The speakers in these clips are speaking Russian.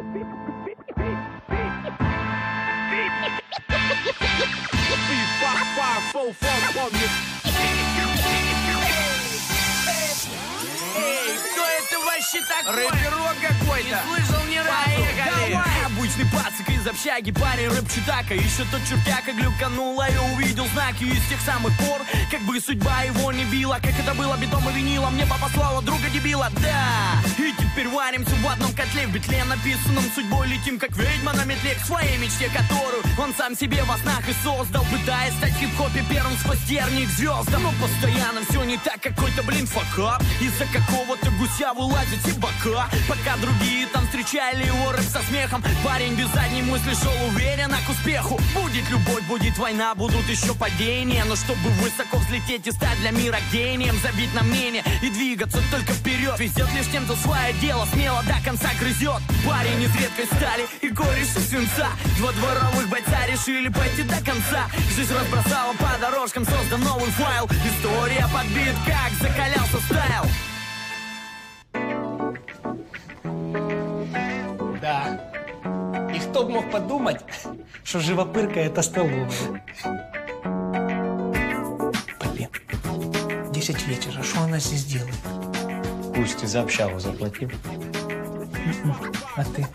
Эй, кто это вообще такой? Рэперок какой-то. Не слышал ни разу. Поехали. Давай. Обычный пацик из общаги, парень рэп-читака. Еще тот чертяка глюканула и увидел знаки из тех самых пор. Как бы судьба его не била, как это было битом и винилом. Мне послала друга дебила, да. И теперь варимся в одном котле, в битле написанном судьбой. Летим как ведьма на метле к своей мечте, которую он сам себе во снах и создал. Пытаясь стать хип-хопе первым сквозь терник звездам. Но постоянно все не так, какой-то, блин, факап. Из-за какого-то гуся вылазит и бока. Пока другие там встречали его рэп со смехом. Парень без задней мысли шел уверенно к успеху. Будет любовь, будет война, будут еще падения. Но чтобы высоко взлететь и стать для мира гением, забить на мнение и двигаться только вперед. Везет лишь тем, кто свое дело смело до конца грызет. Парень из редкой стали и кореш из свинца. Два дворовых бойца решили пойти до конца. Жизнь разбросала по дорожкам, создан новый файл. История подбит, как закалялся стайл. Кто бы мог подумать, что живопырка это столовая. Блин, 10 вечера, что она здесь делает? Пусть ты за общагу заплатил. А ты?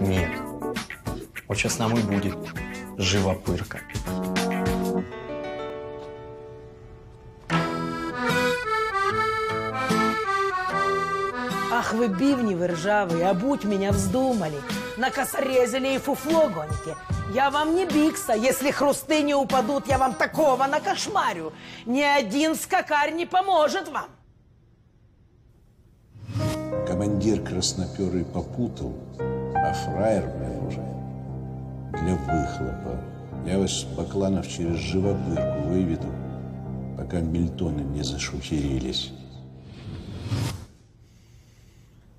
Нет. Вот сейчас нам и будет живопырка. Ах вы бивни вы ржавые, обуть меня вздумали. На косорезали и фуфло гоните. Я вам не бикса, если хрусты не упадут, я вам такого накошмарю. Ни один скакарь не поможет вам. Командир красноперый попутал, а фраер, бля, уже для выхлопа. Я вас бакланов через живопырку выведу, пока мильтоны не зашухерились.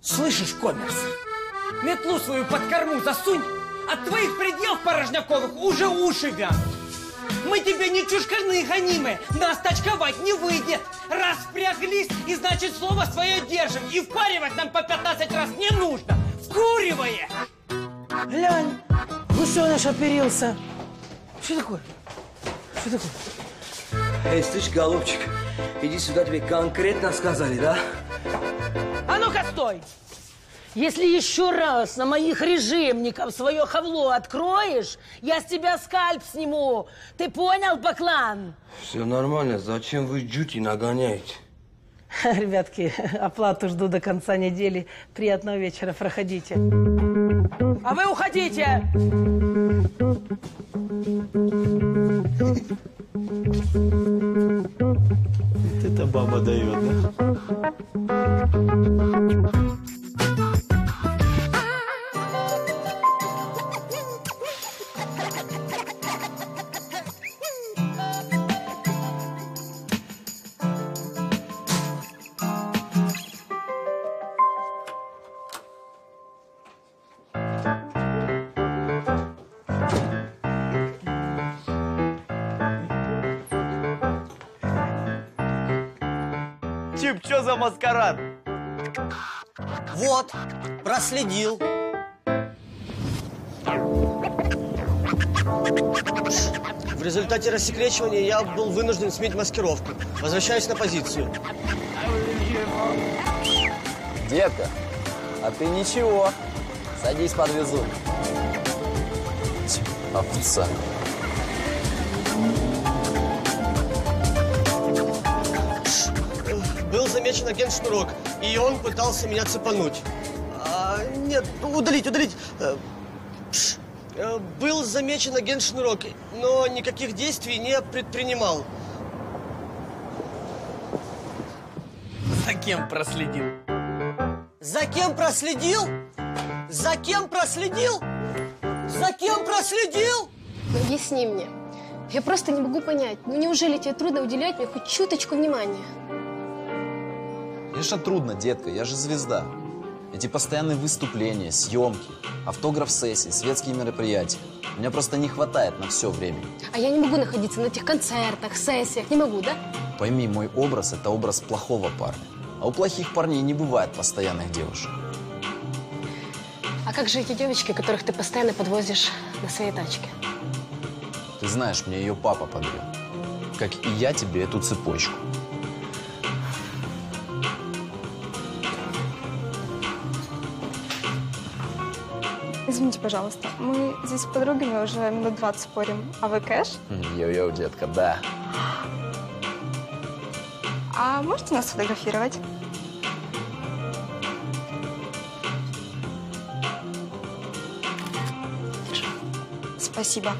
Слышишь, коммерс? Метлу свою под корму засунь, от твоих пределов порожняковых уже уши вянут. Мы тебе не чушкарные гонимые, нас точковать не выйдет. Раз впряглись, и значит слово свое держим. И впаривать нам по 15 раз не нужно. Вкуривая! Глянь, гусеныш оперился. Что такое? Что такое? Эй, слышь, голубчик, иди сюда, тебе конкретно сказали, да? А ну-ка, стой! Если еще раз на моих режимников свое хавло откроешь, я с тебя скальп сниму. Ты понял, Баклан? Все нормально, зачем вы джути нагоняете? Ребятки, оплату жду до конца недели. Приятного вечера, проходите. А вы уходите! Это баба дает, да? За маскарад? Вот, проследил. В результате рассекречивания я был вынужден сменить маскировку. Возвращаюсь на позицию. Детка, а ты ничего. Садись, подвезу. Овца. Замечен агент Шнурок, и он пытался меня цепануть. А, нет, удалить, удалить. Э, пш. Э, Был замечен агент Шнурок, но никаких действий не предпринимал. За кем проследил? За кем проследил? За кем проследил? За кем проследил? Объясни мне. Я просто не могу понять, ну неужели тебе трудно уделять мне хоть чуточку внимания? Конечно, трудно, детка, я же звезда. Эти постоянные выступления, съемки, автограф-сессии, светские мероприятия. У меня просто не хватает на все времени. А я не могу находиться на этих концертах, сессиях, не могу, да? Пойми, мой образ – это образ плохого парня. А у плохих парней не бывает постоянных девушек. А А как же эти девочки, которых ты постоянно подвозишь на своей тачке? Ты знаешь, мне ее папа подарил. Как и я тебе эту цепочку. Извините, пожалуйста, мы здесь с подругами уже минут 20 спорим. А вы кэш? Йо-йо, детка, да. А можете нас сфотографировать? Спасибо.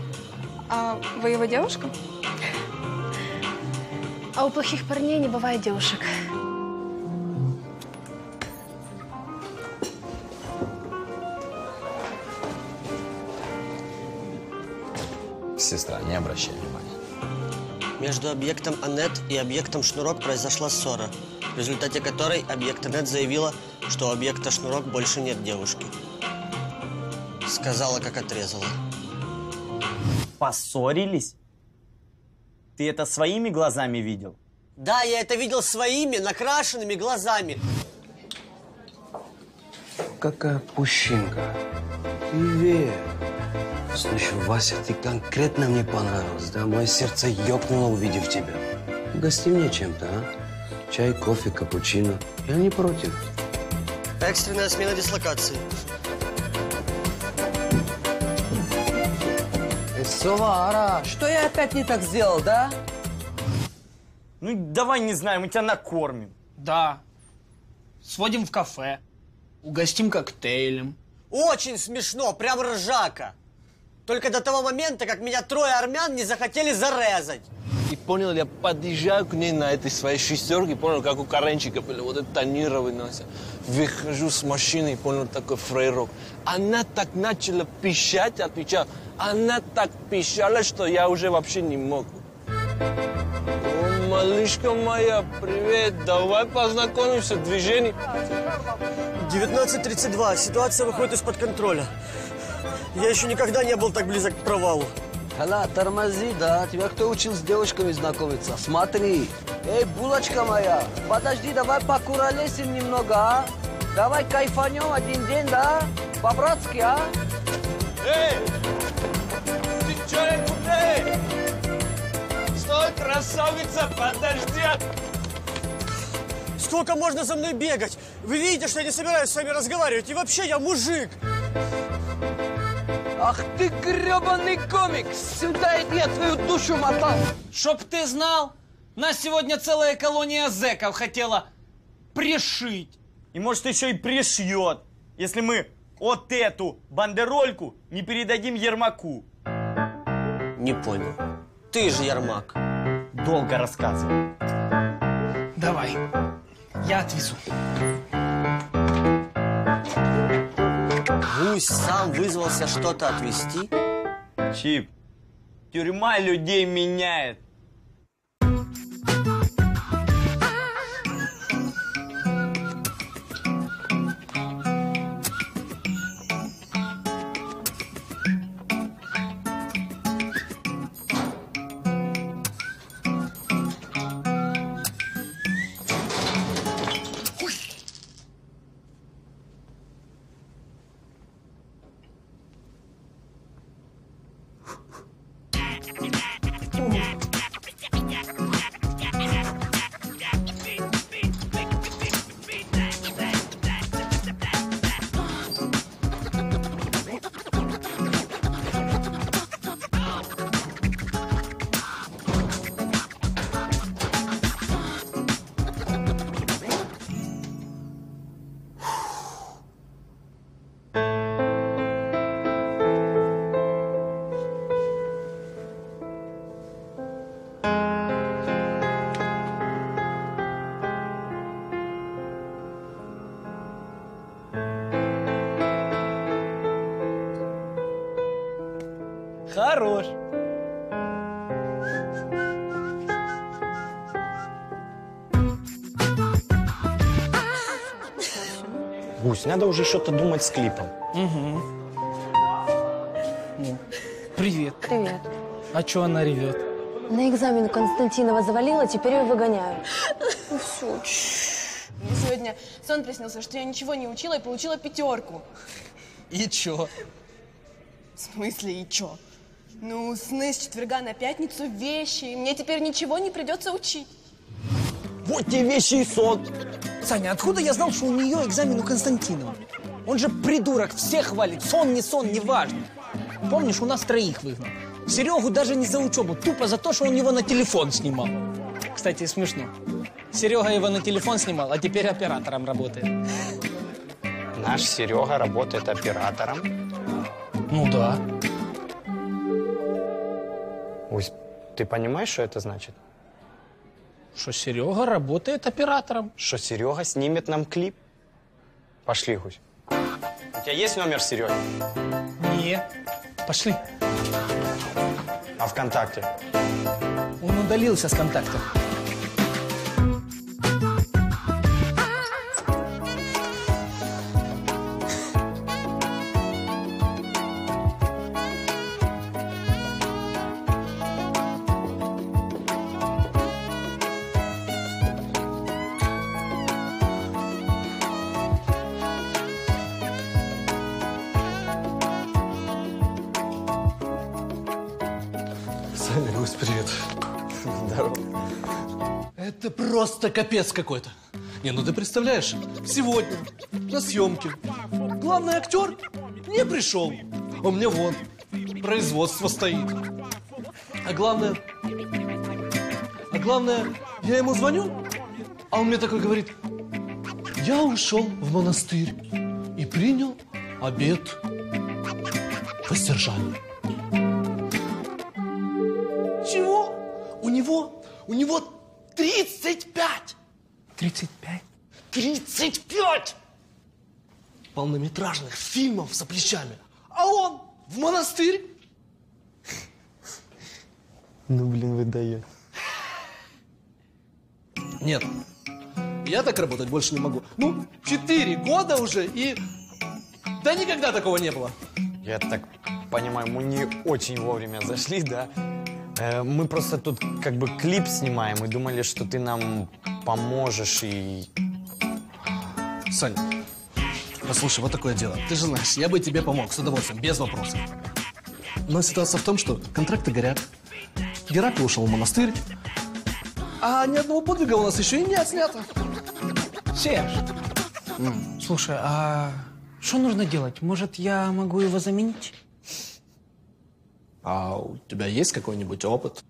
А вы его девушка? А у плохих парней не бывает девушек. Сестра, не обращай внимания. Между объектом Анет и объектом Шнурок произошла ссора, в результате которой объект Анет заявила, что у объекта Шнурок больше нет девушки. Сказала, как отрезала. Поссорились? Ты это своими глазами видел? Да, я это видел своими накрашенными глазами. Какая пущинка. Привет. Слушай, Вася, ты конкретно мне понравилась, да? Мое сердце ёкнуло, увидев тебя. Угости мне чем-то, а? Чай, кофе, капучино. Я не против. Экстренная смена дислокации. Сувара, что я опять не так сделал, да? Ну, давай, не знаю, мы тебя накормим. Да. Сводим в кафе. Угостим коктейлем. Очень смешно, прям ржака. Только до того момента, как меня трое армян не захотели зарезать. И понял, я подъезжаю к ней на этой своей шестерке, понял, как у Каренчика были вот это тонированное. Выхожу с машины понял такой фрейрок. Она так начала пищать, отвечал. Она так пищала, что я уже вообще не мог. О, малышка моя, привет, давай познакомимся, движение. 19.32. Ситуация выходит из-под контроля. Я еще никогда не был так близок к провалу. Хала, тормози, да? Тебя кто учил с девушками знакомиться? Смотри. Эй, булочка моя, подожди, давай покуролесим немного, а? Давай кайфанем один день, да? По-братски, а? Эй! Ты что, эй? Стой, красавица, подожди! Сколько можно за мной бегать? Вы видите, что я не собираюсь с вами разговаривать. И вообще, я мужик. Ах ты гребаный комик! Сюда иди, я твою душу мотал! Чтоб ты знал, нас сегодня целая колония зэков хотела пришить. И может еще и пришьет, если мы вот эту бандерольку не передадим Ермаку. Не понял. Ты же Ермак. Долго рассказывай. Давай, я отвезу. Гусь сам вызвался что-то отвезти? Чип, тюрьма людей меняет. Надо уже что-то думать с клипом. Угу. Привет. Привет. А чё она ревет? На экзамен Константинова завалила, теперь ее выгоняю. Ну все, Мне сегодня сон приснился, что я ничего не учила и получила пятерку. И чё? В смысле, и чё? Ну, сны с четверга на пятницу вещи. и Мне теперь ничего не придется учить. Вот тебе вещи и сон. Саня, откуда я знал, что у нее экзамен у Константинова? Он же придурок, всех хвалит. Сон, не сон, неважно. Помнишь, у нас троих выгнал. Серегу даже не за учебу, тупо за то, что он его на телефон снимал. Кстати, смешно. Серега его на телефон снимал, а теперь оператором работает. Наш Серега работает оператором. Ну да. Усь, ты понимаешь, что это значит? Что Серега работает оператором. Что Серега снимет нам клип. Пошли, Гусь. У тебя есть номер Сереги? Не. Пошли. А ВКонтакте? Он удалился с контакта. Просто капец какой-то. Не, ну ты представляешь, сегодня на съемке главный актер не пришел. У меня вон производство стоит. А главное, а главное, я ему звоню, а он мне такой говорит, я ушел в монастырь и принял обед воздержания. Чего? У него, у него 35! 35? 35! Полнометражных фильмов за плечами. А он в монастырь. Ну, блин, выдает. Нет, я так работать больше не могу. Ну, четыре года уже и... Да никогда такого не было. Я так понимаю, мы не очень вовремя зашли, да? Э, Мы просто тут как бы клип снимаем и думали, что ты нам поможешь и... Саня, послушай, вот такое дело. Ты же знаешь, я бы тебе помог с удовольствием, без вопросов. Но ситуация в том, что контракты горят. Геракл ушел в монастырь. А ни одного подвига у нас еще и не отснято. Серж, слушай, а что нужно делать? Может, я могу его заменить? А у тебя есть какой-нибудь опыт?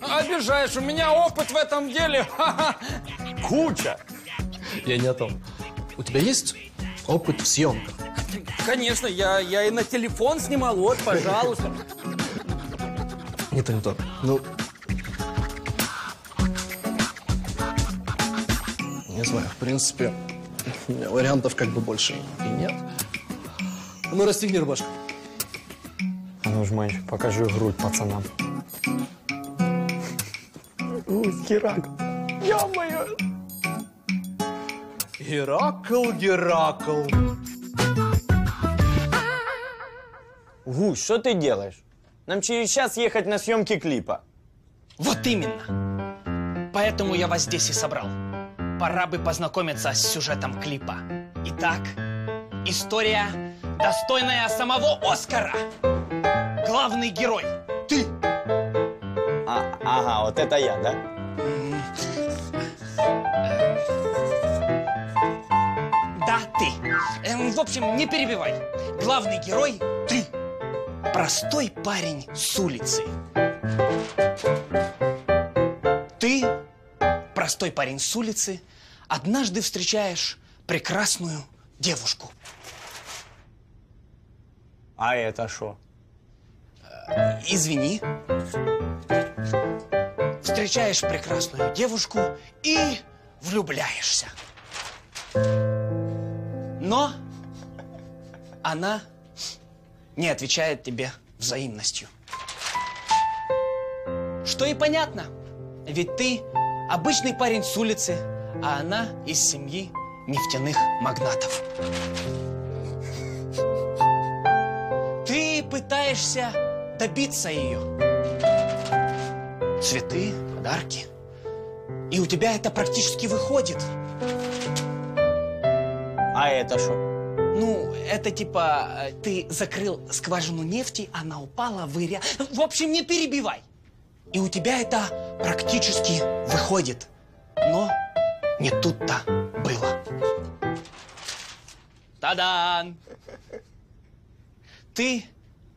Обижаешь, у меня опыт в этом деле. Куча! Я не о том. У тебя есть опыт в съемках? Конечно, я, я и на телефон снимал, вот, пожалуйста. Не то, не то. Ну, не знаю, в принципе, вариантов как бы больше и нет. Ну, расстегни рубашку. А ну, жманчик, покажи грудь пацанам. Усь, Геракл. Ё-моё! Геракл, Геракл. Гусь, что ты делаешь? Нам через час ехать на съемки клипа. Вот именно. Поэтому я вас здесь и собрал. Пора бы познакомиться с сюжетом клипа. Итак, история, достойная самого Оскара. Главный герой. Ты. А, ага, вот это я, да? Да, ты. Эм, в общем, не перебивай. Главный герой – ты. Простой парень с улицы. Ты, простой парень с улицы, однажды встречаешь прекрасную девушку. А это что? Извини. Встречаешь прекрасную девушку и влюбляешься. Но она не отвечает тебе взаимностью. Что и понятно, ведь ты обычный парень с улицы, а она из семьи нефтяных магнатов. Ты пытаешься добиться ее. Цветы, подарки. И у тебя это практически выходит. А это что? Ну, это типа э, ты закрыл скважину нефти, она упала, выря. В общем, не перебивай. И у тебя это практически выходит. Но не тут-то было. Та-дан! Ты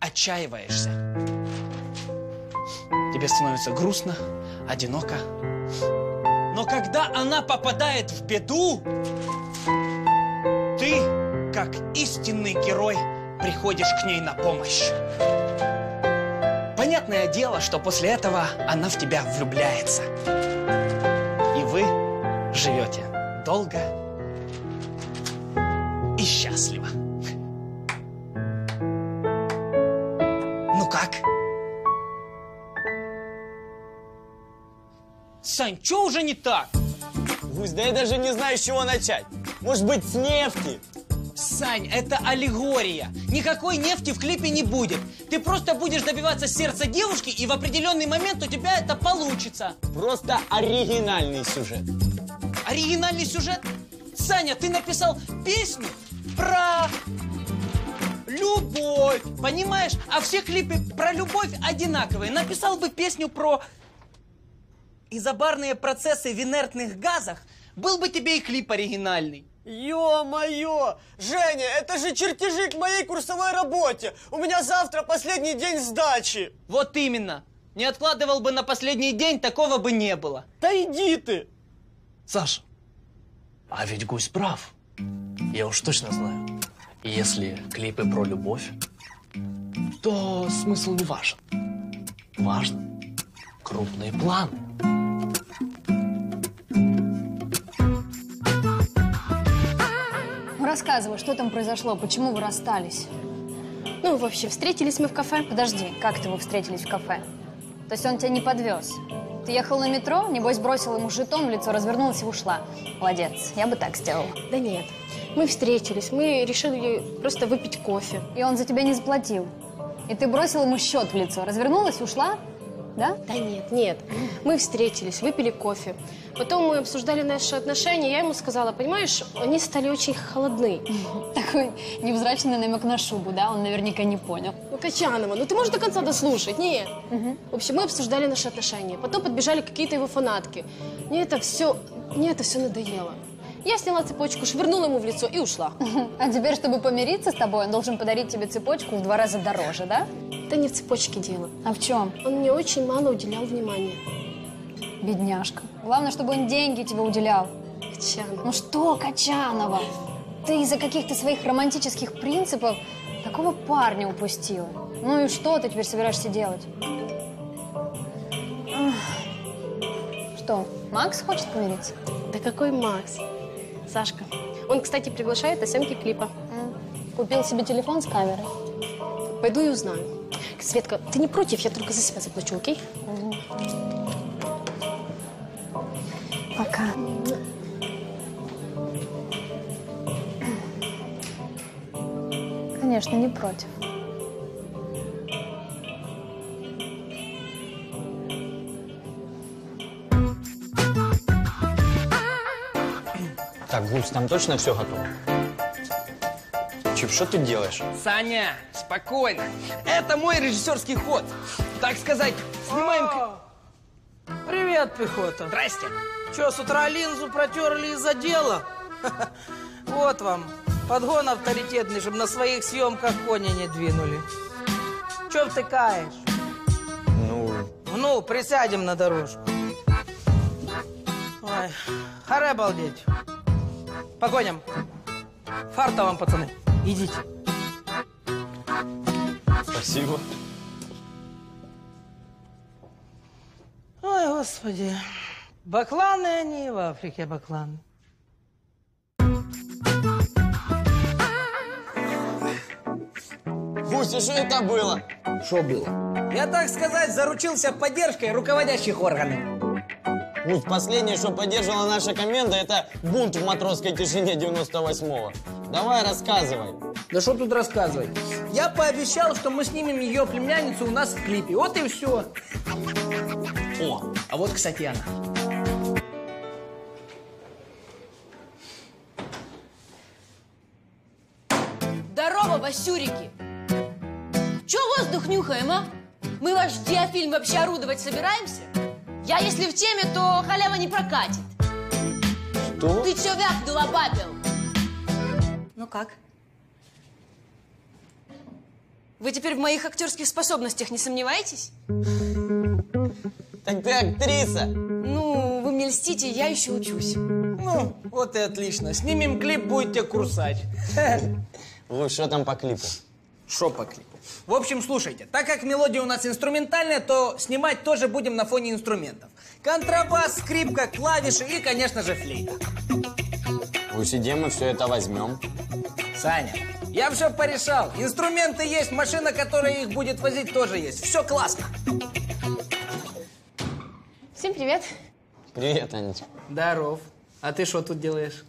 отчаиваешься. Тебе становится грустно, одиноко. Но когда она попадает в беду, ты, как истинный герой, приходишь к ней на помощь. Понятное дело, что после этого она в тебя влюбляется. И вы живете долго и счастливо. Как? Сань, что уже не так? Гусь, да я даже не знаю, с чего начать. Может быть, с нефти? Сань, это аллегория. Никакой нефти в клипе не будет. Ты просто будешь добиваться сердца девушки, и в определенный момент у тебя это получится. Просто оригинальный сюжет. Оригинальный сюжет? Саня, ты написал песню про любовь, понимаешь? А все клипы про любовь одинаковые. Написал бы песню про изобарные процессы в инертных газах, был бы тебе и клип оригинальный. Ё-моё! Женя, это же чертежи к моей курсовой работе! У меня завтра последний день сдачи! Вот именно! Не откладывал бы на последний день, такого бы не было. Да иди ты! Саша, а ведь гусь прав. Я уж точно знаю. Если клипы про любовь, то смысл не важен. Важно крупные планы. Рассказывай, что там произошло, почему вы расстались? Ну, в общем, встретились мы в кафе. Подожди, как это вы встретились в кафе? То есть он тебя не подвез? Ты ехал на метро, небось бросил ему жетон в лицо, развернулась и ушла. Молодец, я бы так сделала. Да нет, мы встретились, мы решили просто выпить кофе. И он за тебя не заплатил? И ты бросил ему счет в лицо, развернулась, ушла? Да? Да нет, нет. Мы встретились, выпили кофе. Потом мы обсуждали наши отношения. Я ему сказала, понимаешь, они стали очень холодны. Такой невзрачный намек на шубу, да? Он наверняка не понял. Ну, Качанова, ну ты можешь до конца дослушать? Нет. В общем, мы обсуждали наши отношения. Потом подбежали какие-то его фанатки. Мне это все, мне это все надоело. Я сняла цепочку, швырнула ему в лицо и ушла. А теперь, чтобы помириться с тобой, он должен подарить тебе цепочку в два раза дороже, да? Да не в цепочке дело. А в чем? Он мне очень мало уделял внимания. Бедняжка. Главное, чтобы он деньги тебе уделял. Качанова. Ну что, Качанова? Ты из-за каких-то своих романтических принципов такого парня упустила. Ну и что ты теперь собираешься делать? Что, Макс хочет помириться? Да какой Макс? Сашка. Он, кстати, приглашает на съемки клипа. Купил себе телефон с камерой? Пойду и узнаю. Светка, ты не против? Я только за себя заплачу, окей? Пока. Конечно, не против. Гусь, там точно все готово? Чип, что ты делаешь? Саня, спокойно. Это мой режиссерский ход. Так сказать, снимаем... к- Привет, пехота. Здрасте. Че, с утра линзу протерли из-за дела? Вот вам. Подгон авторитетный, чтобы на своих съемках кони не двинули. Че втыкаешь? Ну, Ну, присядем на дорожку. Ой, харе обалдеть. Погоним. Фарта вам, пацаны. Идите. спасибо. Ой, господи. Бакланы они в Африке, бакланы. А что это было? Что было? Я, так сказать, заручился поддержкой руководящих органов. Гусь, последнее, что поддерживала наша команда, это бунт в матросской тишине 98-го. Давай, рассказывай. Да что тут рассказывать? Я пообещал, что мы снимем ее племянницу у нас в клипе. Вот и все. О, а вот, кстати, она. Васюрики. Че воздух нюхаем, а? Мы ваш диафильм вообще орудовать собираемся? Я, если в теме, то халява не прокатит. Что? Ты че вякнула, бабел? Ну как? Вы теперь в моих актерских способностях не сомневаетесь? Так ты актриса. Ну, вы мне льстите, я еще учусь. Ну, вот и отлично. Снимем клип, будете курсать. Вы что там по клипу? Шо по клипу? В общем, слушайте, так как мелодия у нас инструментальная, то снимать тоже будем на фоне инструментов. Контрабас, скрипка, клавиши и, конечно же, флейта. Усидим мы все это возьмем. Саня, я все порешал. Инструменты есть, машина, которая их будет возить, тоже есть. Все классно. Всем привет. Привет, Анечка. Здоров. А ты что тут делаешь?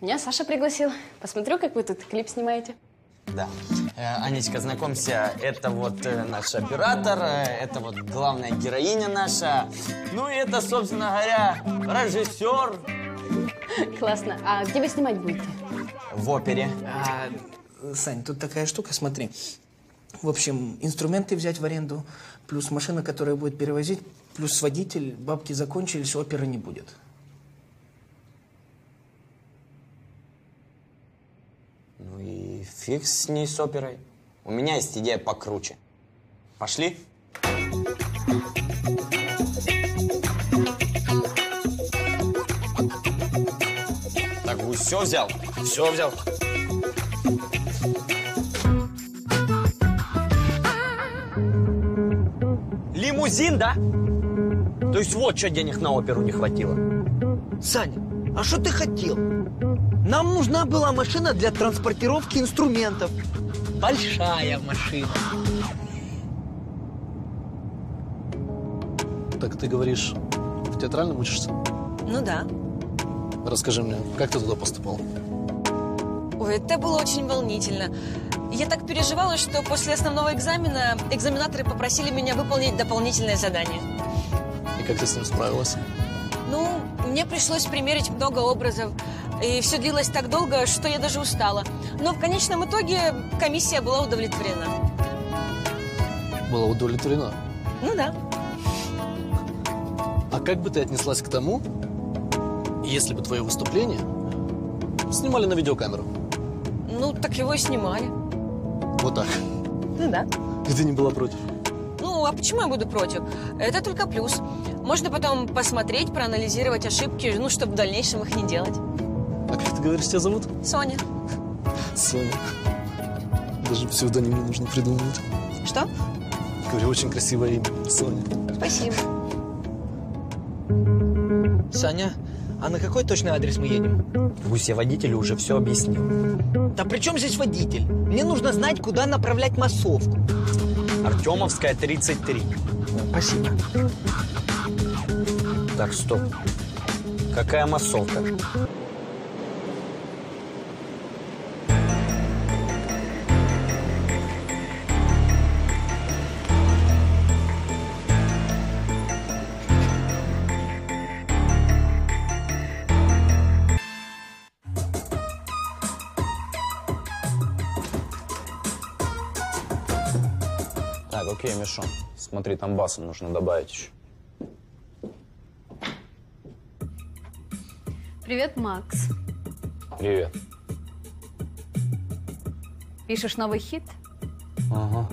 Меня Саша пригласил. Посмотрю, как вы тут клип снимаете. Да. Э, Анечка, знакомься, это вот э, наш оператор, э, это вот главная героиня наша. Ну и это, собственно говоря, режиссер Классно. А где вы снимать будете? в опере. А, Сань, тут такая штука, смотри. В общем, инструменты взять в аренду, плюс машина, которая будет перевозить, плюс водитель, бабки закончились, оперы не будет. И фиг с ней с оперой. У меня есть идея покруче. Пошли? Так, вы все взял? Все взял. Лимузин, да? То есть вот что денег на оперу не хватило. Саня, а что ты хотел? Нам нужна была машина для транспортировки инструментов. Большая машина. Так ты говоришь, в театральном учишься? Ну да. Расскажи мне, как ты туда поступал? Ой, это было очень волнительно. Я так переживала, что после основного экзамена экзаменаторы попросили меня выполнить дополнительное задание. И как ты с ним справилась? Ну, мне пришлось примерить много образов. И все длилось так долго, что я даже устала. Но в конечном итоге комиссия была удовлетворена. Была удовлетворена. Ну да. А как бы ты отнеслась к тому, если бы твое выступление снимали на видеокамеру? Ну, так его и снимали. Вот так. Ну да. И ты не была против? Ну, а почему я буду против? Это только плюс. Можно потом посмотреть, проанализировать ошибки, ну, чтобы в дальнейшем их не делать. Говоришь, тебя зовут? Соня. Соня. Даже псевдоним не нужно придумывать. Что? Говорю, очень красивое имя. Соня. Спасибо. Саня, а на какой точный адрес мы едем? Гусь, я водителю уже все объяснил. Да при чем здесь водитель? Мне нужно знать, куда направлять массовку. Артемовская, 33. Спасибо. Так, стоп. Какая массовка? Мишон. Смотри, там баса нужно добавить еще. Привет, Макс. Привет. Пишешь новый хит? Ага.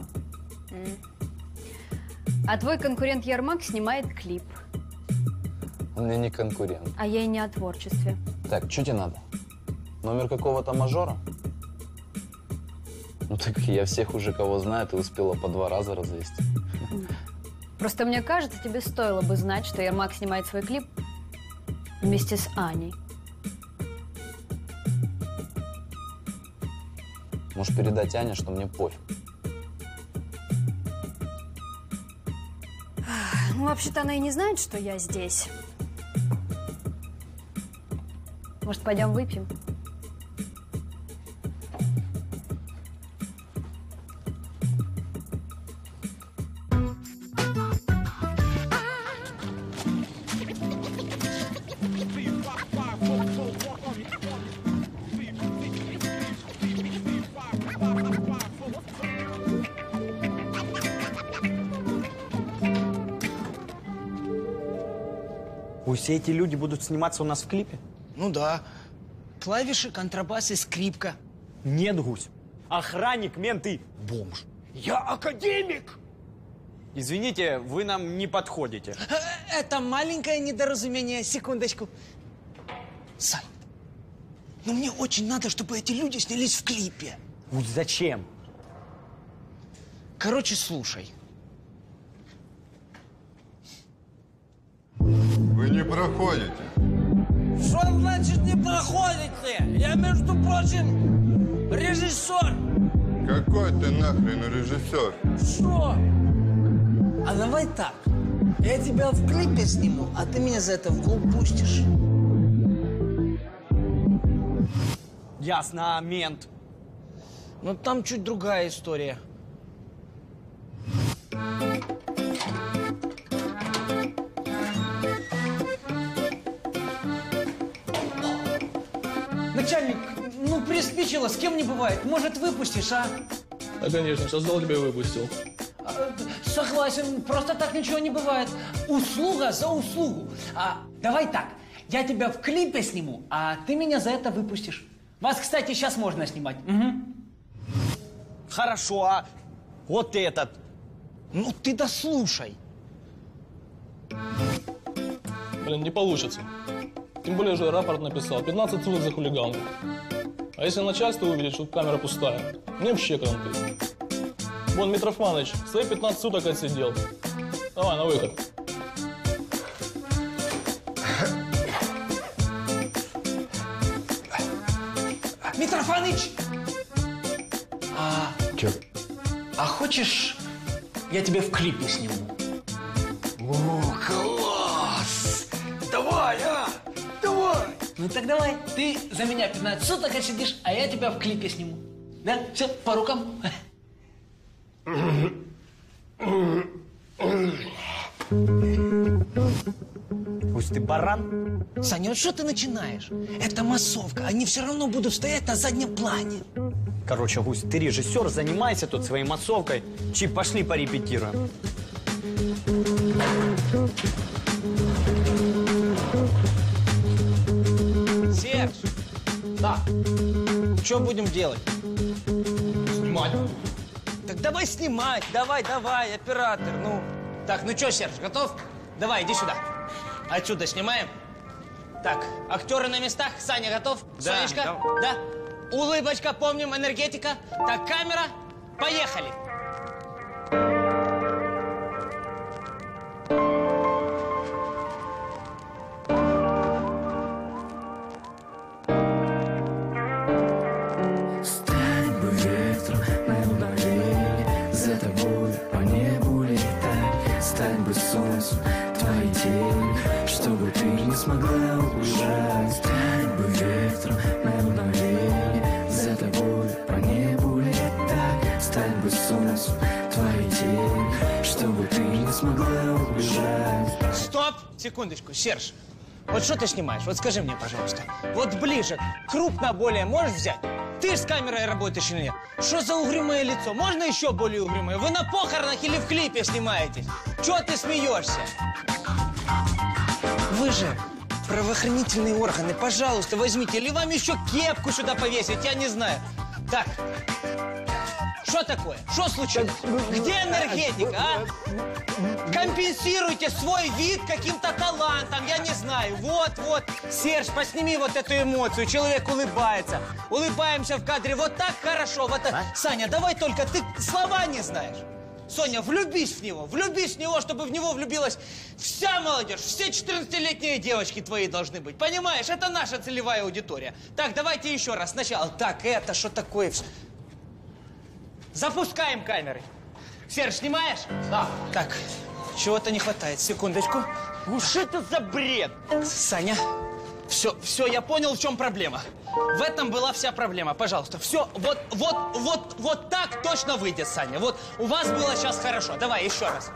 А твой конкурент Ярмак снимает клип. Он мне не конкурент. А я и не о творчестве. Так, что тебе надо? Номер какого-то мажора? Ну так я всех уже, кого знаю, ты успела по два раза развести. Просто мне кажется, тебе стоило бы знать, что Ярмак снимает свой клип вместе с Аней. Можешь передать Ане, что мне пофиг. Ну, вообще-то она и не знает, что я здесь. Может, пойдем выпьем? Все эти люди будут сниматься у нас в клипе? Ну да. Клавиши, контрабас и скрипка. Нет, Гусь. Охранник, мент и бомж. Я академик! Извините, вы нам не подходите. Э, Это маленькое недоразумение. Секундочку. Сань, ну мне очень надо, чтобы эти люди снялись в клипе. Гусь, зачем? Короче, слушай. Не проходите. Что значит не проходите? Я, между прочим, режиссер. Какой ты нахрен режиссер? Что? А давай так. Я тебя в клипе сниму, а ты меня за это в клуб пустишь. Ясно, мент. Ну там чуть другая история. Начальник, приспичило, с кем не бывает. Может, выпустишь, а? Да, конечно, создал тебя и выпустил. А, Согласен, просто так ничего не бывает. Услуга за услугу. А давай так, я тебя в клипе сниму, а ты меня за это выпустишь. Вас, кстати, сейчас можно снимать. Мгм. Хорошо, а вот этот. Ну ты дослушай. Блин, не получится. Тем более уже рапорт написал. 15 суток за хулиганку. А если начальство увидит, что камера пустая, мне вообще кранты. Вон, Митрофаныч, свои 15 суток отсидел. Давай, на выход. Митрофаныч! А, Че? а хочешь, я тебя в клипе сниму? О, Ну так давай, ты за меня 15 суток отсидишь, а я тебя в клипе сниму. Да? Все, по рукам. Пусть ты баран. Саня, вот что ты начинаешь? Это массовка, они все равно будут стоять на заднем плане. Короче, Гусь, ты режиссер, занимайся тут своей массовкой. Чип, пошли порепетируем. Серж! Да. Что будем делать? Снимать. Так давай снимать, давай, давай, оператор, ну. Так, ну что, Серж, готов? Давай, иди сюда. Отсюда снимаем. Так, актеры на местах. Саня готов? Да, Сонечка? Да. Улыбочка, помним, энергетика. Так, камера, поехали. Солнцем твоей тень Чтобы ты не смогла убежать Стань бы ветром на мгновенье За тобой по небу летать Стань бы солнцем твоей тень Чтобы ты не смогла убежать Стоп! Секундочку, Серж. Вот что ты снимаешь? Вот скажи мне, пожалуйста. Вот ближе, крупно более можешь взять? Ты ж с камерой работаешь или нет? Что за угрюмое лицо? Можно еще более угрюмое? Вы на похоронах или в клипе снимаетесь? Чего ты смеешься? Вы же правоохранительные органы, пожалуйста, возьмите. Или вам еще кепку сюда повесить, я не знаю. Так, что такое? Что случилось? Где энергетика, а? Компенсируйте свой вид каким-то талантом, я не знаю. Вот, вот. Серж, посними вот эту эмоцию. Человек улыбается. Улыбаемся в кадре. Вот так хорошо. Вот так. Саня, давай только ты слова не знаешь. Соня, влюбись в него, влюбись в него, чтобы в него влюбилась вся молодежь, все 14-летние девочки твои должны быть. Понимаешь, это наша целевая аудитория. Так, давайте еще раз сначала. Так, это что такое? Запускаем камеры. Серж, снимаешь? Да. Так, чего-то не хватает. Секундочку. Что это за бред? Саня, все, все, я понял, в чем проблема. В этом была вся проблема. Пожалуйста, все, вот, вот, вот, вот так точно выйдет, Саня. Вот у вас было сейчас хорошо. Давай еще раз.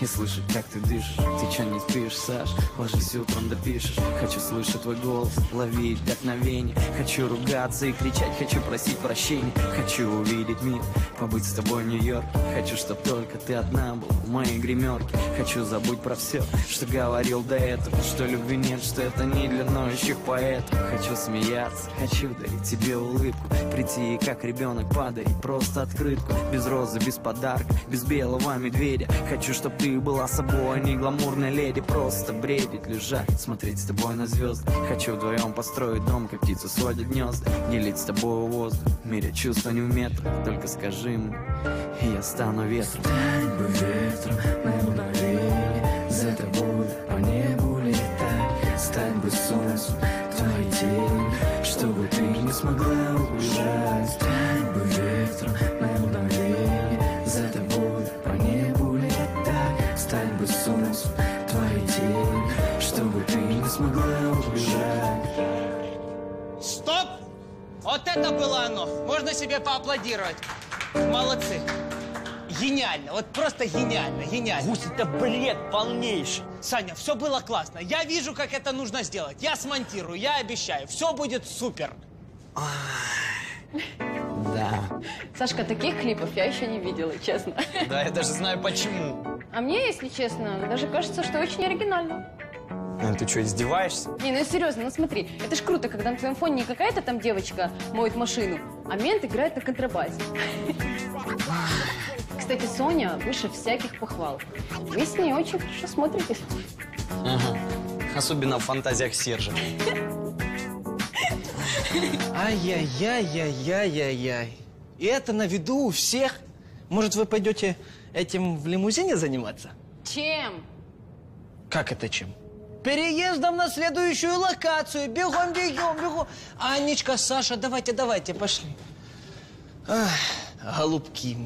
И слышать, как ты дышишь Ты чё не спишь, Саш? Ложись утром допишешь Хочу слышать твой голос, ловить вдохновение. Хочу ругаться и кричать, хочу просить прощения. Хочу увидеть мир, побыть с тобой в Нью-Йорке. Хочу, чтоб только ты одна была в моей гримерке. Хочу забыть про все, что говорил до этого. Что любви нет, что это не для ноющих поэтов. Хочу смеяться, хочу дарить тебе улыбку. Прийти и как ребенок подарить просто открытку. Без розы, без подарка, без белого медведя. Хочу, чтоб ты была собой, не гламурная леди Просто бредить, лежать, смотреть с тобой на звезды. Хочу вдвоем построить дом, как птицы сводят гнезда. Делить с тобой воздух, мерять чувства не в метрах Только скажи мне, и я стану ветром. Стань бы ветром на мгновенье За тобой по небу летать. Стань бы солнцем твоей тень Чтобы ты не смогла убежать. Стань бы ветром это было оно! Можно себе поаплодировать. Молодцы. Гениально, вот просто гениально, гениально. Гусь, это бред полнейший. Саня, все было классно. Я вижу, как это нужно сделать. Я смонтирую, я обещаю. Все будет супер. Да. Сашка, таких клипов я еще не видела, честно. Да, я даже знаю почему. А мне, если честно, даже кажется, что очень оригинально. Ну, ты что, издеваешься? Не, ну серьезно, ну смотри, это ж круто, когда на твоем фоне не какая-то там девочка моет машину, а мент играет на контрабасе. Кстати, Соня выше всяких похвал. Вы с ней очень хорошо смотритесь. Ага. Особенно в фантазиях Сержа. Ай-яй-яй-яй-яй-яй. И это на виду у всех. Может, вы пойдете этим в лимузине заниматься? Чем? Как это чем? Переездом на следующую локацию. Бегом, бегом, бегом. Анечка, Саша, давайте, давайте, пошли. Ах, голубки.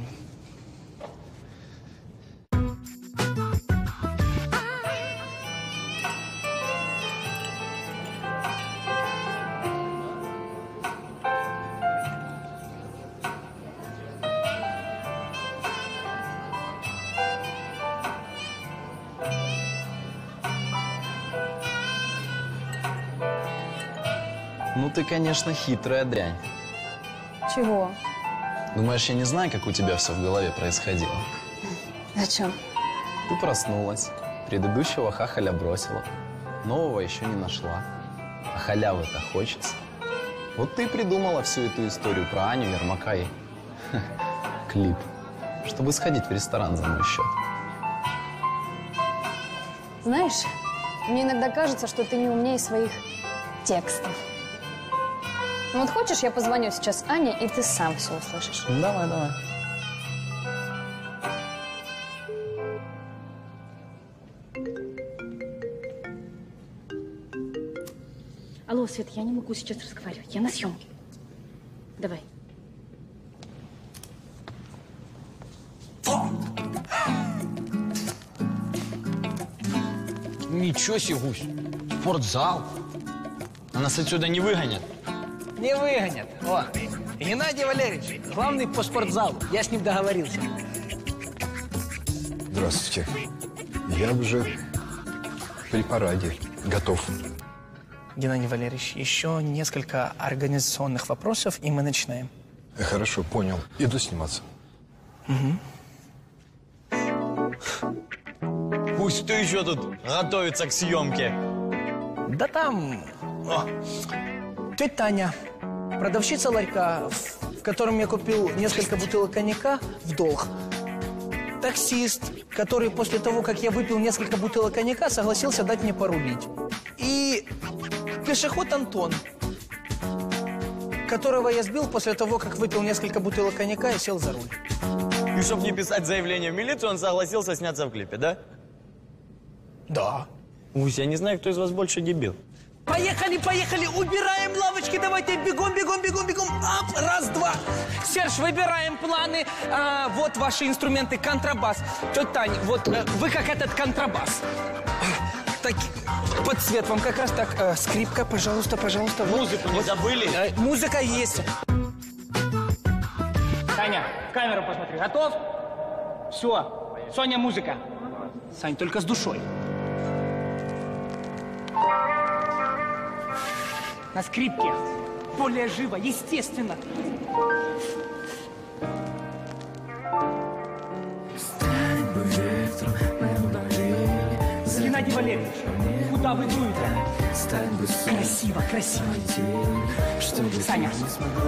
Ты, конечно, хитрая дрянь. Чего? Думаешь, я не знаю, как у тебя все в голове происходило? Зачем? Ты проснулась, предыдущего хахаля бросила, нового еще не нашла. А халявы-то хочется. Вот ты придумала всю эту историю про Аню Ермака и клип, чтобы сходить в ресторан за мой счет. Знаешь, мне иногда кажется, что ты не умнее своих текстов. Ну вот хочешь, я позвоню сейчас Ане, и ты сам все услышишь. Давай, давай. Алло, Свет, я не могу сейчас разговаривать. Я на съемке. Давай. Ничего себе, гусь. Спортзал. А нас отсюда не выгонят. Не выгонят. О, Геннадий Валерьевич, главный по спортзалу. Я с ним договорился. Здравствуйте. Я уже при параде. Готов. Геннадий Валерьевич, еще несколько организационных вопросов, и мы начинаем. Хорошо, понял. Иду сниматься. Угу. Пусть кто еще тут готовится к съемке. Да там... О, тетя Таня, продавщица ларька, в котором я купил несколько бутылок коньяка в долг. Таксист, который после того, как я выпил несколько бутылок коньяка, согласился дать мне порулить. И пешеход Антон, которого я сбил после того, как выпил несколько бутылок коньяка и сел за руль. И чтобы не писать заявление в милицию, он согласился сняться в клипе, да? Да. Гусь, я не знаю, кто из вас больше дебил. Поехали, поехали, убираем лавочки, давайте бегом, бегом, бегом, бегом. Ап, раз, два. Серж, выбираем планы. А, вот ваши инструменты, контрабас. Тетя Тань, вот э, вы как этот контрабас. Так, под цвет вам как раз так. Э, скрипка, пожалуйста, пожалуйста. Вот, Музыку не забыли? Э, музыка есть. Таня, в камеру посмотри. Готов? Все. Соня, музыка. Сань, только с душой. На скрипке. Более живо, естественно. Геннадий Валерьевич, куда вы дуете? Красиво, красиво. Чтобы Саня,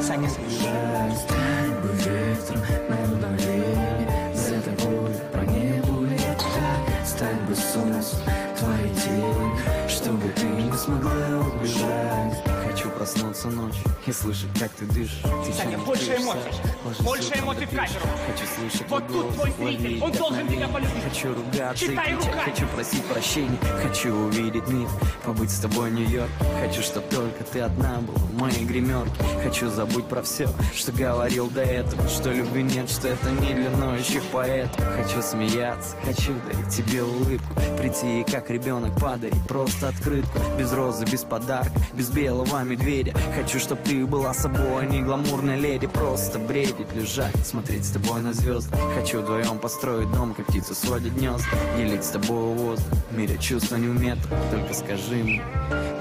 Саня, убежать. Стать бы ветром на удаление За тобой по небу летать Стать бы солнцем твоей тени Чтобы ты не смогла убежать проснуться ночью и слышать, как ты дышишь в Саня, больше эмоций. Больше эмоций в камеру. Хочу слышать Вот тут твой зритель, он должен тебя полюбить. Хочу ругаться и Читай кричать, руками. хочу просить прощения. Хочу увидеть мир, побыть с тобой в Нью-Йорк Хочу, чтоб только ты одна была в моей гримерке. Хочу забыть про все, что говорил до этого. Что любви нет, что это не для ноющих поэтов Хочу смеяться, хочу дарить тебе улыбку. Прийти и как ребенок подарить просто открытку. Без розы, без подарка, без белого медведя Хочу, чтоб ты была собой, а не гламурная леди Просто бредить, лежать, смотреть с тобой на звезды. Хочу вдвоем построить дом, как птица сводит гнезда Делить с тобой воздух, в мире чувства не в Только скажи мне,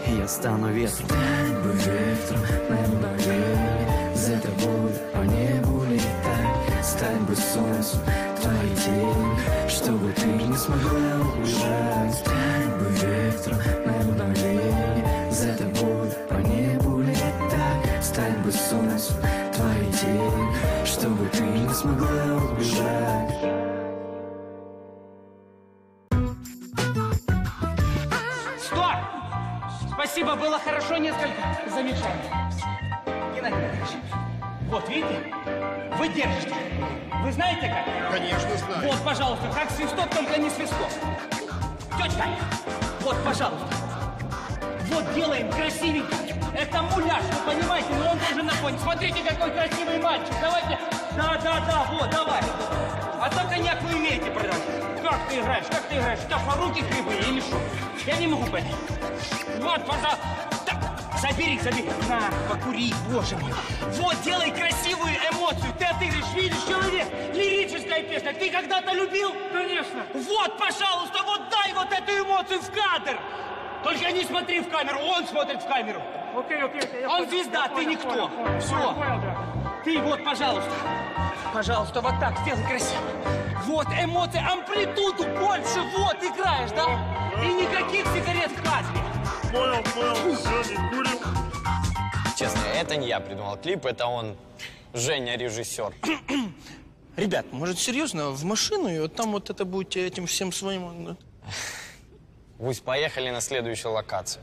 и я стану ветром. Стать бы ветром на удаление За тобой по небу летать. Стать бы солнцем твоей тени Чтобы ты не смогла убежать. Стать бы ветром не смогла убежать Стоп! Спасибо, было хорошо несколько замечаний. Геннадий Валерьевич, вот видите, вы держите. Вы знаете как? Конечно, знаю. Вот, пожалуйста, как свисток, только не свисток. Тетя, вот, пожалуйста. Вот делаем красивенько. Это муляж, вы понимаете, но он тоже на фоне. Смотрите, какой красивый мальчик. Давайте. Да, да, да, вот, давай. А то коньяк вы умеете продавать. Как ты играешь, как ты играешь? Что, по руки кривые или что? Я не могу понять. Вот, пожалуйста. Забери, забери. На, покури, боже мой. Вот, делай красивую эмоцию. Ты отыгрываешь, видишь, человек. Лирическая песня. Ты когда-то любил? Конечно. Вот, пожалуйста, вот дай вот эту эмоцию в кадр. Только не смотри в камеру, он смотрит в камеру. Окей, окей, окей. Он понял, звезда, ты никто. понял, понял, Все. понял, понял, да. Ты вот, пожалуйста. Пожалуйста, вот так, сделай красиво. Вот эмоции, амплитуду больше, вот играешь, да? И никаких сигарет в кадре. Понял, понял, все, не курим. Честно, это не я придумал клип, это он, Женя, режиссер. Ребят, может, серьезно, в машину, и вот там вот это будете этим всем своим... Пусть поехали на следующую локацию.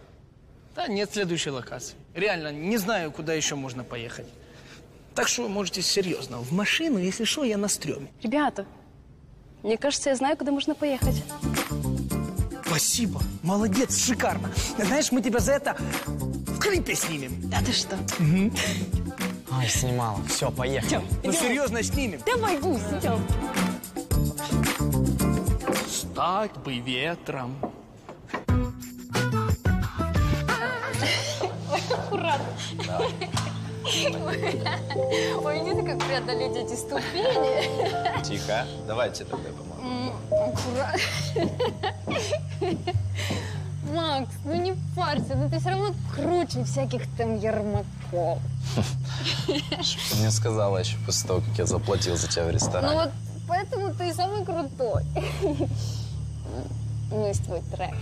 Да, нет следующей локации. Реально, не знаю, куда еще можно поехать. Так что можете серьезно. В машину, если что, я на стреме. Ребята, мне кажется, я знаю, куда можно поехать. Спасибо. Молодец, шикарно. Знаешь, мы тебя за это в клипе снимем. Да ты что? Ой, снимала. Все, поехали. Ну, серьезно, снимем. Давай, гусь, идем. Стать бы ветром. Аккуратно. Ой, не как преодолеть эти ступени. Тихо. Давайте тогда я помогу. Аккуратно. Макс, ну не парься, ну ты все равно круче всяких там Ермаков. Что ты мне сказала еще после того, как я заплатил за тебя в Ну ресторане? вот поэтому ты самый крутой. Ну, есть твой трек.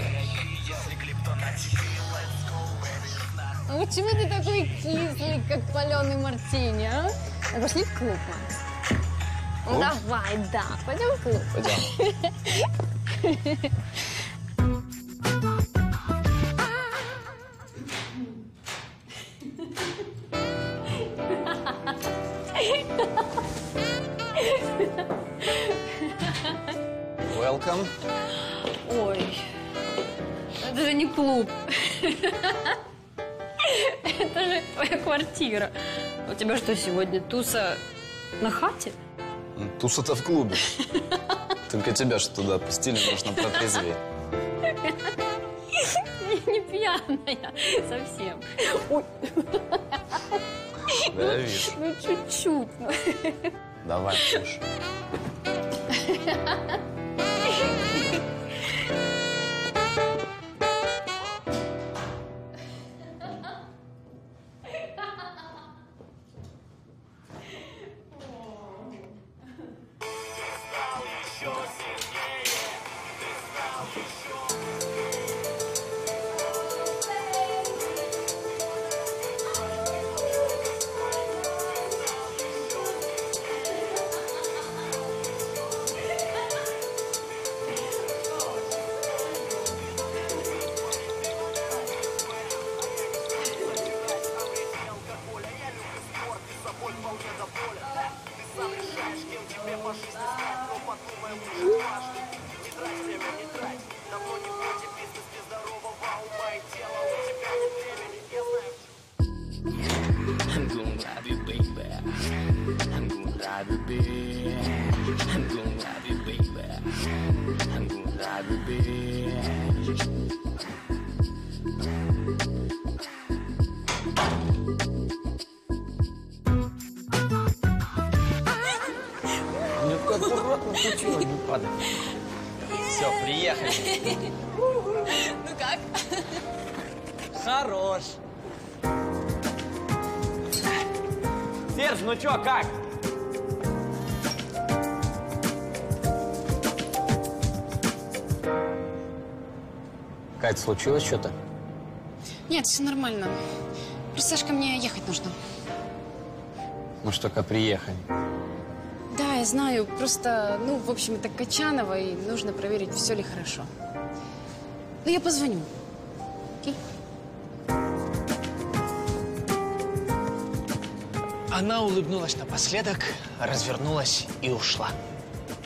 Ну почему ты такой кислый, как паленый мартини, а? Ну, пошли в клуб, Макс. Ну давай, да, пойдем в клуб. Пойдем. Welcome. Ой, это же не клуб. Это же твоя квартира. У тебя что, сегодня туса на хате? Туса-то в клубе. Только тебя что туда пустили, нужно протрезветь. Я не пьяная совсем. Ой, Да, я вижу. ну чуть-чуть. ну. Давай, кушай. Случилось что-то? Нет, все нормально. Просто, Сашка, мне ехать нужно. Мы ж только приехали. Да, я знаю. Просто, ну, в общем, это Качанова, и нужно проверить, все ли хорошо. Ну, я позвоню. Окей? Она улыбнулась напоследок, развернулась и ушла.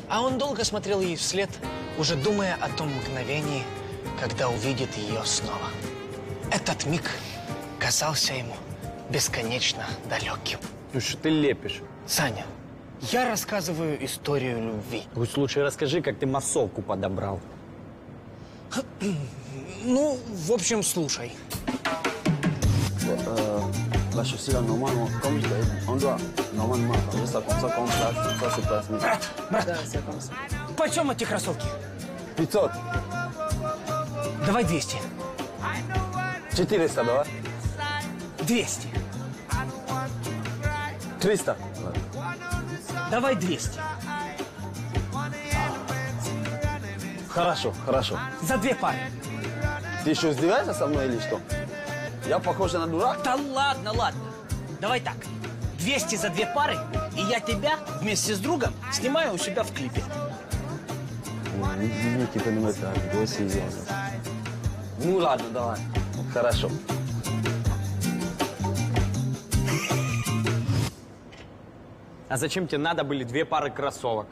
А он долго смотрел ей вслед, уже думая о том мгновении, когда увидит ее снова. Этот миг казался ему бесконечно далеким. Ну что ты лепишь? Саня, я рассказываю историю любви. Пусть лучше расскажи, как ты массовку подобрал. Ну, в общем, слушай. Euh, la chaussure, normalement, comme je l'ai on doit normalement faire ça comme ça, comme ça. Брат, брат, почем эти кроссовки? 500, Давай 200. 400, давай. 200. 300. Давай 200. Хорошо, хорошо. За две пары. Ты еще издеваешься со мной или что? Я похож на дурак? Да ладно, ладно. Давай так. 200 за две пары, и я тебя вместе с другом снимаю у себя в клипе. Не типа не это, до серьезно. Ну ладно, давай. Хорошо. А зачем тебе надо были две пары кроссовок?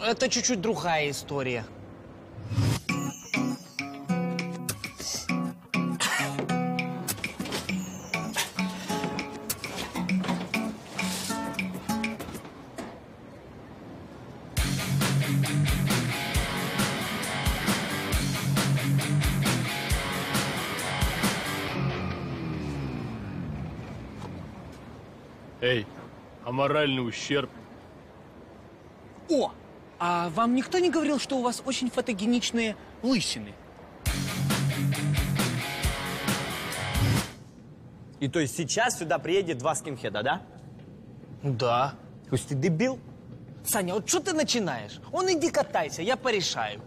Это чуть-чуть другая история. Моральный ущерб? О, а вам никто не говорил, что у вас очень фотогеничные лысины? И то есть сейчас сюда приедет два скинхеда, да? Да. То есть ты дебил? Саня, вот что ты начинаешь? Он иди катайся, я порешаю.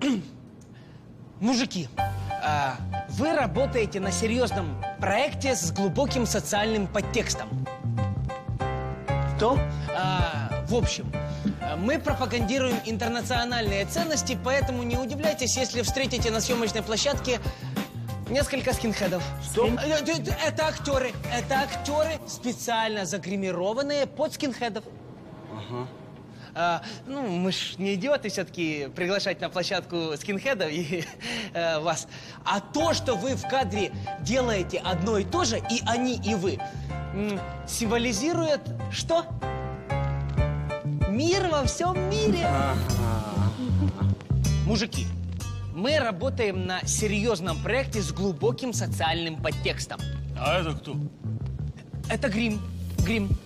Мужики, а, вы работаете на серьезном проекте с глубоким социальным подтекстом. Что? А, в общем, мы пропагандируем интернациональные ценности, поэтому не удивляйтесь, если встретите на съемочной площадке несколько скинхедов. Что? Э, э, Это актеры. Это актеры, специально загримированные под скинхедов. Ага. А, ну, мы ж не идиоты все-таки приглашать на площадку скинхедов и э, вас. А то, что вы в кадре делаете одно и то же, и они, и вы, символизирует что? Мир во всем мире. Мужики, мы работаем на серьезном проекте с глубоким социальным подтекстом. А это кто? Это грим. Грим.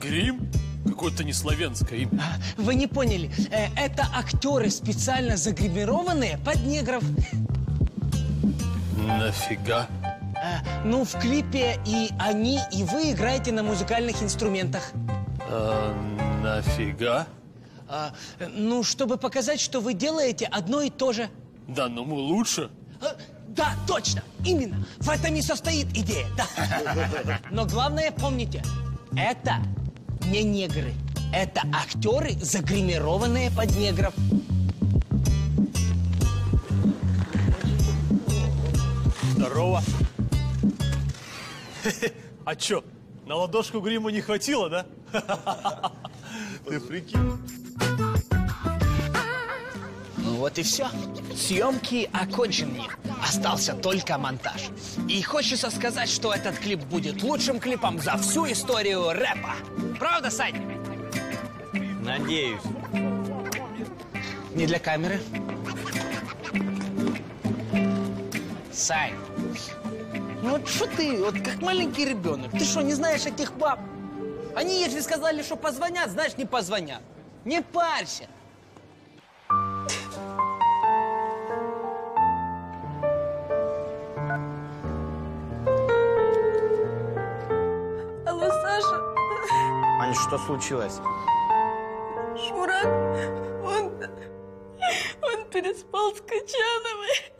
Грим? Какое-то не славянское имя. Вы не поняли. Э, Это актеры, специально загримированные под негров. Нафига? А, Ну, в клипе и они, и вы играете на музыкальных инструментах. А, нафига? А, Ну, чтобы показать, что вы делаете одно и то же. Да, ну мы лучше. А, Да, точно, именно. В этом и состоит идея, да. Но главное, помните, это не негры. Это актеры, загримированные под негров. Здорово. А чё, на ладошку грима не хватило, да? Ты прикинь. Ну вот и все. Съемки окончены. Остался только монтаж. И хочется сказать, что этот клип будет лучшим клипом за всю историю рэпа. Правда, Сань? Надеюсь. Не для камеры. Сань, ну вот что ты, вот как маленький ребенок, ты что, не знаешь этих баб? Они, если сказали, что позвонят, знаешь, не позвонят. Не парься. Алло, Саша, Ань, что случилось? Шмурак, он, он переспал с Качановой.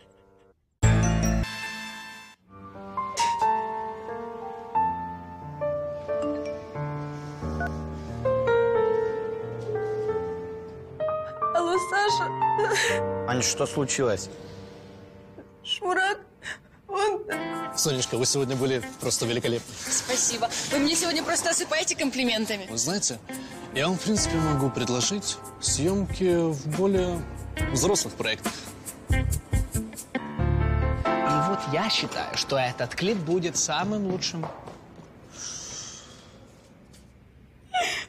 Саша, Ань, что случилось? Шмурак, он... Сонечка, вы сегодня были просто великолепны. Спасибо. Вы мне сегодня просто осыпаете комплиментами. Вы знаете, я вам, в принципе, могу предложить съемки в более взрослых проектах. И вот я считаю, что этот клип будет самым лучшим.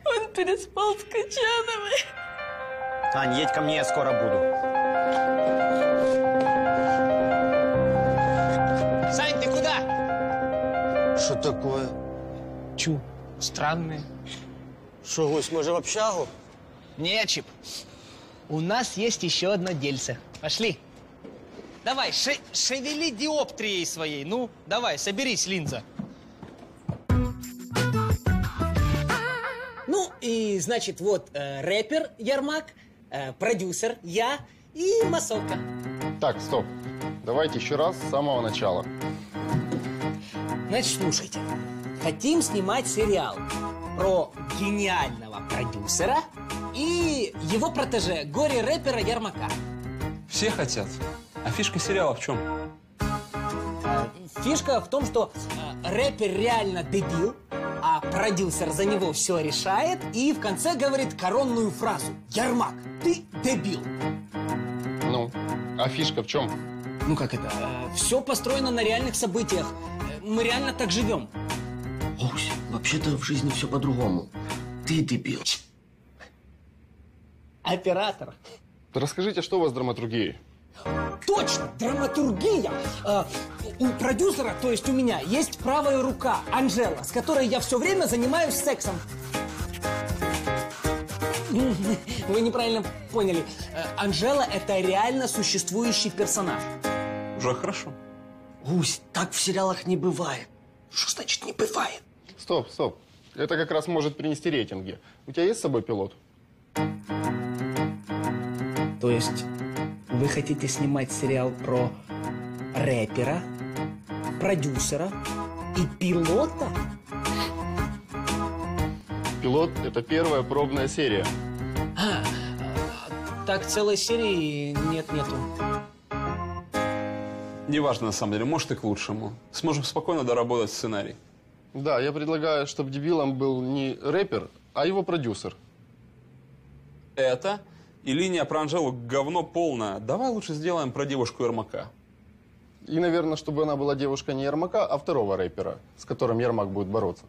Он переспал с Качановой. Ань, едь ко мне, я скоро буду. Сань, ты куда? Что такое? Чу, странные. Что, гость, мы же в общагу? Не, Чип. У нас есть еще одно дельце. Пошли. Давай, ше- шевели диоптрией своей. Ну, давай, соберись, линза. Ну, и, значит, вот э, рэпер Ярмак, э, продюсер я и массовка. Так, стоп. Давайте еще раз с самого начала. Значит, слушайте. Хотим снимать сериал про гениального продюсера и его протеже, горе-рэпера Ярмака. Все хотят. А фишка сериала в чем? Фишка в том, что э, рэпер реально дебил, а продюсер за него все решает и в конце говорит коронную фразу. Ярмак, ты дебил. Ну, а фишка в чем? Ну как это? все построено на реальных событиях. Э, Мы реально так живем. Гусь, вообще-то в жизни все по-другому. Ты дебил. Оператор. Расскажите, что у вас с драматургией? Точно, драматургия. Э, у продюсера, то есть у меня, есть правая рука, Анжела, с которой я все время занимаюсь сексом. Вы неправильно поняли. Э, Анжела – это реально существующий персонаж. Уже хорошо. Гусь, так в сериалах не бывает. Что значит не бывает? Стоп, стоп. Это как раз может принести рейтинги. У тебя есть с собой пилот? То есть вы хотите снимать сериал про рэпера, продюсера и пилота? Пилот – это первая пробная серия. А, так целой серии нет-нету. Неважно, на самом деле, может и к лучшему. Сможем спокойно доработать сценарий. Да, я предлагаю, чтобы дебилом был не рэпер, а его продюсер. Это и линия про Анжелу говно полная. Давай лучше сделаем про девушку Ермака. И, наверное, чтобы она была девушка не Ермака, а второго рэпера, с которым Ермак будет бороться.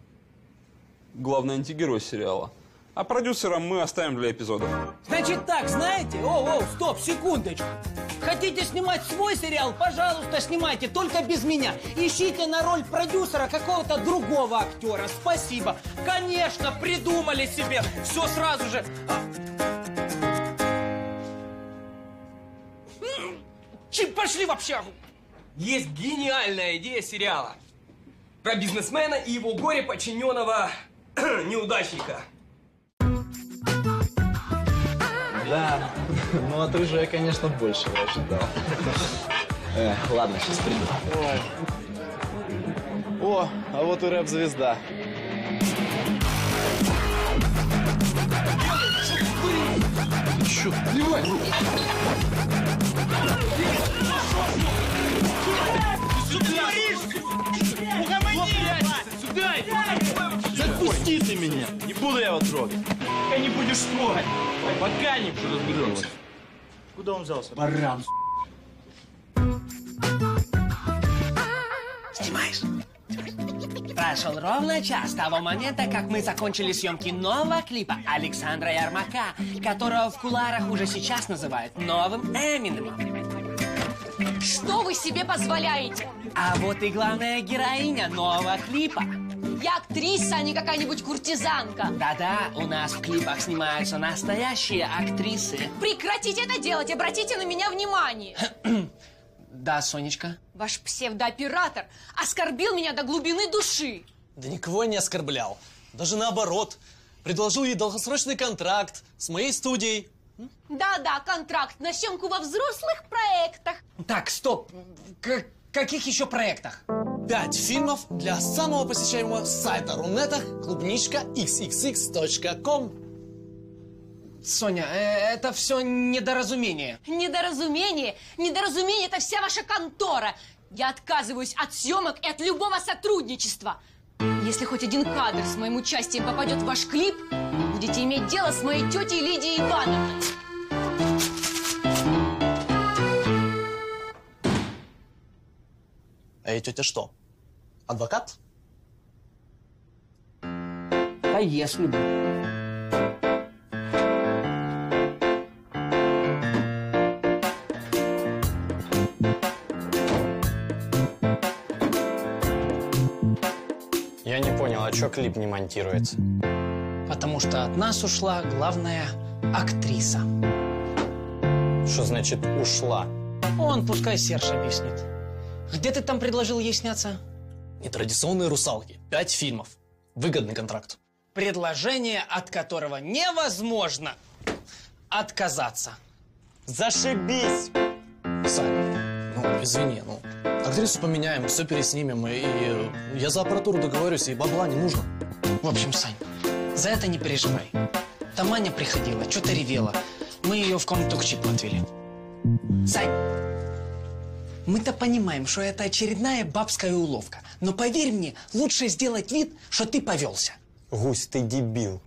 Главный антигерой сериала. А продюсера мы оставим для эпизодов. Значит так, знаете? О, о, стоп, секундочку. Хотите снимать свой сериал? Пожалуйста, снимайте, только без меня. Ищите на роль продюсера какого-то другого актера. Спасибо. Конечно, придумали себе. Все сразу же. Чип, пошли в общагу. Есть гениальная идея сериала про бизнесмена и его горе подчиненного неудачника. Да, ну от рыжего я, конечно, больше ожидал. Э, ладно, сейчас приду. О, а вот и рэп-звезда. Чё, плевать? Запусти ты меня! Не буду я его трогать. Пока не будешь трогать. Пока не Что разберемся. Куда он взялся? Баран. Прошел ровно час с того момента, как мы закончили съемки нового клипа Александра Ярмака, которого в куларах уже сейчас называют новым Эминемом. Что вы себе позволяете? А вот и главная героиня нового клипа. Я актриса, а не какая-нибудь куртизанка. Да-да, у нас в клипах снимаются настоящие актрисы. Прекратите это делать, обратите на меня внимание. Да, Сонечка? Ваш псевдооператор оскорбил меня до глубины души. Да никого я не оскорблял. Даже наоборот. Предложил ей долгосрочный контракт с моей студией. Да-да, контракт на съемку во взрослых проектах. Так, стоп. К каких еще проектах? Пять фильмов для самого посещаемого сайта Рунета клубничка xxx.com. Соня, э, это все недоразумение. Недоразумение? Недоразумение – это вся ваша контора. Я отказываюсь от съемок и от любого сотрудничества. Если хоть один кадр с моим участием попадет в ваш клип, будете иметь дело с моей тетей Лидией Ивановной. А ее тетя что? Адвокат? А если бы? Чё клип не монтируется? Потому что от нас ушла главная актриса. Что значит ушла? Он, пускай Серж объяснит. Где ты там предложил ей сняться? Нетрадиционные русалки. Пять фильмов. Выгодный контракт. Предложение, от которого невозможно отказаться. Зашибись! Сань, ну, извини, ну, актрису поменяем, все переснимем, и, и я за аппаратуру договорюсь, и бабла не нужно. В общем, Сань, за это не переживай. Там Аня приходила, что-то ревела. Мы ее в комнату к чипу отвели. Сань, мы-то понимаем, что это очередная бабская уловка. Но поверь мне, лучше сделать вид, что ты повелся. Гусь, ты дебил.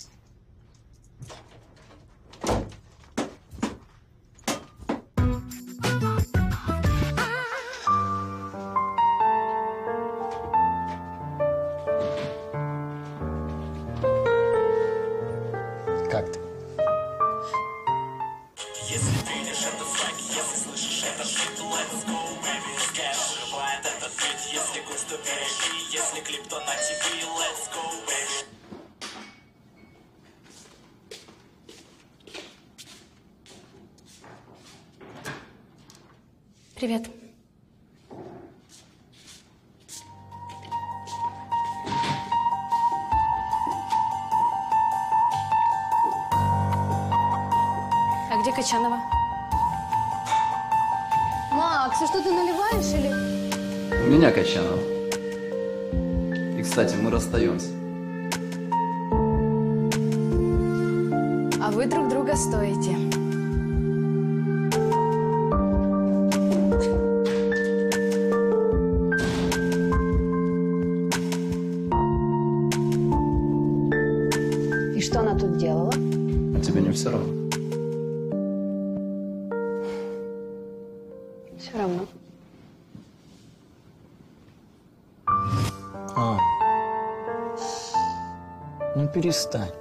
Перестань.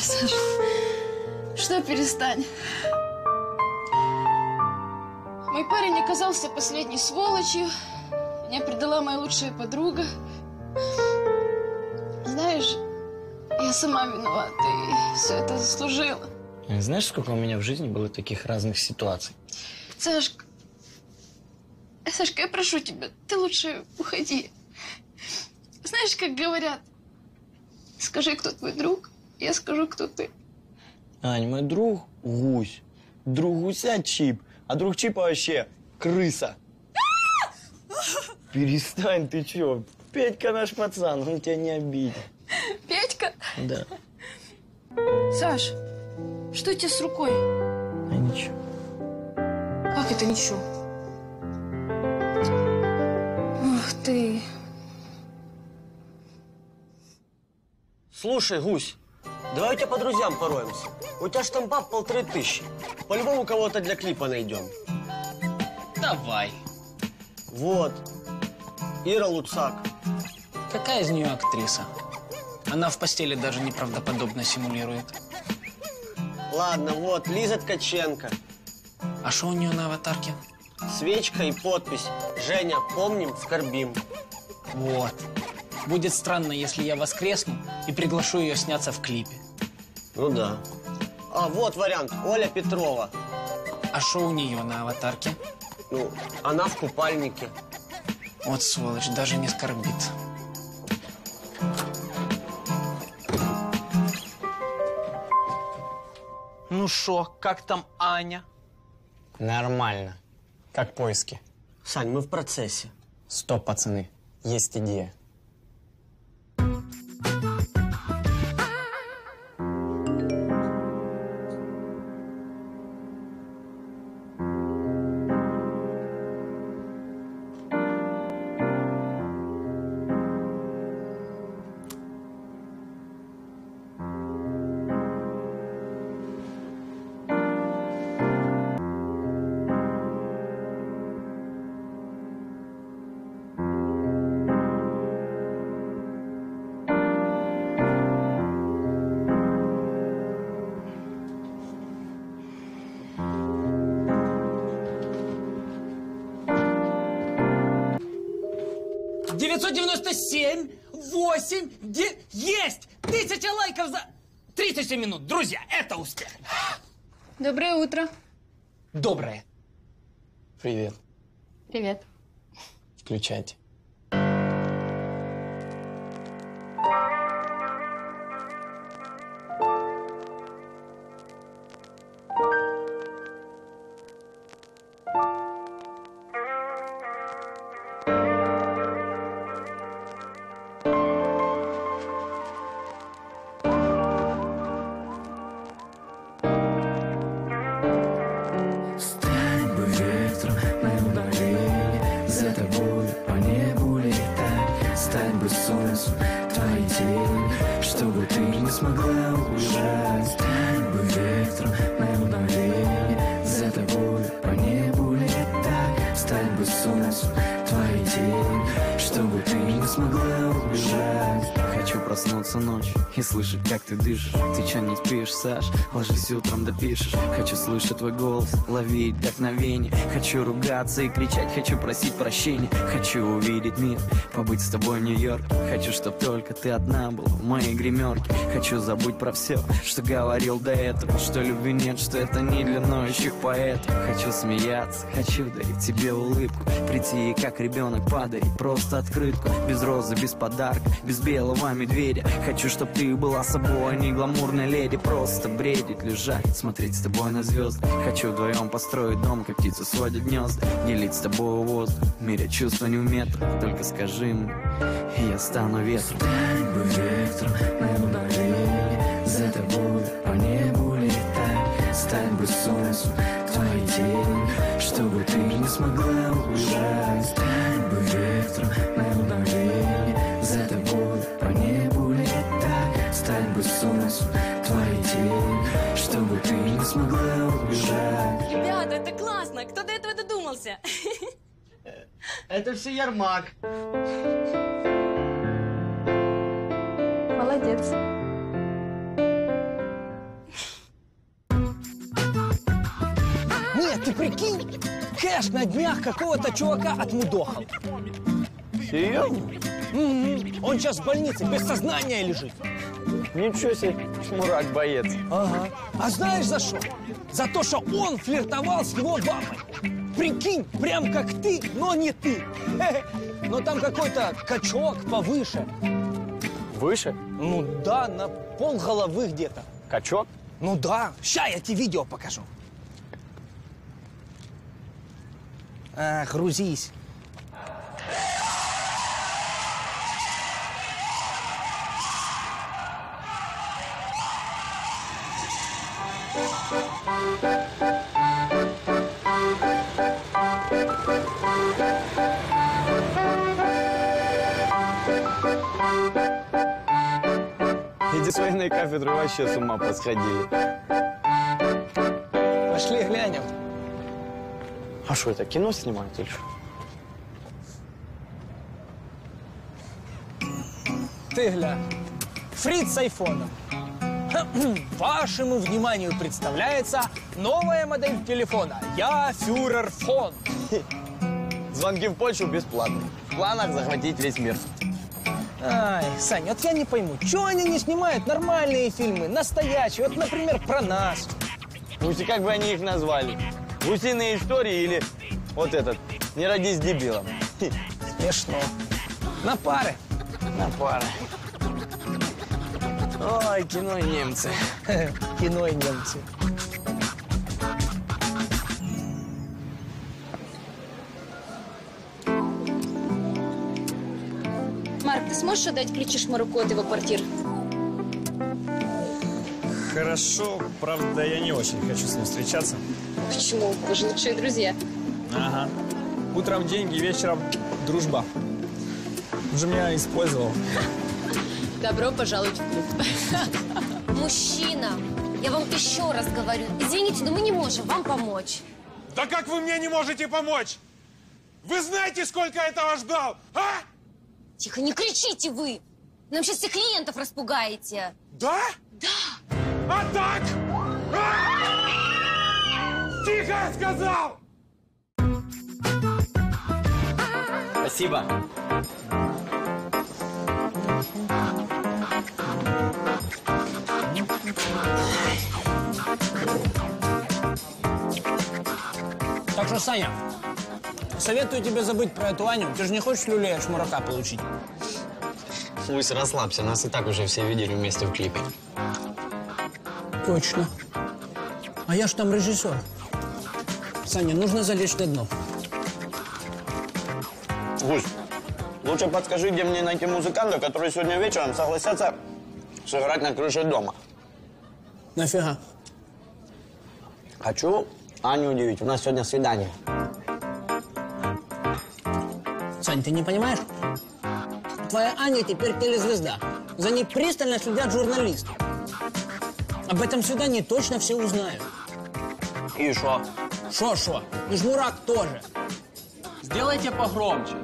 Саша, что перестань? Мой парень оказался последней сволочью. Меня предала моя лучшая подруга. Знаешь, я сама виновата и все это заслужила. Знаешь, сколько у меня в жизни было таких разных ситуаций? Сашка, Сашка, я прошу тебя, ты лучше уходи. Знаешь, как говорят, скажи, кто твой друг, я скажу, кто ты. Ань, мой друг гусь. Друг гуся чип, а друг чипа вообще крыса. Перестань, ты чё? Петька наш пацан, он тебя не обидит. Петька? Да. Саш, что у тебя с рукой? А ничего. Как это ничего? Ух ты. Слушай, гусь, давай у тебя по друзьям пороемся. У тебя ж там баб полторы тысячи. По-любому кого-то для клипа найдем. Давай. Вот. Ира Луцак. Какая из нее актриса? Она в постели даже неправдоподобно симулирует. Ладно, вот, Лиза Ткаченко. А что у нее на аватарке? Свечка и подпись. Женя, помним, скорбим. Вот. Будет странно, если я воскресну и приглашу ее сняться в клипе. Ну да. А, вот вариант. Оля Петрова. А что у нее на аватарке? Ну, она в купальнике. Вот сволочь, даже не скорбит. Ну шо, как там Аня? Нормально. Как поиски? Сань, мы в процессе. Стоп, пацаны. Есть идея. 37 минут. Друзья, это успех. Доброе утро. Доброе. Привет. Привет. Включайте. Саш? Ложись утром допишешь. Хочу слышать твой голос, ловить вдохновение. Хочу ругаться и кричать, хочу просить прощения. Хочу увидеть мир, побыть с тобой в Нью-Йорке Хочу, чтоб только ты одна была в моей гримерке. Хочу забыть про все, что говорил до этого. Что любви нет, что это не для ноющих поэтов. Хочу смеяться, хочу дарить тебе улыбку. Прийти и как ребенок подарить просто открытку. Без розы, без подарка, без белого медведя. Хочу, чтоб ты была собой, а не гламурная леди. Просто бредить, лежать, смотреть с тобой на звезды. Хочу вдвоем построить дом, как птицы сводят гнезда. Делить с тобой воздух, мерять чувства не в метрах Только скажи мне, я стану ветром. Стань бы ветром на мгновенье За тобой по небу летать Стань бы солнцем твоей тень Чтобы ты не смогла убежать Это все Ярмак. Молодец. Нет, ты прикинь, Кэш на днях какого-то чувака отмудохал. Серьезно? Мгм. Он сейчас в больнице, без сознания лежит. Ничего себе, шмурак боец. Ага. А знаешь за что? За то, что он флиртовал с его бабой. Прикинь, прям как ты, но не ты. Но там какой-то качок повыше. Выше? Ну да, на пол головы где-то. Качок? Ну да. Ща я тебе видео покажу. А, грузись. Эти с военной кафедры вообще с ума посходили Пошли глянем. А что это, кино снимают или что? ты глянь. Фриц с айфоном. Вашему вниманию представляется новая модель телефона. Я фюрер фон. Звонки в Польшу бесплатно. В планах захватить весь мир. Ай, Саня, вот я не пойму, чего они не снимают нормальные фильмы, настоящие, вот, например, про нас. Пусть и как бы они их назвали. Гусиные истории или вот этот. Не родись дебилом. Смешно. На пары. На пары. Ой, кино и немцы. Кино и немцы. Сможешь отдать ключи Шмаруку от его квартиры? Хорошо, правда, я не очень хочу с ним встречаться. Почему? Вы же лучшие друзья. Ага. Утром деньги, вечером дружба. Он же меня использовал. Добро пожаловать в клуб. Мужчина, я вам еще раз говорю, извините, но мы не можем вам помочь. Да как вы мне не можете помочь? Вы знаете, сколько я этого ждал, а? Тихо, не кричите вы! Нам сейчас всех клиентов распугаете. Да? Да. А так? А! Тихо, я сказал! Спасибо. Так что, Саня, советую тебе забыть про эту Аню. Ты же не хочешь люлей от шмарака получить? Луис, расслабься, нас и так уже все видели вместе в клипе. Точно. А я ж там режиссер. Саня, нужно залечь на дно. Гусь, лучше подскажи, где мне найти музыканта, который сегодня вечером согласятся сыграть на крыше дома. Нафига? Хочу Аню удивить. У нас сегодня свидание. Сань, ты не понимаешь? Твоя Аня теперь телезвезда. За ней пристально следят журналисты. Об этом свидании точно все узнают. И шо? Шо-шо? И жмурак тоже. Сделайте погромче.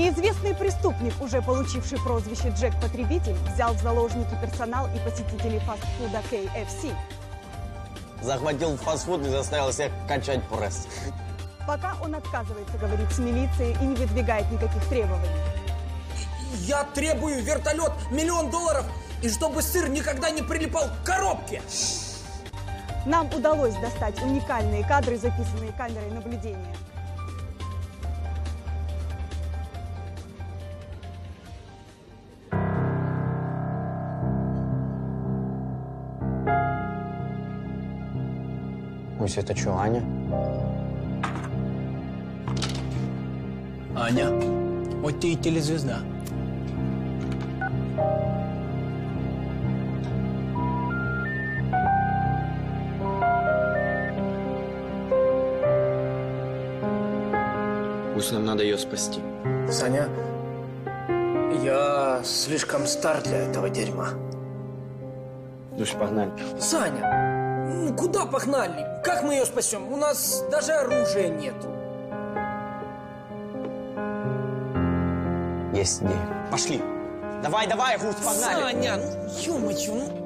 Неизвестный преступник, уже получивший прозвище Джек Потребитель, взял в заложники персонал и посетителей фастфуда KFC. Захватил фастфуд и заставил всех качать пресс. Пока он отказывается говорить с милицией и не выдвигает никаких требований. Я требую вертолет, миллион долларов, и чтобы сыр никогда не прилипал к коробке. Нам удалось достать уникальные кадры, записанные камерой наблюдения. Гусь, это что, Аня? Аня, вот ты и телезвезда. Гусь, нам надо ее спасти. Саня, я слишком стар для этого дерьма. Душ, погнали. Саня, ну куда погнали? Как мы ее спасем? У нас даже оружия нет. Есть идея. Пошли. Давай, давай, Гусь, погнали. Саня, ну ё-моё, ну...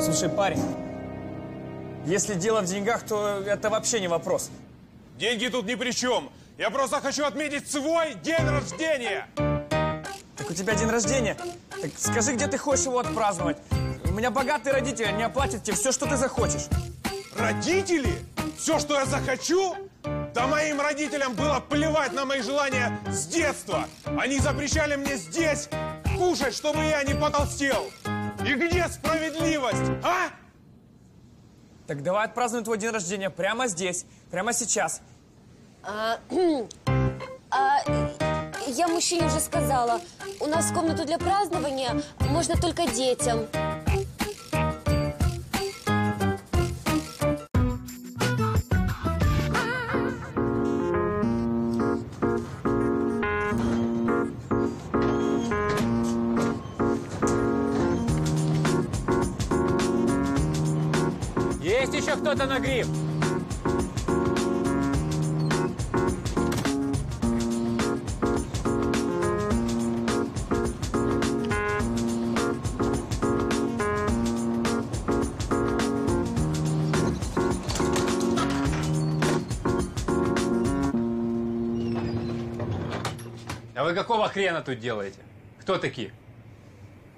Слушай, парень, если дело в деньгах, то это вообще не вопрос. Деньги тут ни при чем. Я просто хочу отметить свой день рождения. Так у тебя день рождения. Так скажи, где ты хочешь его отпраздновать. У меня богатые родители, они оплатят тебе все, что ты захочешь. Родители? Все, что я захочу? Да моим родителям было плевать на мои желания с детства. Они запрещали мне здесь кушать, чтобы я не потолстел. И где справедливость, а? Так давай отпразднуем твой день рождения прямо здесь, прямо сейчас. А, а, я мужчине уже сказала, у нас комнату для празднования можно только детям. Есть еще кто-то на гриф? Вы какого хрена тут делаете? Кто такие?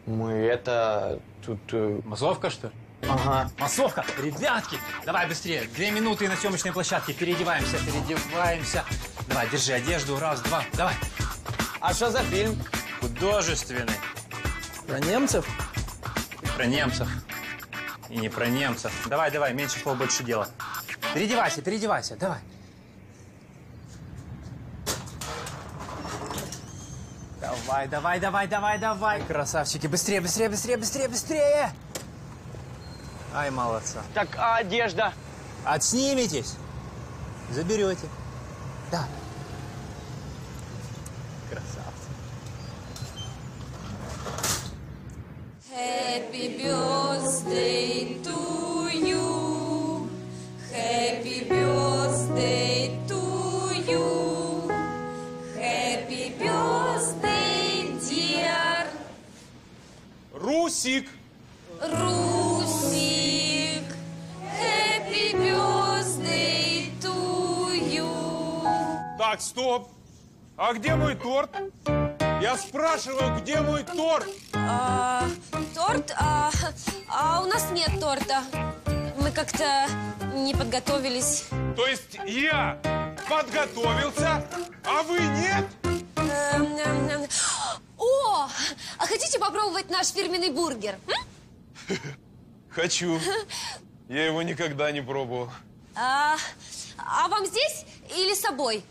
Мы это... тут... э, Массовка, что ли? Ага. Массовка? Ребятки, давай быстрее. Две минуты и на съемочной площадке. Переодеваемся, переодеваемся. Давай, держи одежду. Раз, два. Давай. А что за фильм? Художественный. Про немцев? Про немцев. И не про немцев. Давай, давай, меньше слов, больше дела. Переодевайся, переодевайся, давай. Давай, давай, давай, давай, давай, красавчики. Быстрее, быстрее, быстрее, быстрее, быстрее. Ай, молодца. Так, а одежда? Отсниметесь. Заберете. Да. Красавцы. Happy birthday to you. Happy birthday to you. Happy birthday, Русик! Русик. Happy birthday to you. Так, стоп. А где мой торт? Я спрашиваю, где мой торт? А, торт? А, а у нас нет торта. Мы как-то не подготовились. То есть я подготовился, а вы нет? Эм, эм, эм. А хотите попробовать наш фирменный бургер? м? Хочу. Я его никогда не пробовал. А, а вам здесь или с собой?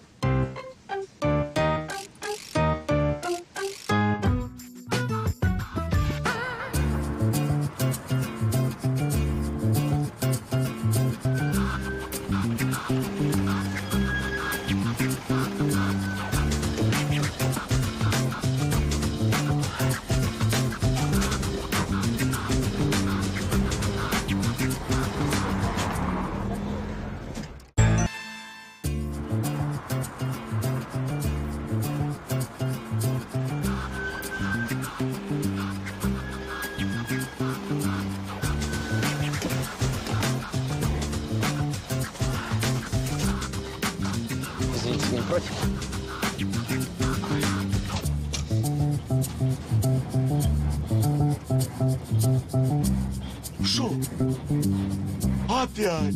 Опять?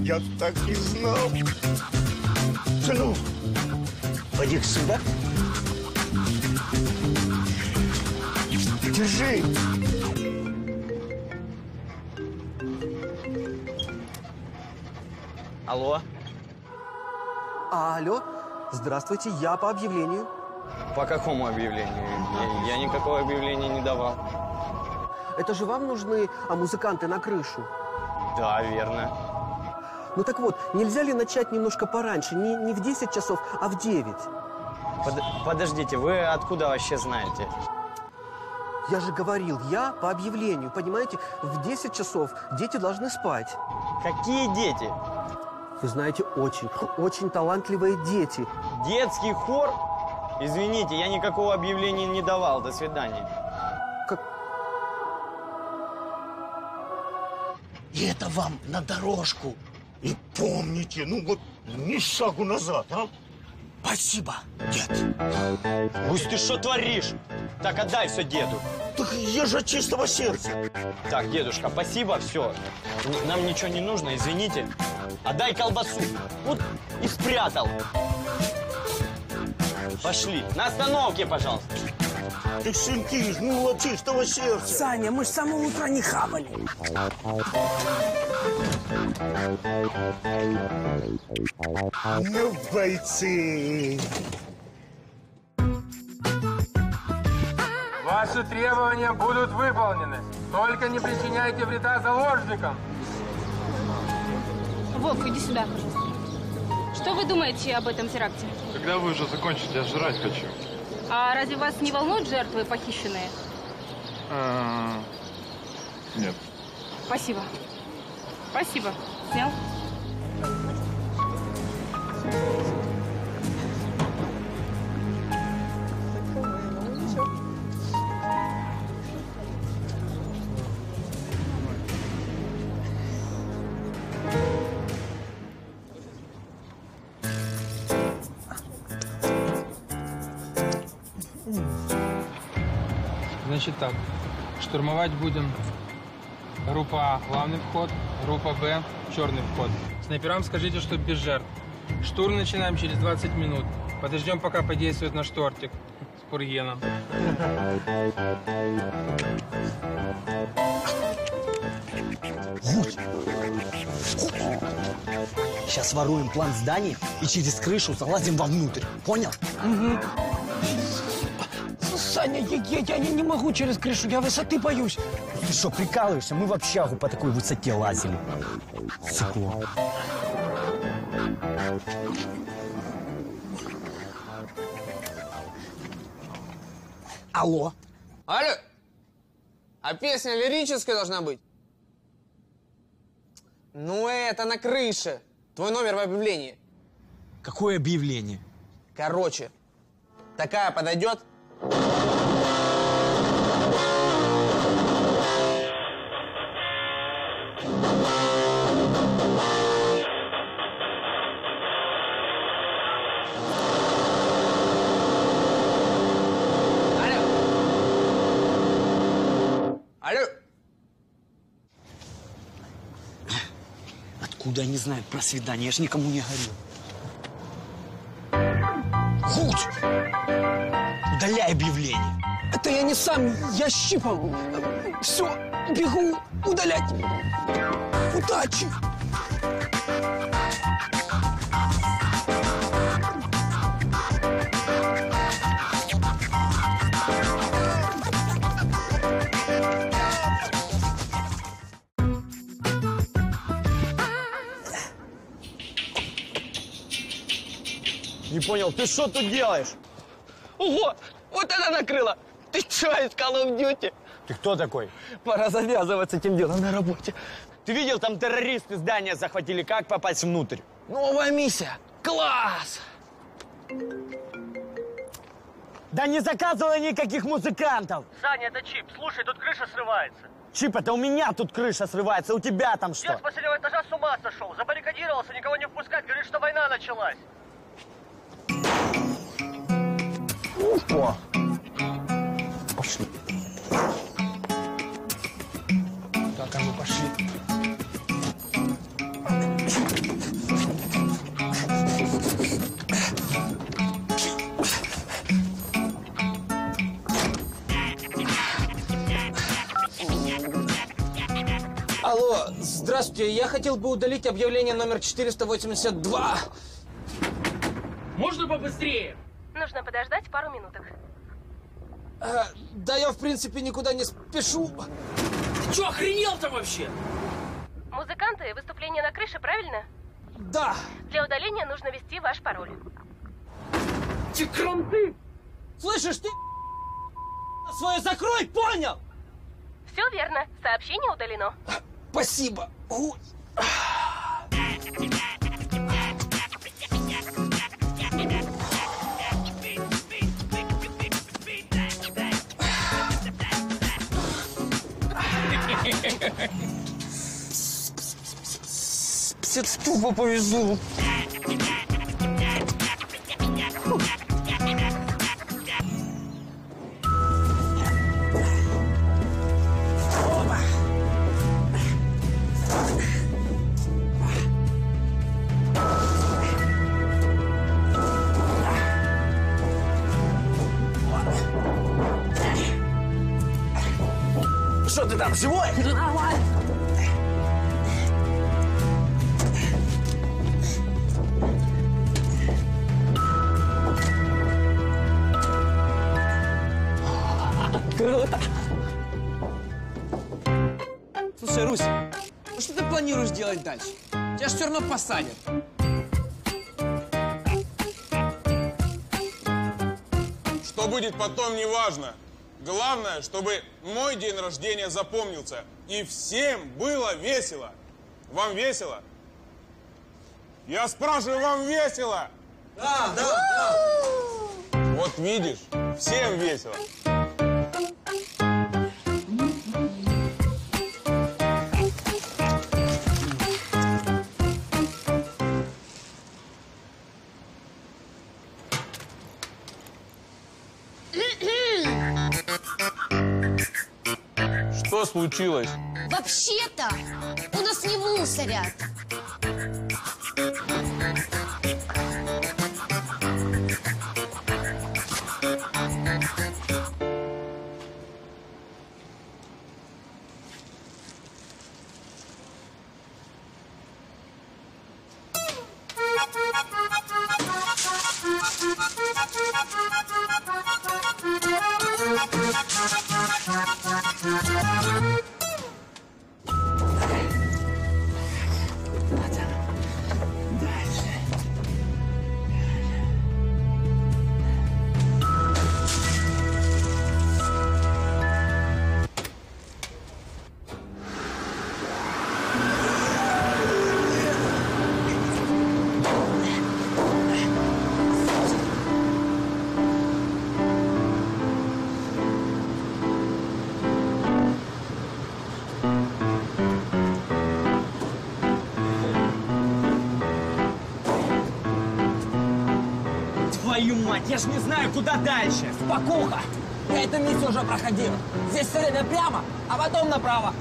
Я так и знал. Сынок, пойди сюда. Держи. Алло? Алло, здравствуйте, я по объявлению. По какому объявлению? Я, я никакого объявления не давал. Это же вам нужны а, музыканты на крышу? Да, верно. Ну так вот, нельзя ли начать немножко пораньше? Не, не в 10 часов, а в 9? Под- подождите, вы откуда вообще знаете? Я же говорил, я по объявлению, понимаете? В 10 часов дети должны спать. Какие дети? Вы знаете, очень, очень талантливые дети. Детский хор? Извините, я никакого объявления не давал. До свидания. И это вам на дорожку. И помните, ну вот ни шагу назад, а? Спасибо, дед. Гусь, ты что творишь? Так, отдай все деду. Так я же от чистого сердца. Так, дедушка, спасибо, все. Нам ничего не нужно, извините. Отдай колбасу. Вот и спрятал. Пошли. На остановке, пожалуйста. Ты, сынки, ну от чистого сердца. Саня, мы с самого утра не хавали. Ну, бойцы. Ваши требования будут выполнены. Только не причиняйте вреда заложникам. Волк, иди сюда, пожалуйста. Что вы думаете об этом теракте? Когда вы уже закончите, я жрать хочу. А разве вас не волнуют жертвы похищенные? А, Нет. Спасибо. Спасибо. Снял? Значит так, штурмовать будем группа А, главный вход, группа Б, черный вход. Снайперам скажите, что без жертв. Штурм начинаем через 20 минут. Подождем, пока подействует наш тортик с пургеном. Гусь! Сейчас воруем план здания и через крышу залазим вовнутрь. Понял? Саня, я, я, я не могу через крышу, я высоты боюсь. Ты что, прикалываешься? Мы в общагу по такой высоте лазили. Сыкло. Алло? Алло! А песня лирическая должна быть? Ну, это на крыше. Твой номер в объявлении. Какое объявление? Короче, такая подойдет? Откуда они знают про свидание? Я ж никому не говорил. Гусь! Удаляй объявление. Это я не сам, я щипом. Все, бегу удалять. Удачи! Не понял, ты что тут делаешь? Ого! Вот это накрыло! Ты что, из Call of Duty? Ты кто такой? Пора завязываться этим делом на работе. Ты видел, там террористы здание захватили. Как попасть внутрь? Новая миссия! Класс! Да не заказывай никаких музыкантов! Саня, это Чип. Слушай, тут крыша срывается. Чип, это у меня тут крыша срывается, у тебя там Я что? с последнего этажа с ума сошел. Забаррикадировался, никого не впускать. Говорит, что война началась. Опа! Пошли. Так, а мы пошли. Алло, здравствуйте, я хотел бы удалить объявление номер 482. Можно побыстрее? Нужно подождать пару минуток. А, да я, в принципе, никуда не спешу. Ты что, охренел-то вообще? Музыканты, выступление на крыше, правильно? Да. Для удаления нужно ввести ваш пароль. Те кранты! Слышишь, ты свое закрой, понял? Все верно. Сообщение удалено. Спасибо. Ой. Псец тупо повезло. Дальше? Тебя же все равно посадят. Что будет потом, неважно. Главное, чтобы мой день рождения запомнился. И всем было весело. Вам весело? Я спрашиваю, вам весело? Да, да, Вот видишь, всем весело. Случилось? Вообще-то у нас не мусорят. Я ж не знаю, куда дальше. Спокуха! Я эту миссию уже проходил. Здесь все время прямо, а потом направо.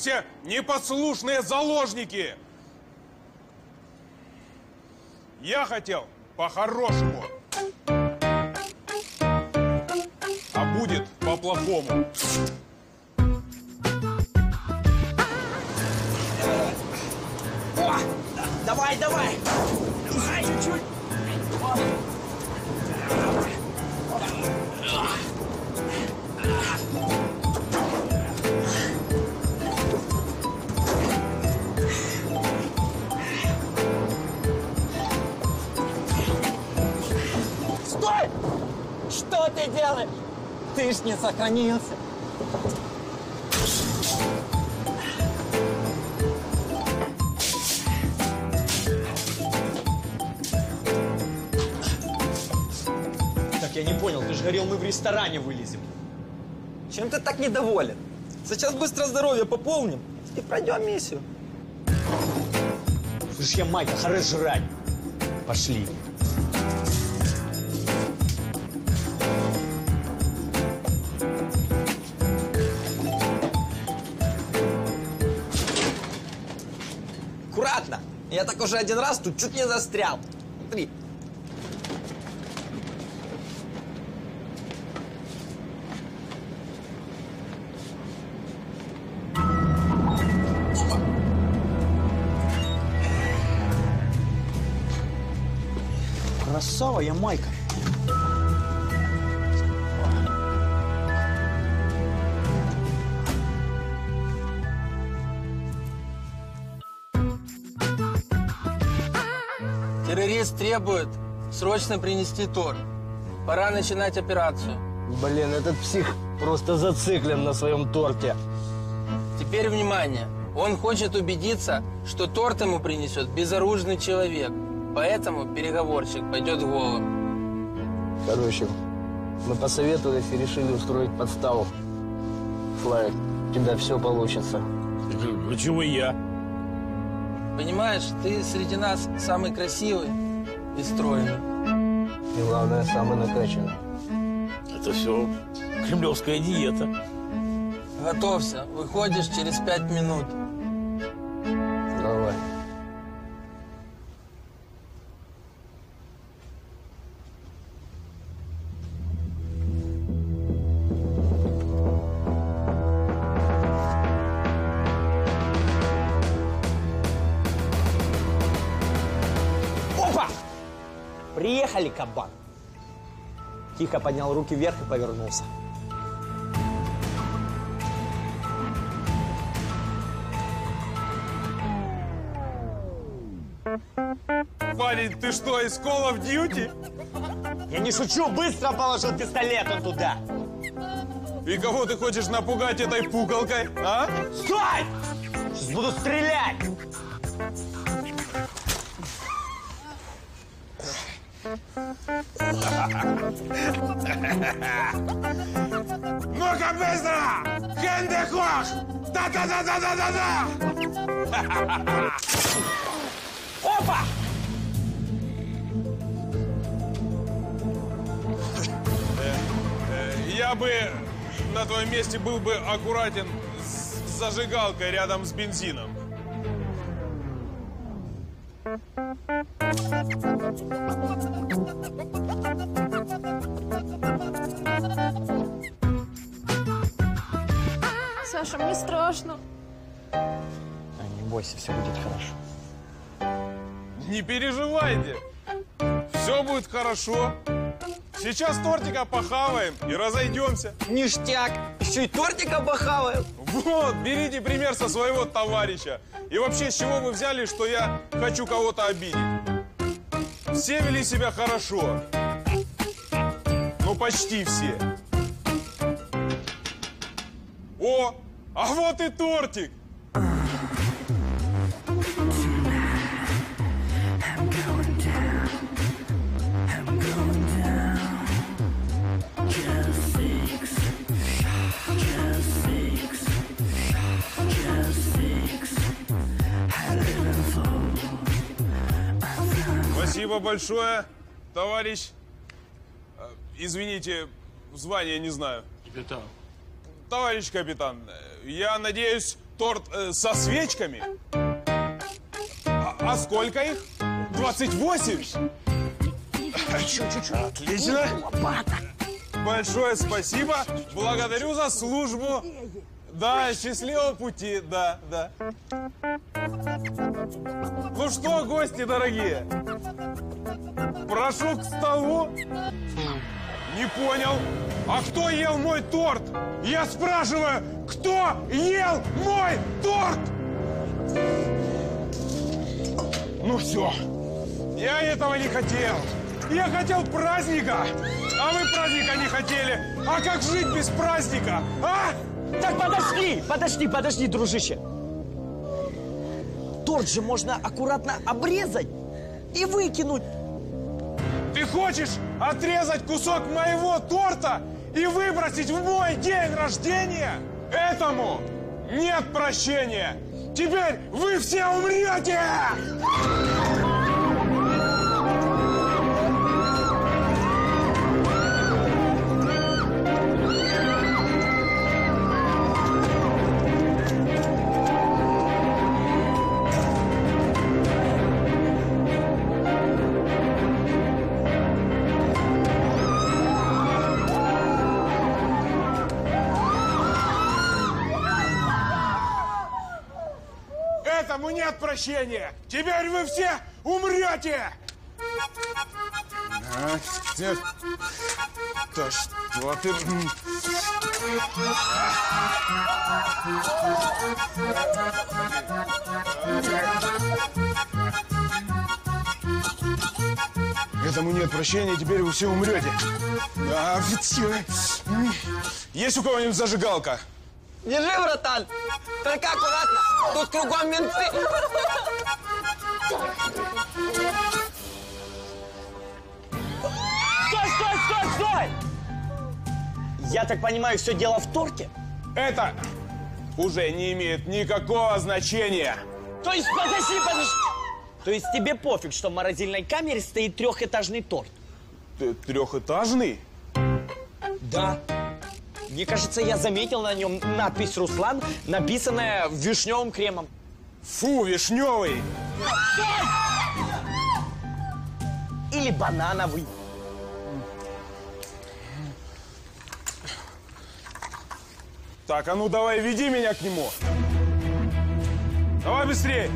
Все непослушные заложники! Я хотел по-хорошему. А будет по-плохому. Давай. Давай, Что ты делаешь? Ты ж не сохранился. Так я не понял, ты же говорил, мы в ресторане вылезем. Чем ты так недоволен? Сейчас быстро здоровье пополним и пройдем миссию. Слышь, я Майка, хорош жрать. Пошли. Я так уже один раз тут чуть не застрял. Смотри. Красава, я Майка. Требует срочно принести торт. Пора начинать операцию. Блин, этот псих просто зациклен на своем торте. Теперь внимание. Он хочет убедиться, что торт ему принесет безоружный человек. Поэтому переговорщик пойдет голым. Короче, мы посоветовались и решили устроить подставу. Флайк, у тебя все получится. Почему я? Понимаешь, ты среди нас самый красивый и стройный. И главное, самый накачанный. Это все кремлевская диета. Готовься. Выходишь через пять минут. Тихо поднял руки вверх и повернулся. Парень, ты что, из Call of Duty? Я не шучу, быстро положил пистолет он туда. И кого ты хочешь напугать этой пукалкой, а? Стой! Сейчас буду стрелять! Ну-ка быстро! Хендехох! Да-да-да-да-да-да-да! Опа! Я бы на твоем месте был бы аккуратен с зажигалкой рядом с бензином. Саша, мне страшно. А, не бойся, все будет хорошо. Не переживайте. Все будет хорошо. Сейчас тортика похаваем и разойдемся. Ништяк. Еще и тортика похаваем. Вот, берите пример со своего товарища. И вообще, с чего вы взяли, что я хочу кого-то обидеть? Все вели себя хорошо. Ну, почти все. О, а вот и тортик. Спасибо большое, товарищ. Э, Извините, звание не знаю. Капитан. Товарищ капитан, э, я надеюсь, торт э, со свечками? А, а сколько их? 28? Чуть-чуть. Отлично. Большое спасибо. Благодарю за службу. Да, счастливого пути. Да, да. Ну что, гости дорогие? Прошу к столу. Не понял. А кто ел мой торт? Я спрашиваю, кто ел мой торт? Ну все. Я этого не хотел. Я хотел праздника, а вы праздника не хотели. А как жить без праздника, а? Так подожди, подожди, подожди, дружище. Торт же можно аккуратно обрезать и выкинуть. Ты хочешь отрезать кусок моего торта и выбросить в мой день рождения? Этому нет прощения. Теперь вы все умрете! Нет прощения! Теперь вы все умрете! А, нет. Да что ты... Этому нет прощения, теперь вы все умрете. А, всё. М. Есть у кого-нибудь зажигалка? Держи, братан. Только аккуратно. Тут кругом менты. Стой, стой, стой, стой! Я так понимаю, все дело в торте? Это уже не имеет никакого значения. То есть, подожди, подожди. То есть тебе пофиг, что в морозильной камере стоит трехэтажный торт? Т- Трехэтажный? Да. Мне кажется, я заметил на нем надпись «Руслан», написанная вишневым кремом. Фу, вишневый! Или банановый. Так, а ну давай, веди меня к нему. Давай быстрее.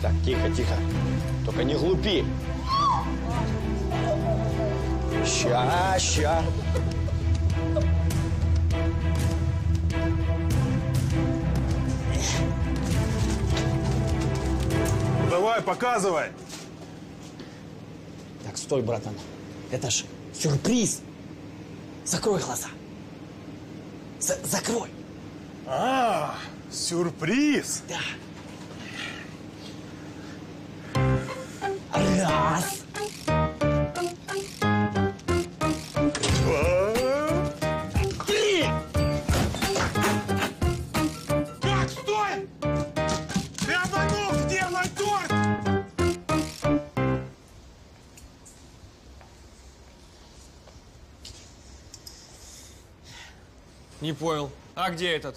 Так, тихо, тихо. Только не глупи. Ща, ща. Давай, показывай. Так, стой, братан. Это ж сюрприз. Закрой глаза. За- закрой. А, сюрприз. Да. Раз. Не понял. А где этот?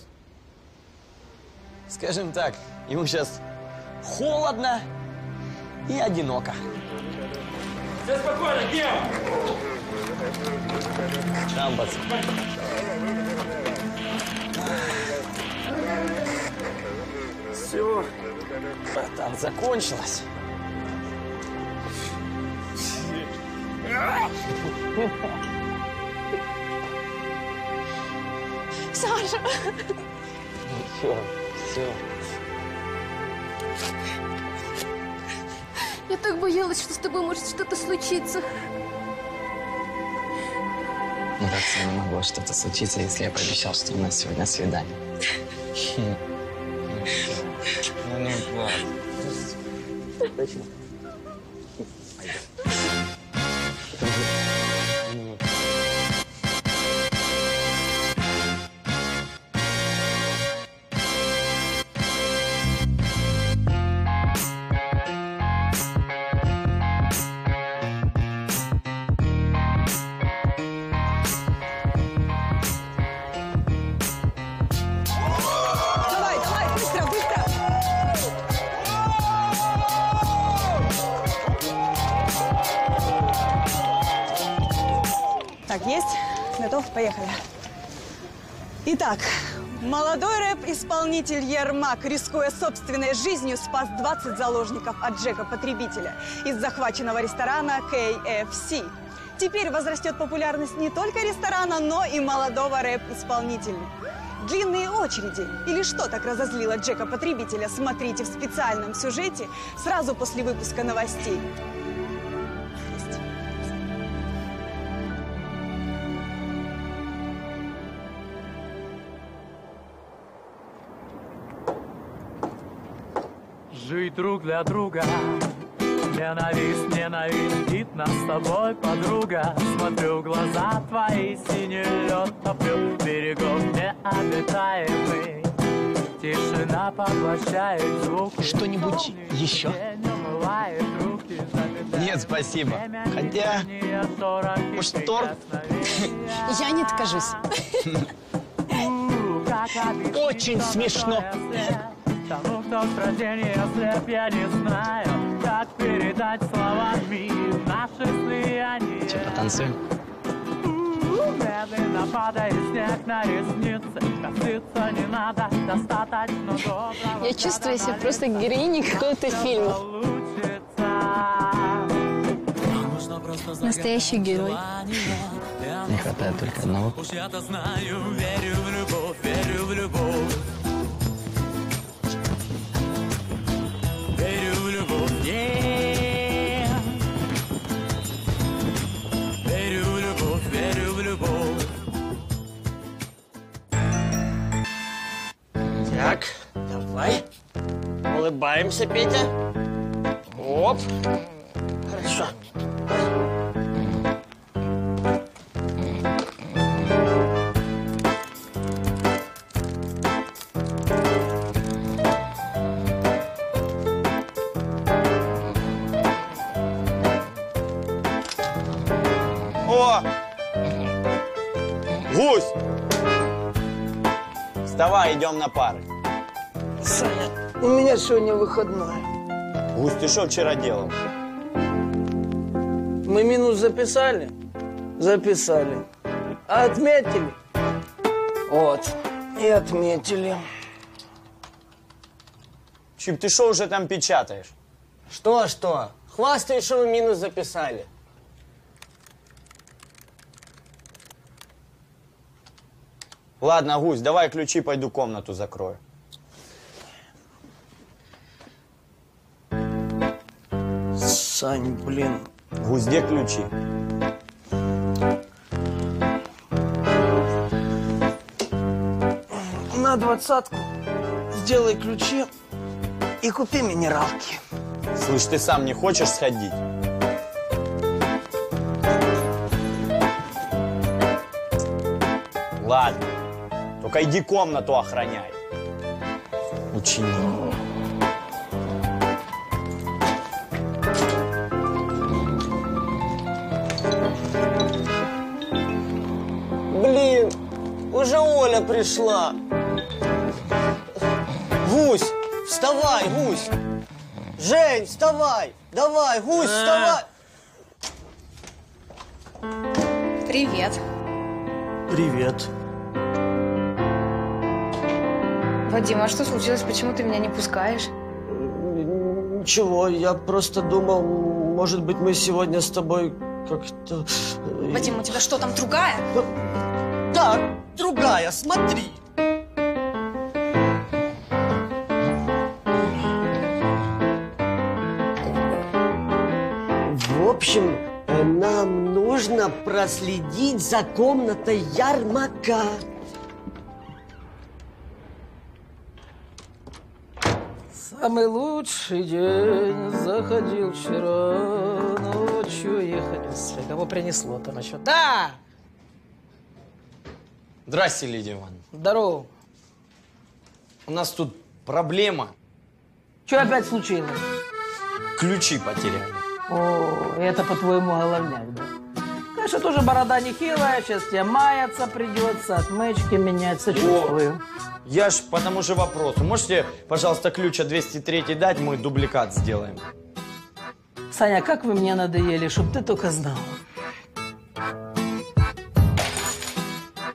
Скажем так, ему сейчас холодно и одиноко. Все спокойно, где он? Там, пацан. Все, братан, закончилось. Саша! Все, все. Я так боялась, что с тобой может что-то случиться. Ну как не могло что-то случиться, если я пообещал, что у нас сегодня свидание? Ну. Ну не плачь. Точно. Есть? Готов? Поехали. Итак, молодой рэп-исполнитель Ермак, рискуя собственной жизнью, спас 20 заложников от Джека-потребителя из захваченного ресторана KFC. Теперь возрастет популярность не только ресторана, но и молодого рэп-исполнителя. Длинные очереди или что так разозлило Джека-потребителя, смотрите в специальном сюжете сразу после выпуска новостей. Жить друг для друга Ненависть ненавидит нас с тобой, подруга Смотрю в глаза твои, синий лед топлю Берегов необитаемый Тишина поглощает звуки Что-нибудь еще? Нет, спасибо. Хотя, может, торт? Я не откажусь. Очень смешно. Кто в рождении ослеп, я не знаю Как передать словами наши слияния Потанцуем? Медленно падает снег на ресницы Коситься не надо, достаточно доброго Я чувствую себя просто героиней какого-то фильма. Настоящий герой. Не хватает только одного. Уж я-то знаю, верю в любовь, верю в любовь yeah. Верю в любовь, верю в любовь Так, давай. Улыбаемся, Петя. Оп. Хорошо. Гусь! Вставай, идем на пары. Саня, у меня сегодня выходной. Гусь, ты что вчера делал? Мы минус записали? Записали. А отметили? Вот. И отметили. Чип, ты что уже там печатаешь? Что, что? Хвастаюсь, что мы минус записали. Ладно, Гусь, давай ключи, пойду комнату закрою. Сань, блин. Гусь, где ключи? На двадцатку сделай ключи и купи минералки. Слышь, ты сам не хочешь сходить? Ладно. Только иди комнату охраняй. Ученик. Блин, уже Оля пришла. Гусь, вставай, гусь. Жень, вставай. Давай, гусь, вставай. Привет. Привет. Вадим, а что случилось? Почему ты меня не пускаешь? Ничего, я просто думал, может быть, мы сегодня с тобой как-то... э, Вадим, у тебя что, там другая? Да, другая, смотри. В общем, нам нужно проследить за комнатой ярмака. Самый лучший день заходил вчера ночью ехать. Господи, Кого принесло там еще? Да! Здрасте, Лидия Ивановна. Здорово. У нас тут проблема. Что опять случилось? Ключи потеряли. О, это по-твоему головняк, да? Конечно, тоже борода нехилая, сейчас тебе маяться придется, отмычки менять, сочувствую. Я ж по тому же вопросу. Можете, пожалуйста, ключ от 203 дать, мы дубликат сделаем. Саня, как вы мне надоели, чтоб ты только знал.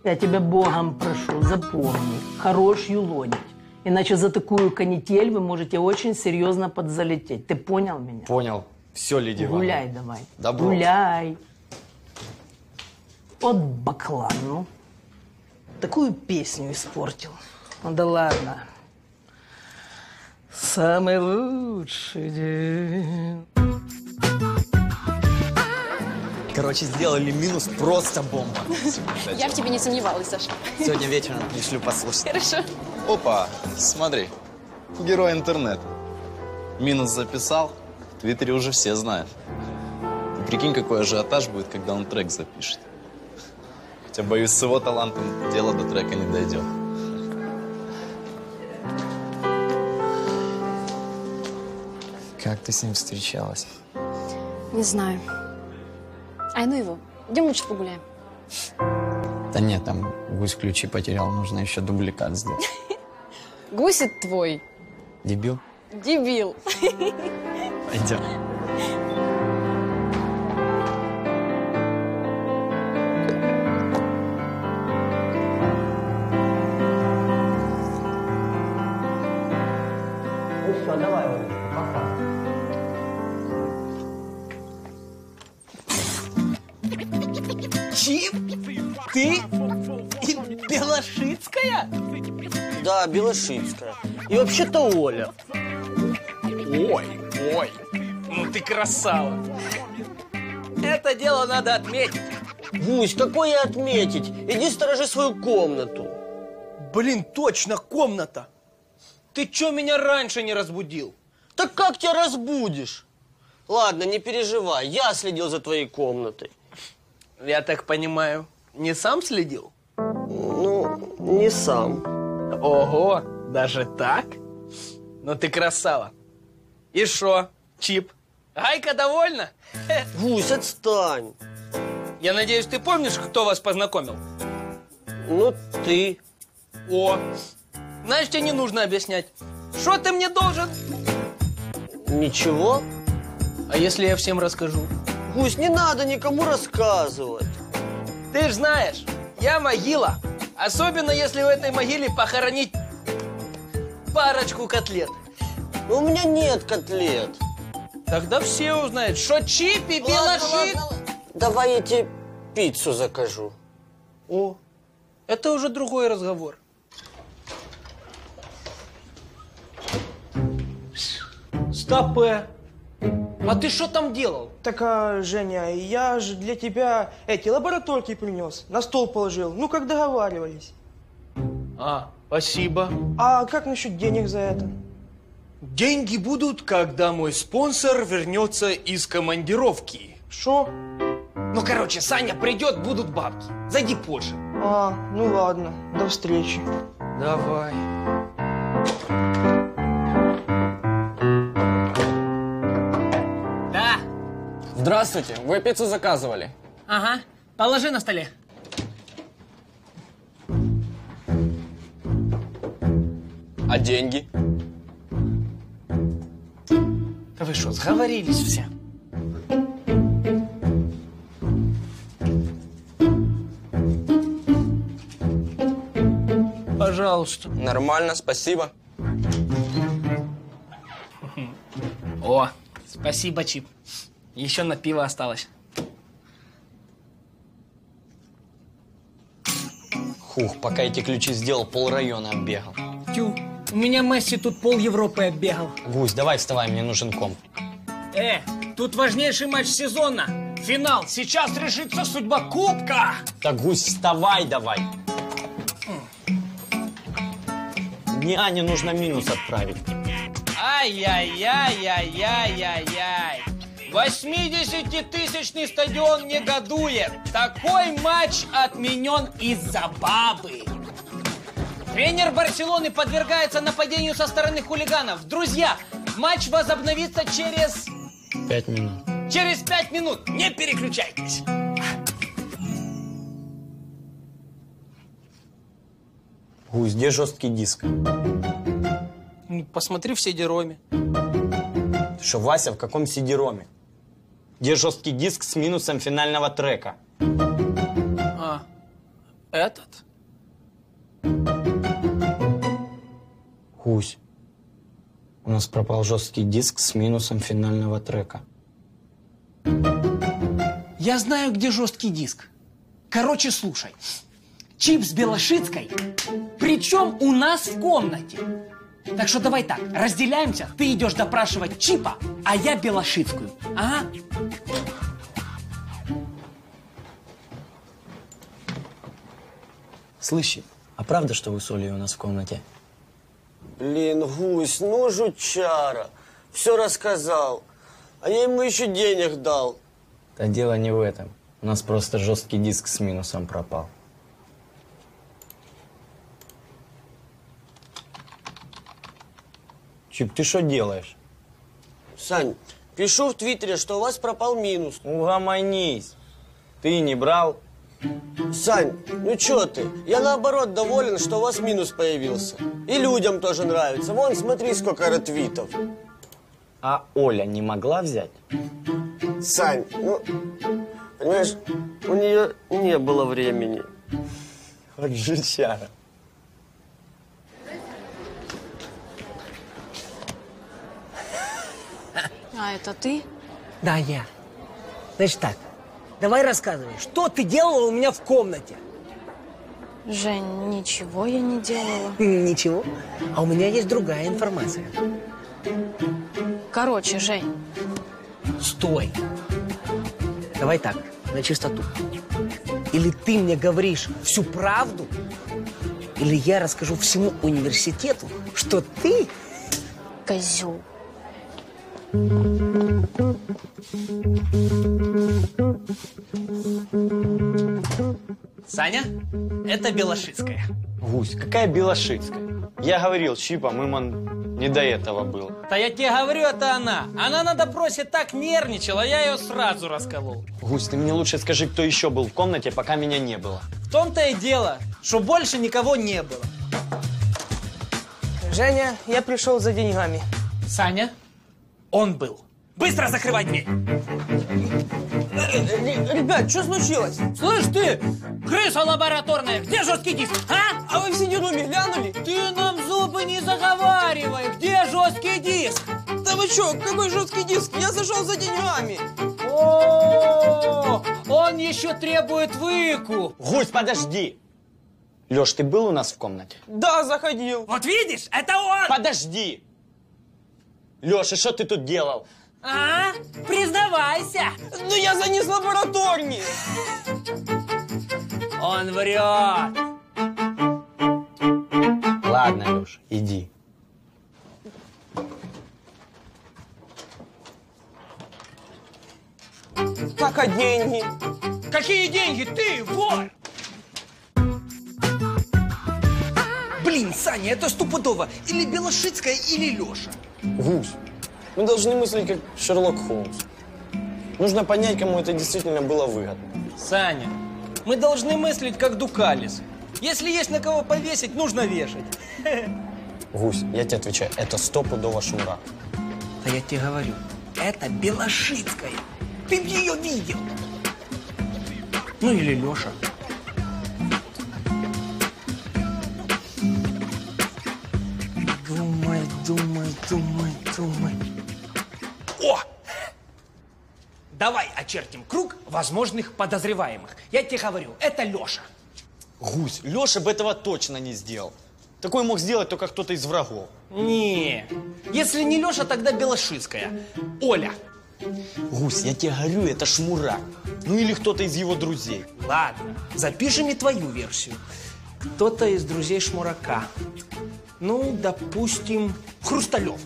Я тебя богом прошу, запомни, хорош юлонить. Иначе за такую канитель вы можете очень серьезно подзалететь. Ты понял меня? Понял. Все, Лидия Ивановна. Гуляй давай. Добро. Гуляй. От баклан, ну. Такую песню испортил. Ну да ладно. Самый лучший день. Короче, сделали минус просто бомба. Я в тебе не сомневалась, Саша. Сегодня вечером пришлю послушать. Хорошо. Опа, смотри, герой интернета. Минус записал, в Твиттере уже все знают. Ты прикинь, какой ажиотаж будет, когда он трек запишет. Хотя, боюсь, с его талантом дело до трека не дойдет. Как ты с ним встречалась? Не знаю. Ай, ну его. Идем лучше погуляем. Да нет, там гусь ключи потерял, нужно еще дубликат сделать. Гусит твой. Дебил? Дебил. Пойдем. Белошицкая? Да, Белошицкая. И вообще-то Оля. Ой, ой, ну ты красава. Это дело надо отметить. Гусь, какое отметить? Иди сторожи свою комнату. Блин, точно, комната. Ты чё меня раньше не разбудил? Так как тебя разбудишь? Ладно, не переживай, я следил за твоей комнатой. Я так понимаю, не сам следил? Ну, не сам. Ого, даже так? Ну ты красава. И шо, Чип? Гайка довольна? Гусь, отстань. Я надеюсь, ты помнишь, кто вас познакомил? Ну, ты. О, значит, тебе не нужно объяснять. Что ты мне должен? Ничего. А если я всем расскажу? Гусь, не надо никому рассказывать. Ты ж знаешь, я могила. Особенно, если в этой могиле похоронить парочку котлет. У меня нет котлет. Тогда все узнают, что Чип и Белошит... Давай я тебе пиццу закажу. О, это уже другой разговор. Стопэ. А ты что там делал? Так, а, Женя, я же для тебя эти лабораторки принес, на стол положил. Ну, как договаривались. А, спасибо. А как насчет денег за это? Деньги будут, когда мой спонсор вернется из командировки. Что? Ну, короче, Саня придет, будут бабки. Зайди позже. А, ну ладно, до встречи. Давай. Здравствуйте, вы пиццу заказывали? Ага. Положи на столе. А деньги? Да вы что, сговорились все? Пожалуйста. Нормально, спасибо. О, спасибо, Чип. Еще на пиво осталось. Хух, пока эти ключи сделал, пол района оббегал. Тю, у меня Месси тут пол Европы оббегал. Гусь, давай вставай, мне нужен комп. Э, тут важнейший матч сезона. Финал. Сейчас решится судьба Кубка. Так, Гусь, вставай давай. Мне Ане нужно минус отправить. Ай-яй-яй-яй-яй-яй-яй. 80-тысячный стадион негодует. Такой матч отменен из-за бабы. Тренер Барселоны подвергается нападению со стороны хулиганов. Друзья, матч возобновится через... Пять минут. Через пять минут. Не переключайтесь. Гусь, где жесткий диск? Посмотри в. Ты что, Вася, в каком CD-роме? Где жесткий диск с минусом финального трека? А, этот? Гусь, у нас пропал жесткий диск с минусом финального трека. Я знаю, где жесткий диск. Короче, слушай. Чип с Белошицкой, причем у нас в комнате. Так что давай так, разделяемся, ты идешь допрашивать Чипа, а я Белошицкую. Ага. Слышь, а правда, что вы с Олей у нас в комнате? Блин, гусь, ну жучара. Все рассказал. А я ему еще денег дал. Да дело не в этом. У нас просто жесткий диск с минусом пропал. Чип, ты что делаешь? Сань, пишу в Твиттере, что у вас пропал минус. Угомонись. Ты не брал? Сань, ну чё ты? Я наоборот доволен, что у вас минус появился. И людям тоже нравится. Вон, смотри, сколько ретвитов. А Оля не могла взять? Сань, ну, понимаешь, у нее не было времени. Вот жучара. А это ты? Да, я. Значит так, давай рассказывай, что ты делала у меня в комнате? Жень, ничего я не делала. Ничего. А у меня есть другая информация. Короче, Жень, Стой. Давай так, на чистоту. Или ты мне говоришь всю правду, или я расскажу всему университету, что ты... Козел. Саня, это Белошицкая. Гусь, какая Белошицкая? Я говорил, Чипом им он не до этого было. Да я тебе говорю, это она. Она на допросе так нервничала, я ее сразу расколол. Гусь, ты мне лучше скажи, кто еще был в комнате, пока меня не было. В том-то и дело, что больше никого не было. Женя, я пришел за деньгами. Саня, он был. Быстро закрывай дверь. Ребят, что случилось? Слышь ты, крыса лабораторная, где жесткий диск, а? А вы в сидеруме глянули? Ты нам зубы не заговаривай, где жесткий диск? Да вы что, какой жесткий диск? Я зашел за деньгами. О, он еще требует выкуп. Гусь, подожди. Леш, ты был у нас в комнате? Да, заходил. Вот видишь, это он. Подожди. Леша, что ты тут делал? А? Признавайся. Ну я занес лабораторни. Он врет. Ладно, Леш, иди. Так, а деньги? Какие деньги? Ты вор! Блин, Саня, это стопудово. Или Белошицкая, или Леша. Гусь, мы должны мыслить как Шерлок Холмс. Нужно понять, кому это действительно было выгодно. Саня, мы должны мыслить как Дукалис. Если есть на кого повесить, нужно вешать. Гусь, я тебе отвечаю, это стопудово шмура. Да я тебе говорю, это Белошицкая. Ты б ее видел. Ну или Леша. Думай, думай, думай. О! Давай очертим круг возможных подозреваемых. Я тебе говорю, это Леша. Гусь, Леша бы этого точно не сделал. Такой мог сделать только кто-то из врагов. Не, если не Леша, тогда Белошицкая. Оля. Гусь, я тебе говорю, это шмура. Ну или кто-то из его друзей. Ладно, запишем и твою версию. Кто-то из друзей Шмурака. Ну, допустим, Хрусталев.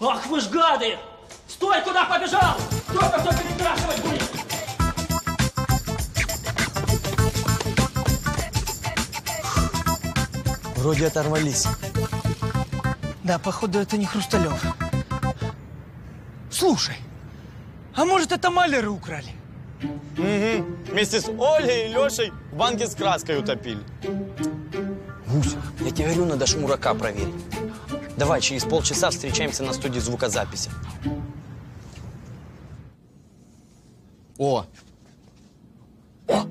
Ах вы ж гады! Стой, куда побежал! Кто-то все перекрашивать будет! Вроде оторвались. Да, походу, это не Хрусталев. Слушай, а может, это маляры украли? Угу. Вместе с Олей и Лешей в банке с краской утопили. Гусь, я тебе говорю, надо шмурака проверить. Давай, через полчаса встречаемся на студии звукозаписи. О! О!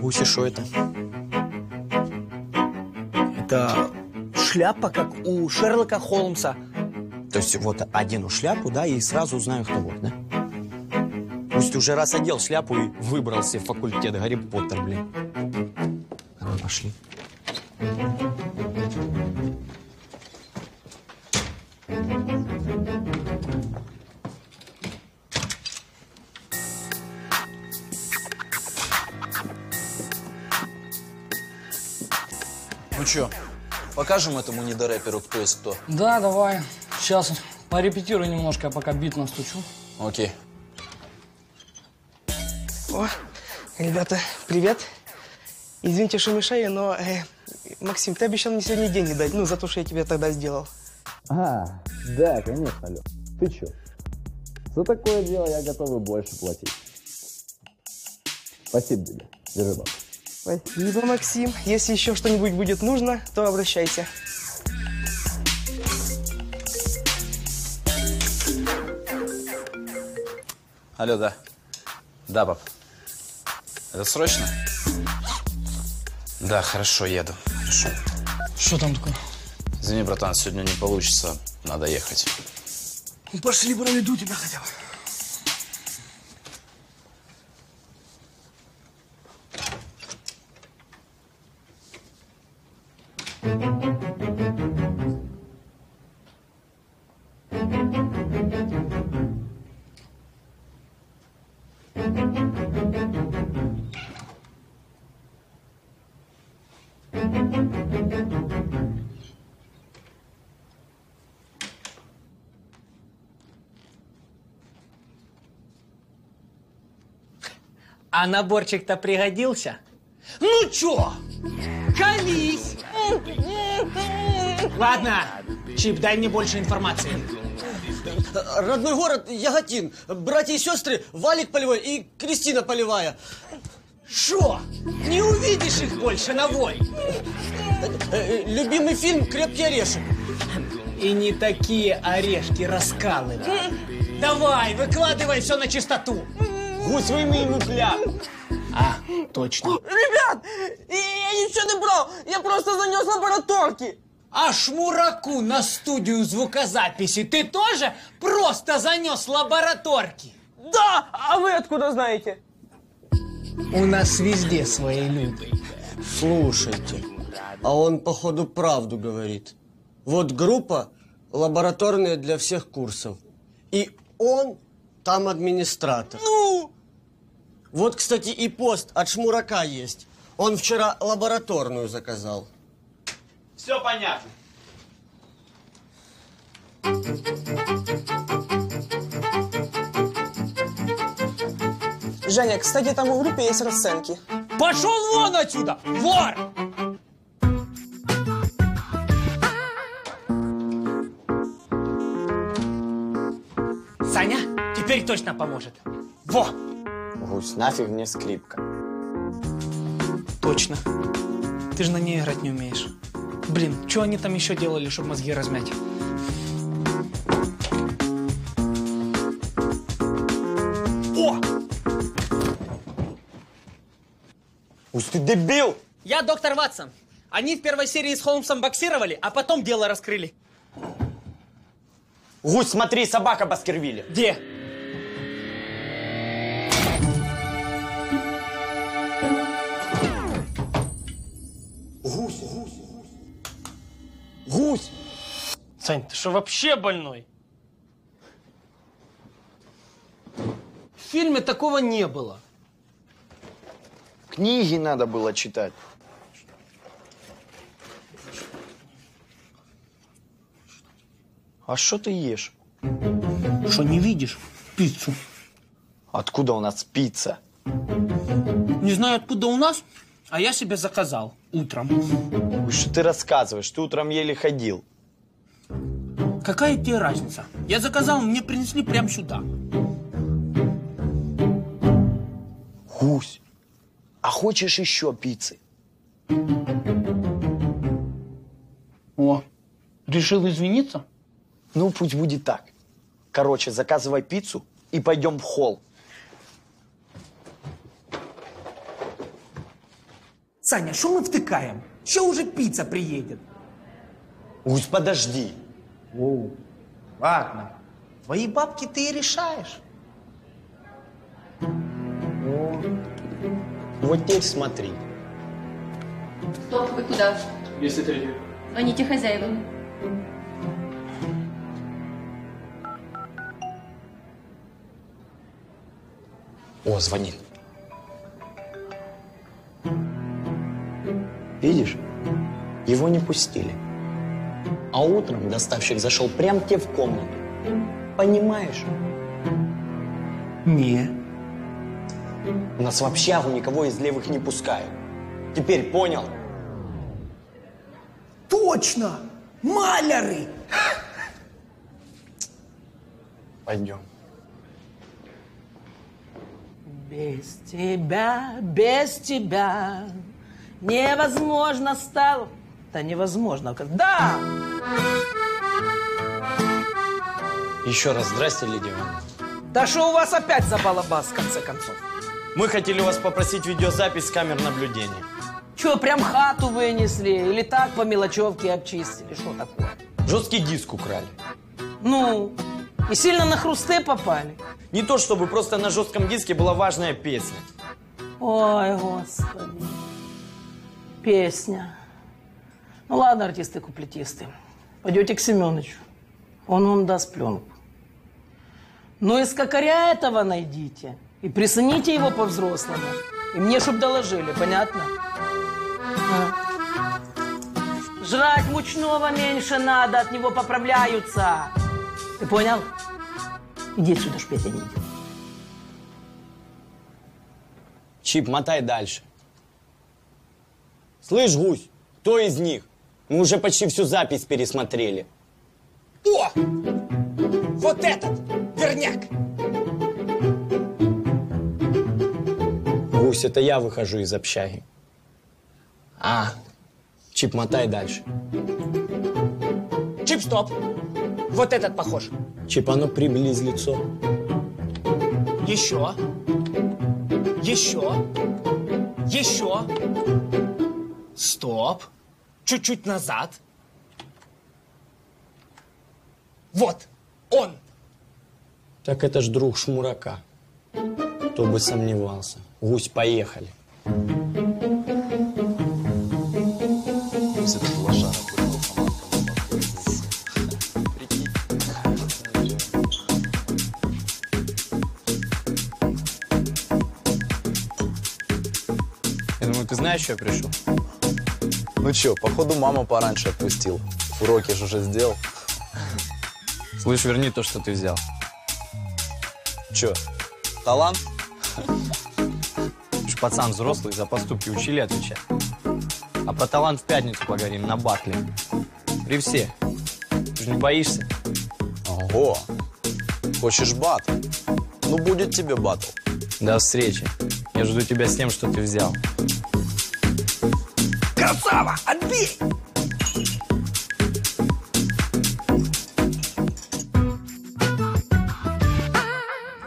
Гуси, что это? Это шляпа, как у Шерлока Холмса. То есть вот одену шляпу, да, и сразу узнаю, кто вот, да? Пусть уже раз одел шляпу и выбрался в факультет Гарри Поттер, блин. Давай, пошли. Ну чё, покажем этому недорэперу, кто есть кто? Да, давай. Сейчас порепетирую немножко, я пока бит настучу. Окей. О, ребята, привет. Извините, что мешаю, но, э, Максим, ты обещал мне сегодня деньги дать, ну, за то, что я тебе тогда сделал. А, да, конечно, Лёш. Ты чё? За такое дело я готов и больше платить. Спасибо тебе. Держи бабки. Спасибо, Максим. Если еще что-нибудь будет нужно, то обращайся. Алло, да. Да, пап. Это срочно? Да, хорошо, еду. Хорошо. Что там такое? Извини, братан, сегодня не получится. Надо ехать. Ну, Пошли, проведу тебя хотя бы. А наборчик-то пригодился? Ну чё? Колись! Ладно, Чип, дай мне больше информации. Родной город Яготин. Братья и сестры Валик Полевой и Кристина Полевая. Шо? Не увидишь их больше на воле. Э, Любимый фильм «Крепкий орешек». И не такие орешки раскалывай. Давай, выкладывай все на чистоту. Гусь, выйми ему кляп. А, точно. Ребят, я ничего не брал, я просто занес лабораторки. А Шмураку на студию звукозаписи ты тоже просто занес лабораторки? Да, а вы откуда знаете? У нас везде свои люди. Слушайте, а он, походу, правду говорит. Вот группа лабораторная для всех курсов. И он там администратор. Ну? Вот, кстати, и пост от Шмурака есть. Он вчера лабораторную заказал. Все понятно. Женя, кстати, там в группе есть расценки. Пошел вон отсюда, вор! Теперь точно поможет. Во! Гусь, нафиг мне скрипка. Точно. Ты же на ней играть не умеешь. Блин, что они там еще делали, чтобы мозги размять? О! Гусь, ты дебил! Я доктор Ватсон. Они в первой серии с Холмсом боксировали, а потом дело раскрыли. Гусь, смотри, собака Баскервилля. Где? Гусь. Сань, ты что, вообще больной? В фильме такого не было. Книги надо было читать. А что ты ешь? Что, не видишь пиццу? Откуда у нас пицца? Не знаю, откуда у нас, а я себе заказал утром. Что ты рассказываешь? Ты утром еле ходил. Какая тебе разница? Я заказал, мне принесли прямо сюда. Гусь, а хочешь еще пиццы? О, решил извиниться? Ну, пусть будет так. Короче, заказывай пиццу и пойдем в холл. Саня, что мы втыкаем? Что уже пицца приедет? Гусь, подожди. Оу, ладно. Твои бабки ты и решаешь. Вот теперь смотри. Стоп, вы куда? 203. Звоните хозяевам. О, звонит. Видишь? Его не пустили. А утром доставщик зашел прямо к тебе в комнату. Понимаешь? Не. У нас в общагу никого из левых не пускают. Теперь понял? Точно! Маляры! Пойдем. Без тебя, без тебя невозможно стало. Да невозможно. Да! Еще раз здрасте, Лидия Ивановна. Да что у вас опять за балабас, в конце концов? Мы хотели вас попросить видеозапись с камер наблюдения. Че, прям хату вынесли? Или так по мелочевке обчистили? Что такое? Жесткий диск украли. Ну, и сильно на хрусты попали? Не то чтобы просто на жестком диске была важная песня. Ой, господи. Песня. Ну ладно, артисты-куплетисты. Пойдете к Семеновичу. Он вам даст пленку. Ну и скакаря этого найдите. И присоедините его по-взрослому. И мне, чтоб доложили, понятно? А. Жрать мучного меньше надо, от него поправляются. Ты понял? Иди отсюда, чтоб я. Чип, мотай дальше. Слышь, гусь, Кто из них? Мы уже почти всю запись пересмотрели. О! Вот этот! Верняк! Гусь, это я выхожу из общаги. А, Чип, мотай дальше. Чип, стоп! Вот этот похож. Чип, а ну приблизь лицо. Еще. Еще. Еще. Стоп. Чуть-чуть назад. Вот. Он. Так это ж друг Шмурака. Кто бы сомневался. Гусь, поехали. Я думаю, ты знаешь, что я пришел? Ну чё, походу мама пораньше отпустил. Уроки же уже сделал. Слышь, верни то, что ты взял. Чё, талант? Ты ж пацан взрослый, за поступки учили отвечать. А про талант в пятницу поговорим на батле. При все. Ты же не боишься? Ого! Хочешь батл? Ну, будет тебе батл. До встречи. Я жду тебя с тем, что ты взял. Красава! Отбей!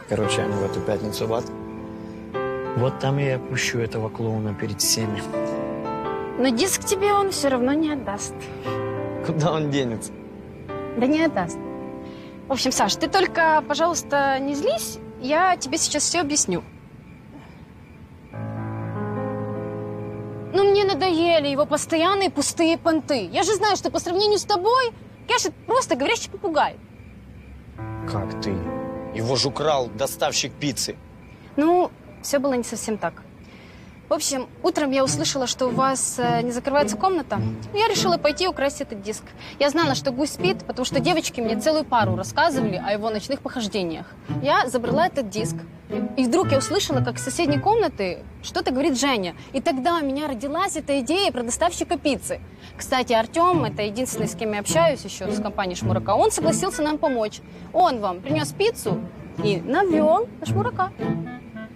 Короче, они в эту пятницу бат. Вот там я и опущу этого клоуна перед всеми. Но диск тебе он все равно не отдаст. Куда он денется? Да не отдаст. В общем, Саш, ты только, пожалуйста, не злись. Я тебе сейчас все объясню. Ну, мне надоели его постоянные пустые понты. Я же знаю, что по сравнению с тобой, Кэш просто говорящий попугай. Как ты? Его же украл доставщик пиццы. Ну, все было не совсем так. В общем, утром я услышала, что у вас э, не закрывается комната. Я решила пойти украсть этот диск. Я знала, что гусь спит, потому что девочки мне целую пару рассказывали о его ночных похождениях. Я забрала этот диск. И вдруг я услышала, как с соседней комнаты что-то говорит Женя. И тогда у меня родилась эта идея про доставщика пиццы. Кстати, Артем, это единственный, с кем я общаюсь еще с компанией Шмурака, он согласился нам помочь. Он вам принес пиццу и навел на Шмурака.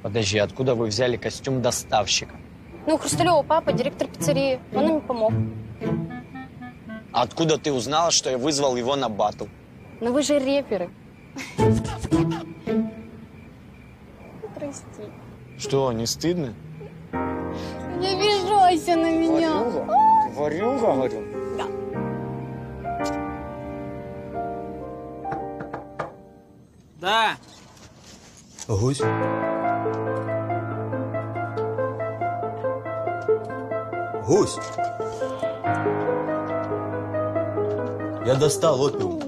Подожди, откуда вы взяли костюм доставщика? Ну, Хрусталева папа, директор пиццерии, он нам помог. А откуда ты узнала, что я вызвал его на батл? Ну вы же реперы. Прости. Что, не стыдно? Не обижайся на меня. Ты варюга, говорю? Да. Да. Гусь. Гусь. Я достал опиум.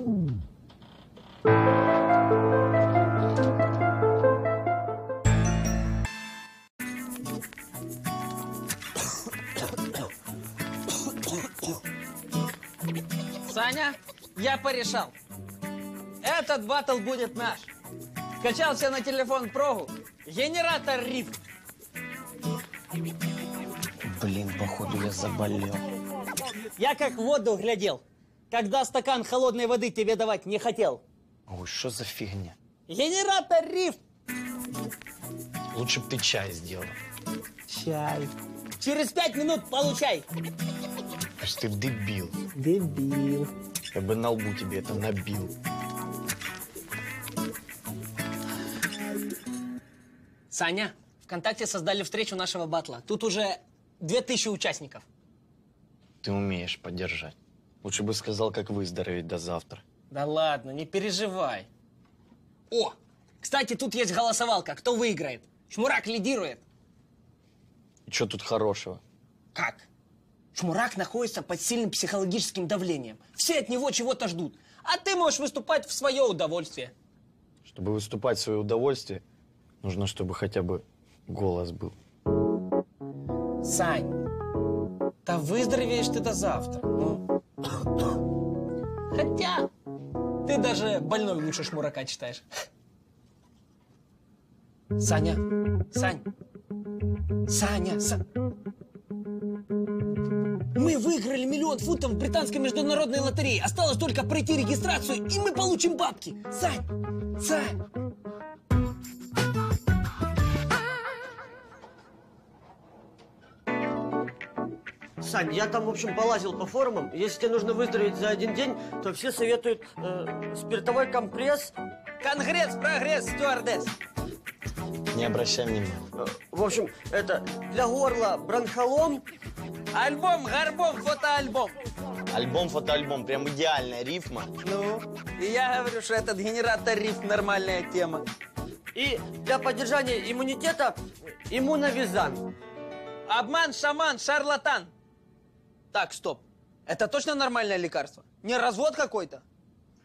Я порешал. Этот батл будет наш. Скачал себе на телефон прогу. Генератор риф. Блин, походу я заболел. Я как в воду глядел, когда стакан холодной воды тебе давать не хотел. Ой, что за фигня? Генератор риф. Лучше бы ты чай сделал. Чай. Через пять минут получай. Аж ты дебил. Дебил. Я бы на лбу тебе это набил. Саня, ВКонтакте создали встречу нашего батла. Тут уже 2000 участников. Ты умеешь поддержать. Лучше бы сказал, как выздороветь до завтра. Да ладно, не переживай. О, кстати, тут есть голосовалка. Кто выиграет? Шмурак лидирует. И что тут хорошего? Как? Шмурак находится под сильным психологическим давлением. Все от него чего-то ждут. А ты можешь выступать в свое удовольствие. Чтобы выступать в свое удовольствие, нужно, чтобы хотя бы голос был. Сань, да выздоровеешь ты до завтра. ну. Хотя, ты даже больной лучше шмурака читаешь. Саня, Сань, Саня, Са... Мы выиграли миллион фунтов в британской международной лотерее. Осталось только пройти регистрацию, и мы получим бабки. Сань, Сань. Сань, я там, в общем, полазил по форумам. Если тебе нужно выздороветь за один день, то все советуют э, спиртовой компресс. Конгресс, прогресс, стюардесс. Не обращай внимания. В общем, это для горла бронхолом. Альбом, горбом, фотоальбом. Альбом, фотоальбом, прям идеальная рифма. Ну, и я говорю, что этот генератор риф нормальная тема. И для поддержания иммунитета иммуновизан. Обман, шаман, шарлатан. Так, стоп. Это точно нормальное лекарство? Не развод какой-то?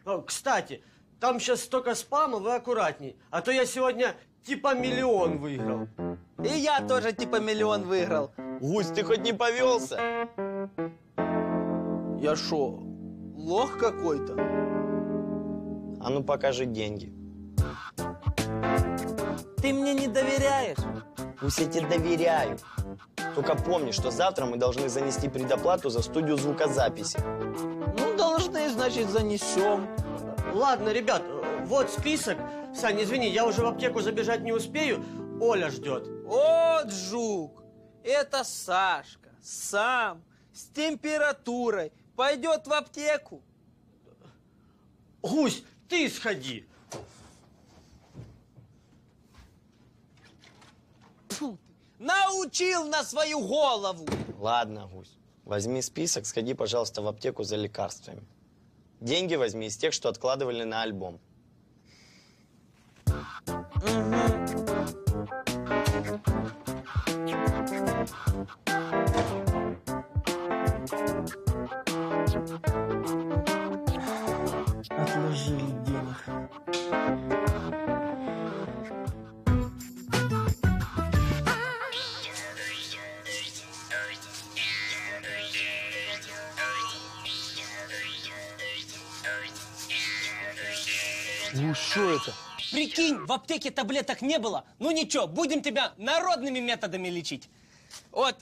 О, Кстати, там сейчас столько спама, вы аккуратней. А то я сегодня типа миллион выиграл. И я тоже типа миллион выиграл. Гусь, ты хоть не повелся? Я шо, лох какой-то? А ну покажи деньги. Ты мне не доверяешь? Гусь, я тебе доверяю. Только помни, что завтра мы должны занести предоплату за студию звукозаписи. Ну, должны, значит, занесем. Ладно, ребят, вот список. Сань, извини, я уже в аптеку забежать не успею. Оля ждет. Вот жук. Это Сашка. Сам. С температурой. Пойдет в аптеку. Гусь, ты сходи. Фу ты. Научил на свою голову. Ладно, Гусь, возьми список, сходи, пожалуйста, в аптеку за лекарствами. Деньги возьми из тех, что откладывали на альбом. Отложили денег. Ну что это? Прикинь, в аптеке таблеток не было. Ну ничего, будем тебя народными методами лечить. Вот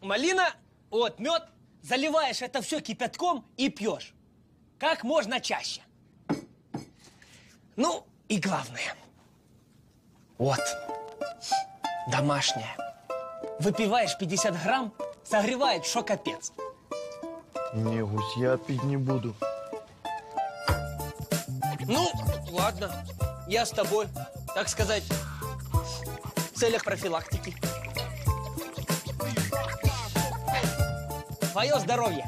малина, вот мед, заливаешь это все кипятком и пьешь. Как можно чаще. Ну и главное. Вот, домашняя. Выпиваешь 50 грамм, согревает, что капец. Не, Гусь, я пить не буду. Ну, ладно, я с тобой, так сказать, в целях профилактики. Твое здоровье.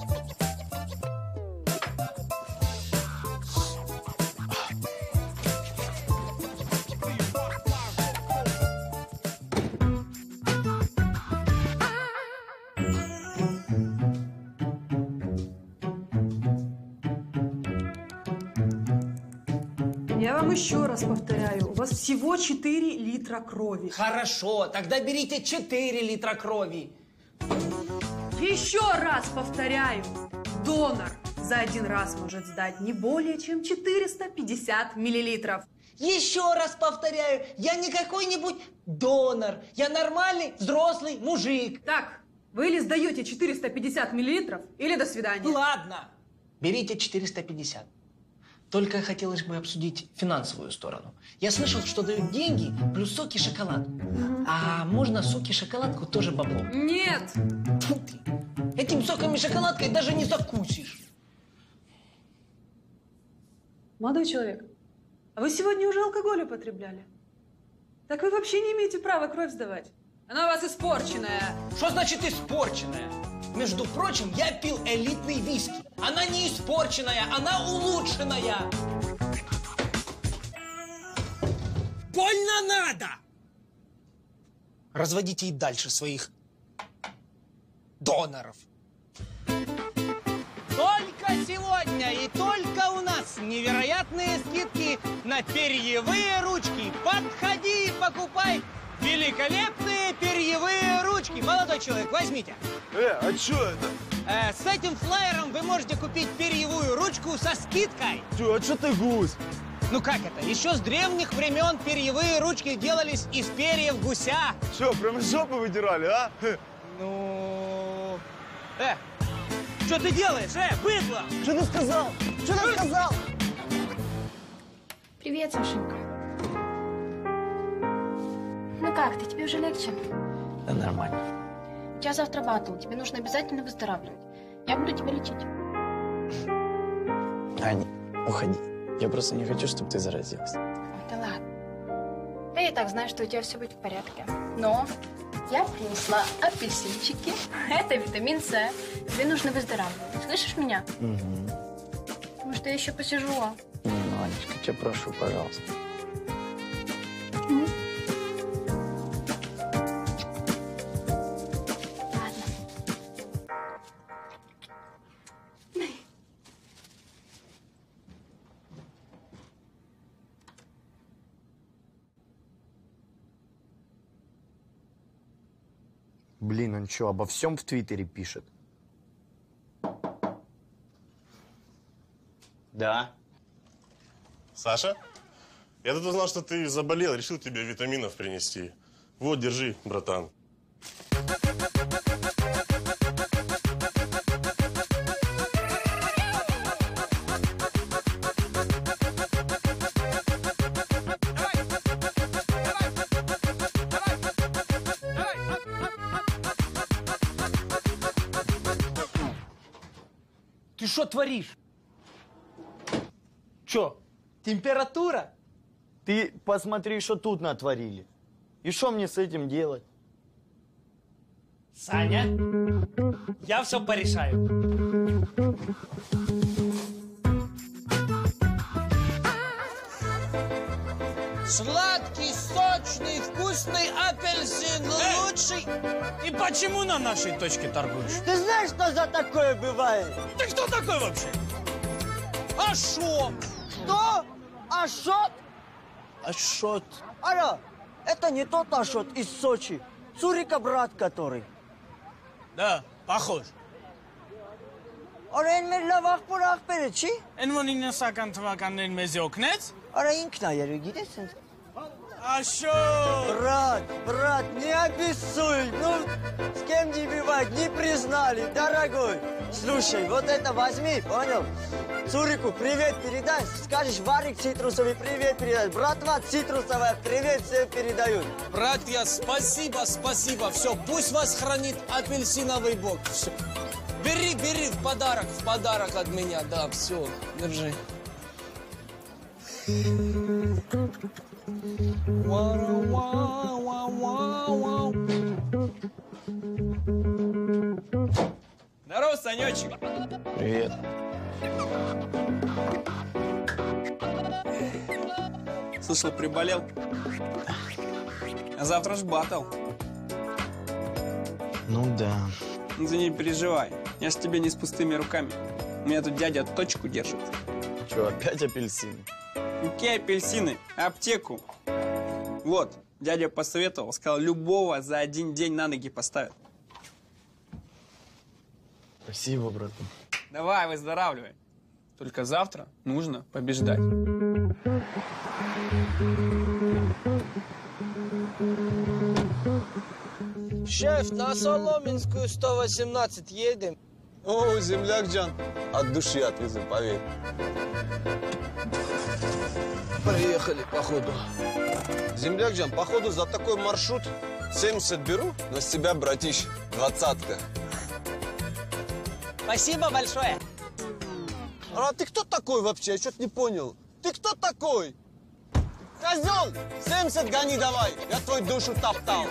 Я вам еще раз повторяю, у вас всего 4 литра крови. Хорошо, тогда берите 4 литра крови. Еще раз повторяю, донор за один раз может сдать не более чем 450 миллилитров. Еще раз повторяю, я не какой-нибудь донор. Я нормальный взрослый мужик. Так, вы или сдаете 450 миллилитров, или до свидания. Ладно, берите 450. Только хотелось бы обсудить финансовую сторону. Я слышал, что дают деньги плюс сок и шоколад. А можно сок и шоколадку тоже баблом? Нет! Фу ты. Этим соком и шоколадкой даже не закусишь. Молодой человек, а вы сегодня уже алкоголь употребляли? Так вы вообще не имеете права кровь сдавать. Она у вас испорченная. Что значит испорченная? Между прочим, я пил элитный виски. Она не испорченная, она улучшенная. Больно надо! Разводите и дальше своих доноров. Только сегодня и только у нас невероятные скидки на перьевые ручки. Подходи и покупай великолепные перьевые ручки. Молодой человек, возьмите. Э, а что это? Э, с этим флаером вы можете купить перьевую ручку со скидкой. Тю, а что ты гусь? Ну как это? Еще с древних времен перьевые ручки делались из перьев гуся. Что, прям из жопы выдирали, а? Ну... Э, что ты делаешь, э, быдло? Что ты сказал? Что ты сказал? Привет, Сашенька. Ну как ты, тебе уже легче? Да нормально. У тебя завтра батл, тебе нужно обязательно выздоравливать. Я буду тебя лечить. Аня, уходи. Я просто не хочу, чтобы ты заразилась. Да ладно. Да я и так знаю, что у тебя все будет в порядке. Но я принесла апельсинчики. Это витамин С. Тебе нужно выздоравливать. Слышишь меня? Угу. Потому что я еще посижу. Ну, Анечка, тебя прошу, пожалуйста. Блин, он что, обо всем в Твиттере пишет? Да. Саша, я тут узнал, что ты заболел, решил тебе витаминов принести. Вот, держи, братан. Что творишь? Что, температура? Ты посмотри, что тут натворили. И что мне с этим делать? Саня, я все порешаю. Сладкий, сочный, вкусный апельсин лучший. И почему на нашей точке торгуешь? Ты знаешь, что за такое бывает? Ты кто такой вообще? Ашот. Что? Ашот? Ашот. Ара, это не тот Ашот из Сочи. Цурика брат который. Да, похож. Արա այն մեր լավ աղբոր աղբերը չի։ Են որ 90-ական թվականներին մեզ օգնեց։ Արա ինքն ա երևի գիտես а что, Брат, брат, не обессуй. Ну, с кем не бивать, не признали, дорогой. Слушай, вот это возьми, понял? Цурику привет передай. Скажешь, варик цитрусовый привет передай. Братва цитрусовая привет всем передают. Братья, спасибо, спасибо. Все, пусть вас хранит апельсиновый бог. Все. Бери, бери в подарок, в подарок от меня. Да, все, держи. Здорово, Санечек. Привет. Слышал, приболел. А завтра ж батл. Ну да. Ты не переживай. Я ж тебе не с пустыми руками. У меня тут дядя точку держит. Че, опять апельсины? Какие апельсины? Аптеку. Вот, дядя посоветовал, сказал, любого за один день на ноги поставят. Спасибо, братан. Давай, выздоравливай. Только завтра нужно побеждать. Шеф, на Соломенскую 118 едем. О, земляк Джан, от души отвезу, поверь. Приехали, походу. Земляк Джан, походу за такой маршрут 70 беру, но с тебя, братиш, двадцатка. Спасибо большое. А ты кто такой вообще? Я что-то не понял. Ты кто такой? Козел! 70 гони давай, я твою душу топтал.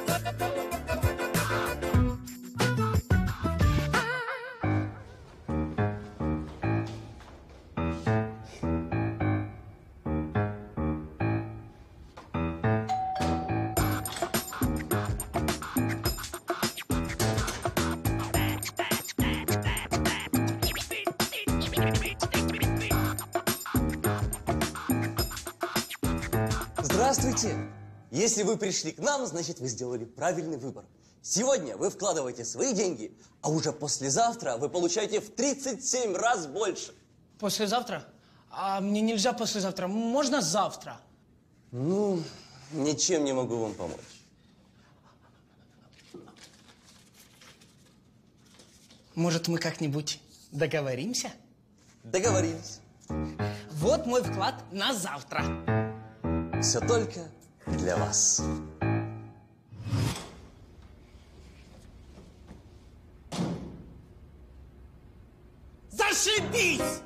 Если вы пришли к нам, значит, вы сделали правильный выбор. Сегодня вы вкладываете свои деньги, а уже послезавтра вы получаете в 37 раз больше. Послезавтра? А мне нельзя послезавтра. Можно завтра? Ну, ничем не могу вам помочь. Может, мы как-нибудь договоримся? Договорились. Вот мой вклад на завтра. Все только для вас. Зашибись!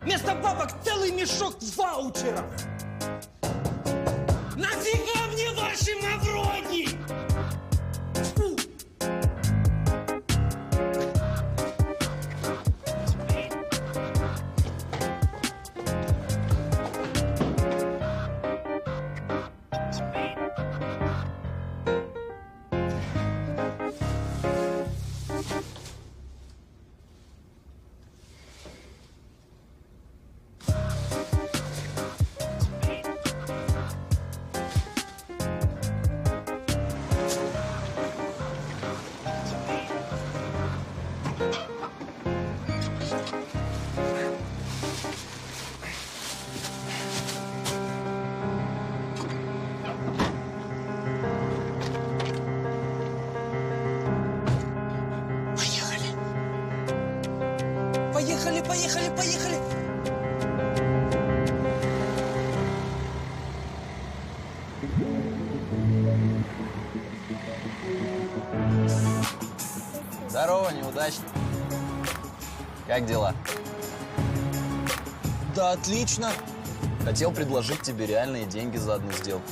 Вместо бабок целый мешок ваучеров. Нафига мне ваши маврони? Поехали, поехали. Здорово, неудачник. Как дела? Да, отлично. Хотел предложить тебе реальные деньги за одну сделку.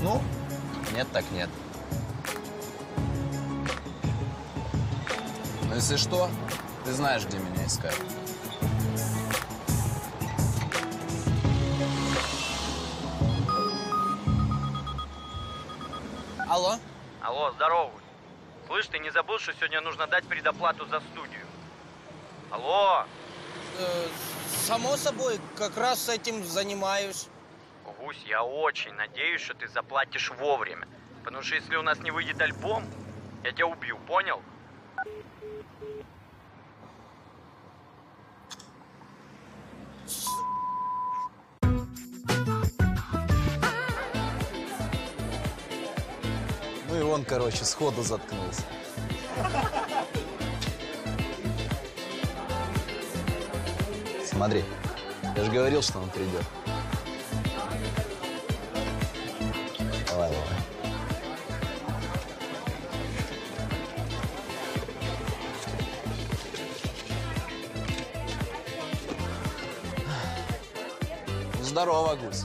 Ну, нет так нет. Если что, ты знаешь, где меня искать. Алло? Алло, здорово. Слышь, ты не забыл, что сегодня нужно дать предоплату за студию? Алло! Э, само собой, как раз с этим занимаюсь. Гусь, я очень надеюсь, что ты заплатишь вовремя. Потому что если у нас не выйдет альбом, я тебя убью, понял? Ну и он, короче, сходу заткнулся. Смотри, я же говорил, что он придет. Здорово, гусь.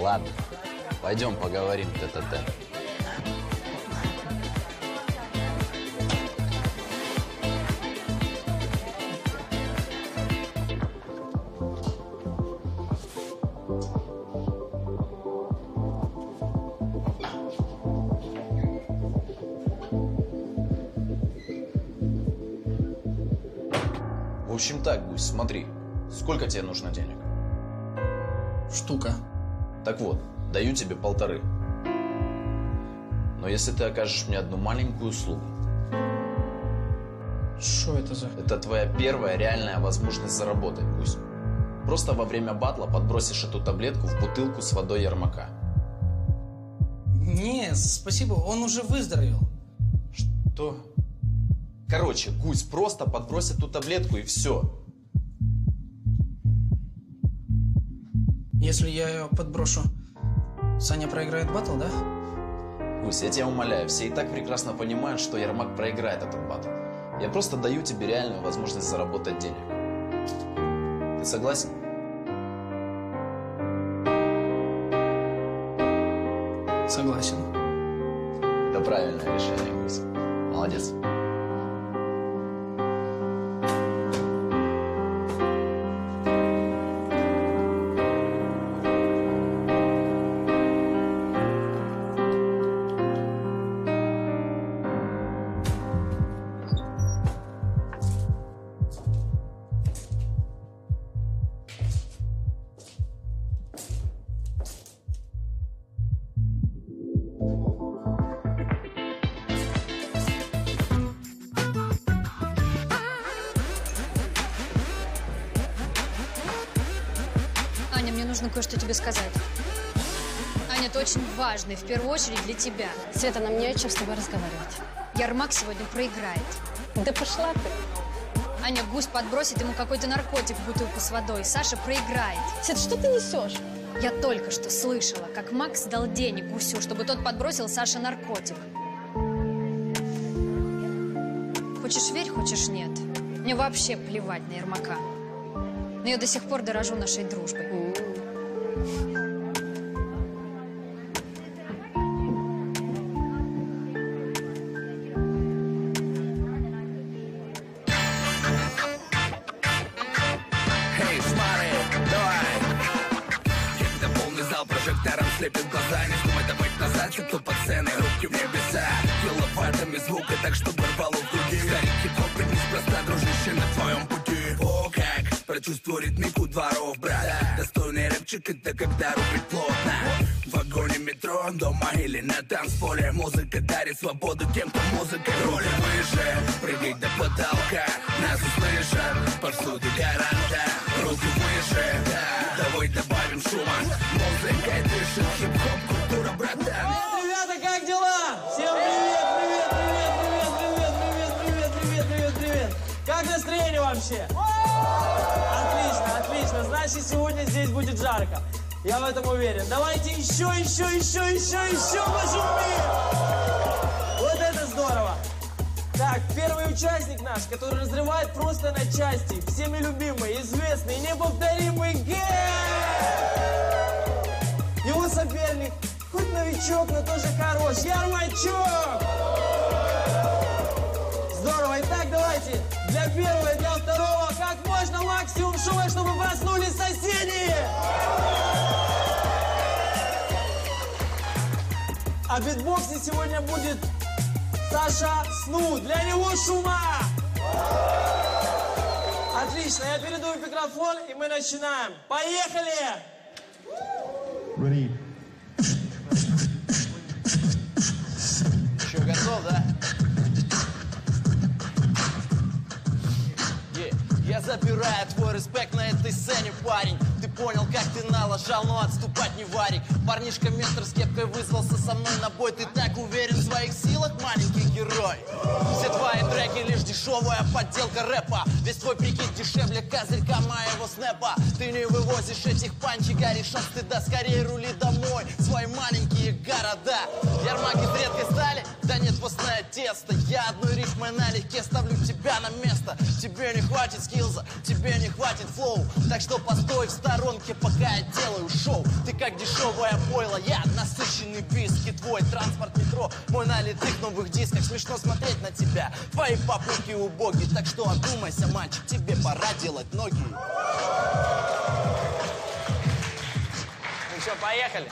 Ладно, пойдем поговорим тет-а-тет. В общем так, Гусь, смотри. Сколько тебе нужно денег? Штука. Так вот, даю тебе полторы. Но если ты окажешь мне одну маленькую услугу, Что это за... это твоя первая реальная возможность заработать, Гусь. Просто во время батла подбросишь эту таблетку в бутылку с водой Ермака. Не, спасибо, он уже выздоровел. Что? Короче, Гусь, просто подбрось эту таблетку и все. Если я ее подброшу, Саня проиграет батл, да? Гусь, я тебя умоляю, все и так прекрасно понимают, что Ермак проиграет этот батл. Я просто даю тебе реальную возможность заработать денег. Ты согласен? Согласен. Это правильное решение, Гусь. Молодец. Важный, в первую очередь для тебя. Света, нам не о чем с тобой разговаривать. Ярмак сегодня проиграет. Да пошла ты. Аня, гусь подбросит ему какой-то наркотик в бутылку с водой. Саша проиграет. Света, что ты несешь? Я только что слышала, как Макс дал денег гусю, чтобы тот подбросил Саше наркотик. Хочешь верь, хочешь нет. Мне вообще плевать на Ермака. Но я до сих пор дорожу нашей дружбой. Свободу тем, кто музыкой роли выше Прыгай до потолка, нас услышат Повсюду гаранта, руки выше да. Давай добавим шума, музыка дышит Хип-хоп, культура, братан Ребята, как дела? Всем привет, привет, привет, привет, привет, привет, привет, привет, привет. Как настроение вообще? Отлично, отлично. Значит, сегодня здесь будет жарко. Я в этом уверен. Давайте еще, еще, еще, еще, еще пошумим. Участник наш, который разрывает просто на части. Всеми любимый, известный, неповторимый Гэ! Его соперник, хоть новичок, но тоже хорош. Ярмачок! Здорово. Итак, давайте для первого и для второго как можно максимум шума, чтобы проснулись соседи! А битбоксить сегодня будет Саша Сну. Для него шума! Отлично, я передаю микрофон, и мы начинаем. Поехали! Что, готов, да? Я забираю твой респект на этой сцене, парень Ты понял, как ты налажал, но отступать не варик Парнишка метр с кепкой вызвался со мной на бой Ты так дешевая подделка рэпа. Весь твой прикид дешевле козырька моего снэпа. Ты не вывозишь этих панчик, горишь от стыда Скорее рули домой, свои маленькие города. Ярмак из редкой стали? Да нет, постное тесто. Я одной рифмой налегке ставлю на место. Тебе не хватит скилза, тебе не хватит флоу. Так что постой в сторонке, пока я делаю шоу. Ты как дешевое пойло, я насыщенный виски. Твой транспорт метро, мой на литых новых дисках. Смешно смотреть на тебя, твои попытки убоги. Так что одумайся, мальчик, тебе пора делать ноги. Ну что, поехали?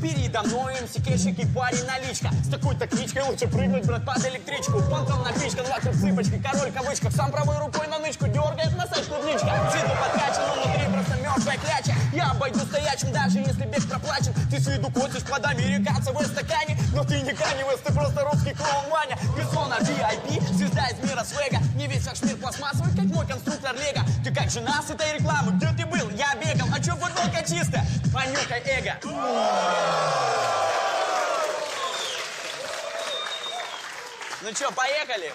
Передо мной МС Кэшик и парень наличка. С такой-то лучше прыгнуть, брат, под электричку. Понтом напичкан, вокруг цыпочки, король в кавычках. Сам правой рукой на нычку дергает массаж клубничка. С виду подкачан, но внутри просто мертвая кляча. Я обойду стоячим, даже если бег проплачен. Ты с виду котишь под американца в стакане Но ты не Канни Уэст, ты просто русский клоун Ваня. Персона VIP, звезда из мира свега. Не весь ваш мир пластмассовый, как мой конструктор Лего. Ты как жена с этой рекламы, где ты был? Я бегал, а чё футболка чистая? Понюхай эго Ну чё, поехали?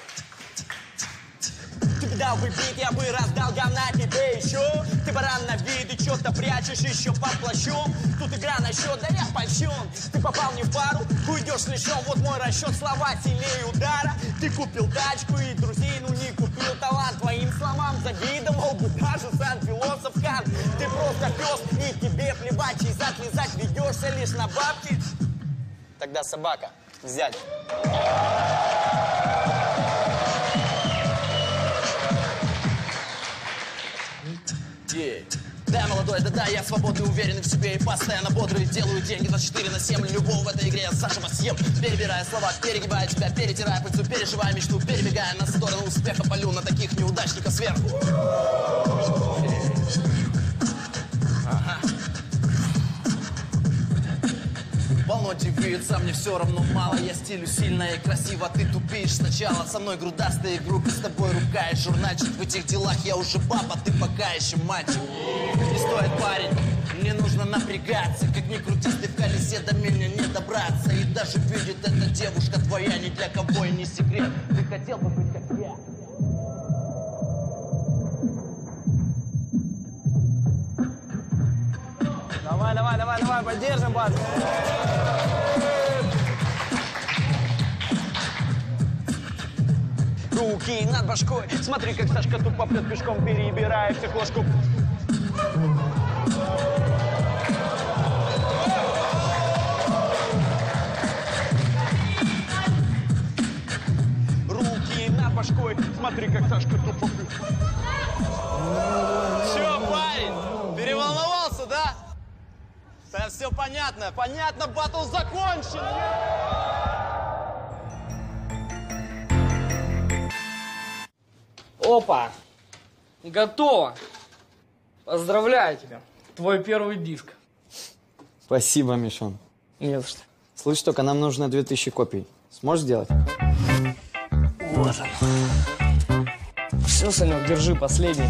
Бы бит, я бы раздал говна тебе еще Ты баран на вид и чё-то прячешь еще под плащом. Тут игра на счет, да я польщен Ты попал не в пару, уйдешь с лишом Вот мой расчет, слова сильнее удара. Ты купил тачку и друзей, ну не купил. Талант Твоим словам завидовал. Бы даже сам философ Кант Ты просто пес, и тебе плевать Чей зад лизать ведешься лишь на бабки. Тогда собака, взять Е. Да, молодой, да, да, я свободный, уверенный в себе и постоянно бодрый. Делаю деньги 24 на 7, любого в этой игре я заживо съем Перебирая слова, перегибая тебя, перетирая пыльцу Переживая мечту, перебегая на сторону успеха Полю на таких неудачников сверху А мне все равно мало. Я стилю сильно и красиво, ты тупишь. Сначала Со мной грудастые группы, с тобой и журнальчик В этих делах я уже баба, ты пока еще мальчик Не стоит, парень, мне нужно напрягаться. Как ни крутись, ты в колесе до меня не добраться. И даже видит эта девушка твоя ни для кого и не секрет. Ты хотел бы быть как я. Давай, давай, давай, давай, поддержим, бас. Руки над башкой. Смотри, как Сашка тупо прет пешком Перебирая ложку Руки над башкой. Смотри, как Сашка тупо прет. Че, парень, переволновался, да? Да все понятно, понятно, батл закончен. Опа! Готово! Поздравляю тебя! Твой первый диск. Спасибо, Мишон. Не за что. Слышь, только нам нужно 2000 копий. Сможешь сделать? Вот он. Все, Санек, держи последний.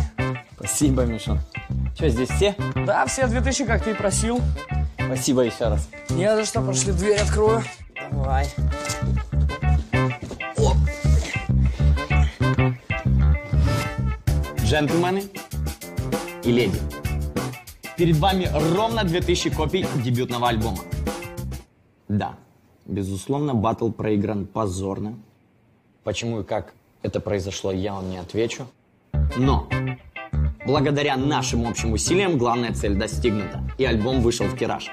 Спасибо, Мишон. Что, здесь все? Да, все 2000, как ты и просил. Спасибо еще раз. Не за что, пошли, дверь открою. Давай. Джентльмены и леди, перед вами ровно 2000 копий дебютного альбома. Да, безусловно, батл проигран позорно. Почему и как это произошло, я вам не отвечу. Но благодаря нашим общим усилиям главная цель достигнута, и альбом вышел в тираж.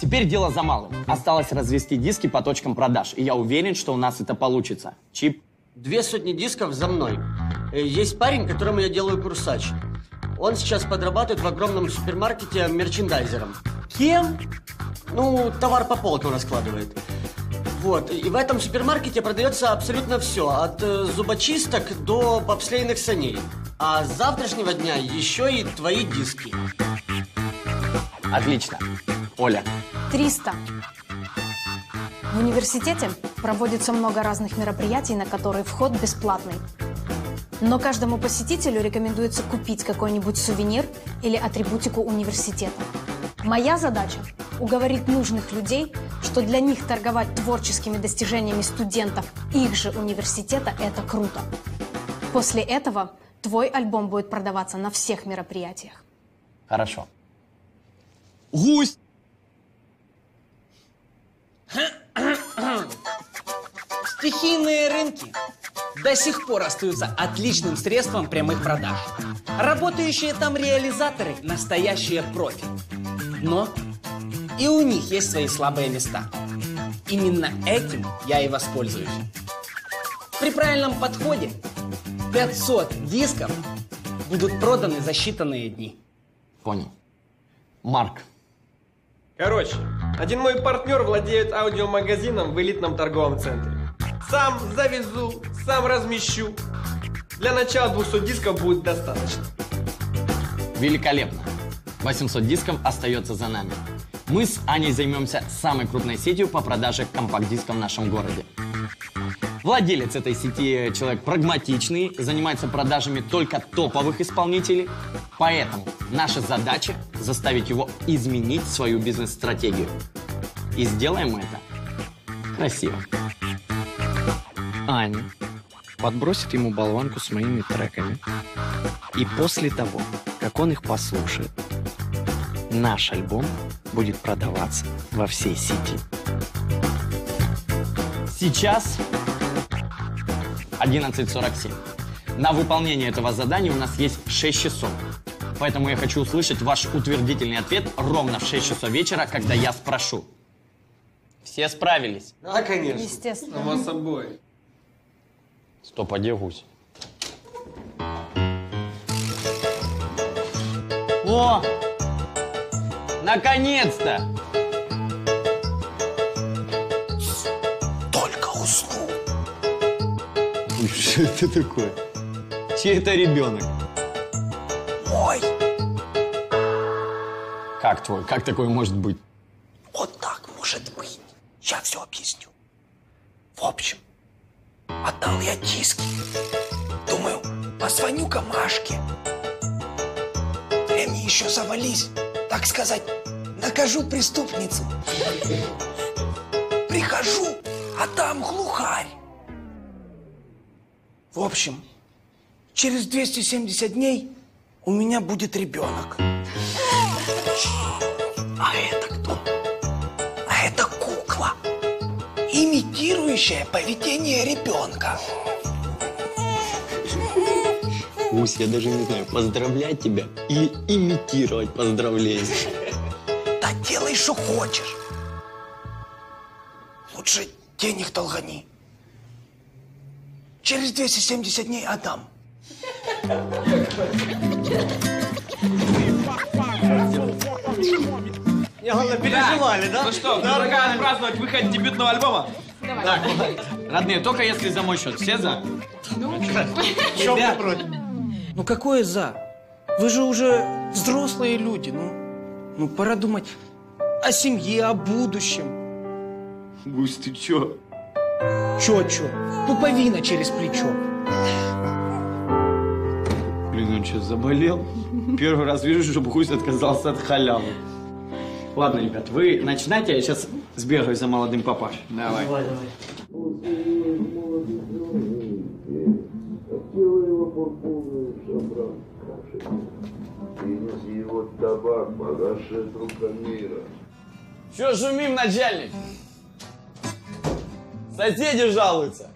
Теперь дело за малым. Осталось развести диски по точкам продаж, и я уверен, что у нас это получится. Чип, Две сотни дисков за мной. Э, Есть парень, которому я делаю курсач. Он сейчас подрабатывает в огромном супермаркете мерчендайзером. Кем? Ну, товар по полкам раскладывает. Вот, и в этом супермаркете продается абсолютно все, от э, зубочисток до бобслейных саней. А с завтрашнего дня еще и твои диски. Отлично. Оля. 300. В университете проводится много разных мероприятий, на которые вход бесплатный. Но каждому посетителю рекомендуется купить какой-нибудь сувенир или атрибутику университета. Моя задача – уговорить нужных людей, что для них торговать творческими достижениями студентов их же университета – это круто. После этого твой альбом будет продаваться на всех мероприятиях. Хорошо. Гусь! Стихийные рынки до сих пор остаются отличным средством прямых продаж. Работающие там реализаторы – настоящие профи. Но и у них есть свои слабые места. Именно этим я и воспользуюсь. При правильном подходе 500 дисков будут проданы за считанные дни. Понял. Марк. Короче, один мой партнер владеет аудиомагазином в элитном торговом центре. Сам завезу, сам размещу. Для начала 200 дисков будет достаточно. Великолепно. 800 дисков остается за нами. Мы с Аней займемся самой крупной сетью по продаже компакт-дисков в нашем городе. Владелец этой сети человек прагматичный, занимается продажами только топовых исполнителей. Поэтому наша задача заставить его изменить свою бизнес-стратегию. И сделаем мы это красиво. Аня подбросит ему болванку с моими треками. И после того, как он их послушает, наш альбом будет продаваться во всей сети. Сейчас 11.47. На выполнение этого задания у нас есть 6 часов. Поэтому я хочу услышать ваш утвердительный ответ ровно в 6 часов вечера, когда я спрошу. Все справились? Да, конечно. Естественно. Само собой. Стоп, а? О! Наконец-то! Только усну. Что это такое? Чей это ребенок? Мой. Как твой? Как такое может быть? Вот так может быть. Сейчас все объясню. В общем, отдал я диски. Думаю, позвоню-ка Машке. Времени еще завались, так сказать, накажу преступницу. Прихожу, а там глухарь. В общем, через 270 дней у меня будет ребенок. А это кто? Имитирующая поведение ребенка. Гусь, я даже не знаю, поздравлять тебя или имитировать поздравление. Да делай, что хочешь. Лучше денег долгани. Через 270 дней отдам. Не, главное, переживали, да? Ну что, предлагаю да. праздновать выход дебютного альбома? Так, родные, только если за мой счет. Все за? Чем ты против? Ну какое за? Вы же уже взрослые люди, ну. Ну пора думать о семье, о будущем. Гусь, ты чё? Чё-чё? Ну повина через плечо. Блин, он что, заболел? Первый раз вижу, чтобы Гусь отказался от халявы. Ладно, ребят, вы начинайте, я сейчас сбегаю за молодым папашей. Давай. Давай, давай. его табак. Че шумим, начальник? Соседи жалуются.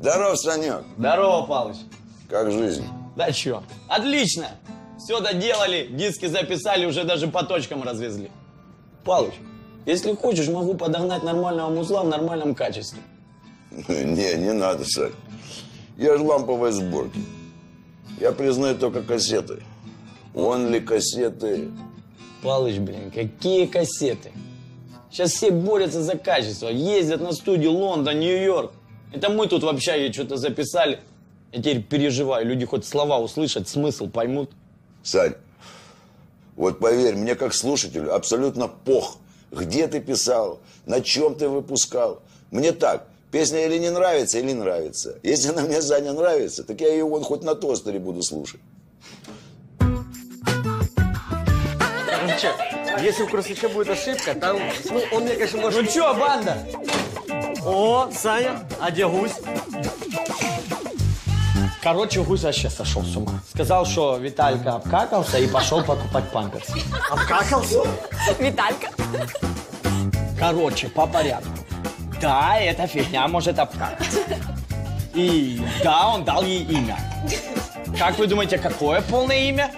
Здоров, Санек. Здорово, Палыч. Как жизнь? Да чё? Отлично. Все доделали, диски записали, уже даже по точкам развезли. Палыч, если хочешь, могу подогнать нормального музла в нормальном качестве. Не, не надо, Сань. Я же ламповой сборки. Я признаю только кассеты. Вон ли кассеты. Палыч, блин, какие кассеты? Сейчас все борются за качество, ездят на студии Лондон, Нью-Йорк. Это мы тут в общаге что-то записали. Я теперь переживаю, люди хоть слова услышат, смысл поймут. Сань, вот поверь, мне как слушателю абсолютно пох, где ты писал, на чем ты выпускал. Мне так, песня или не нравится, или нравится. Если она мне, Саня, нравится, так я ее вон хоть на тостере буду слушать. Короче, если у Красача будет ошибка, там, ну, он мне, конечно, может... Ну чё, банда? О, Саня, а где гусь? Короче, гусь вообще сошел с ума. Сказал, что Виталька обкакался и пошел покупать памперс. Обкакался? Виталька? Короче, по порядку. Да, эта фигня может обкакаться. И да, он дал ей имя. Как вы думаете, какое полное имя?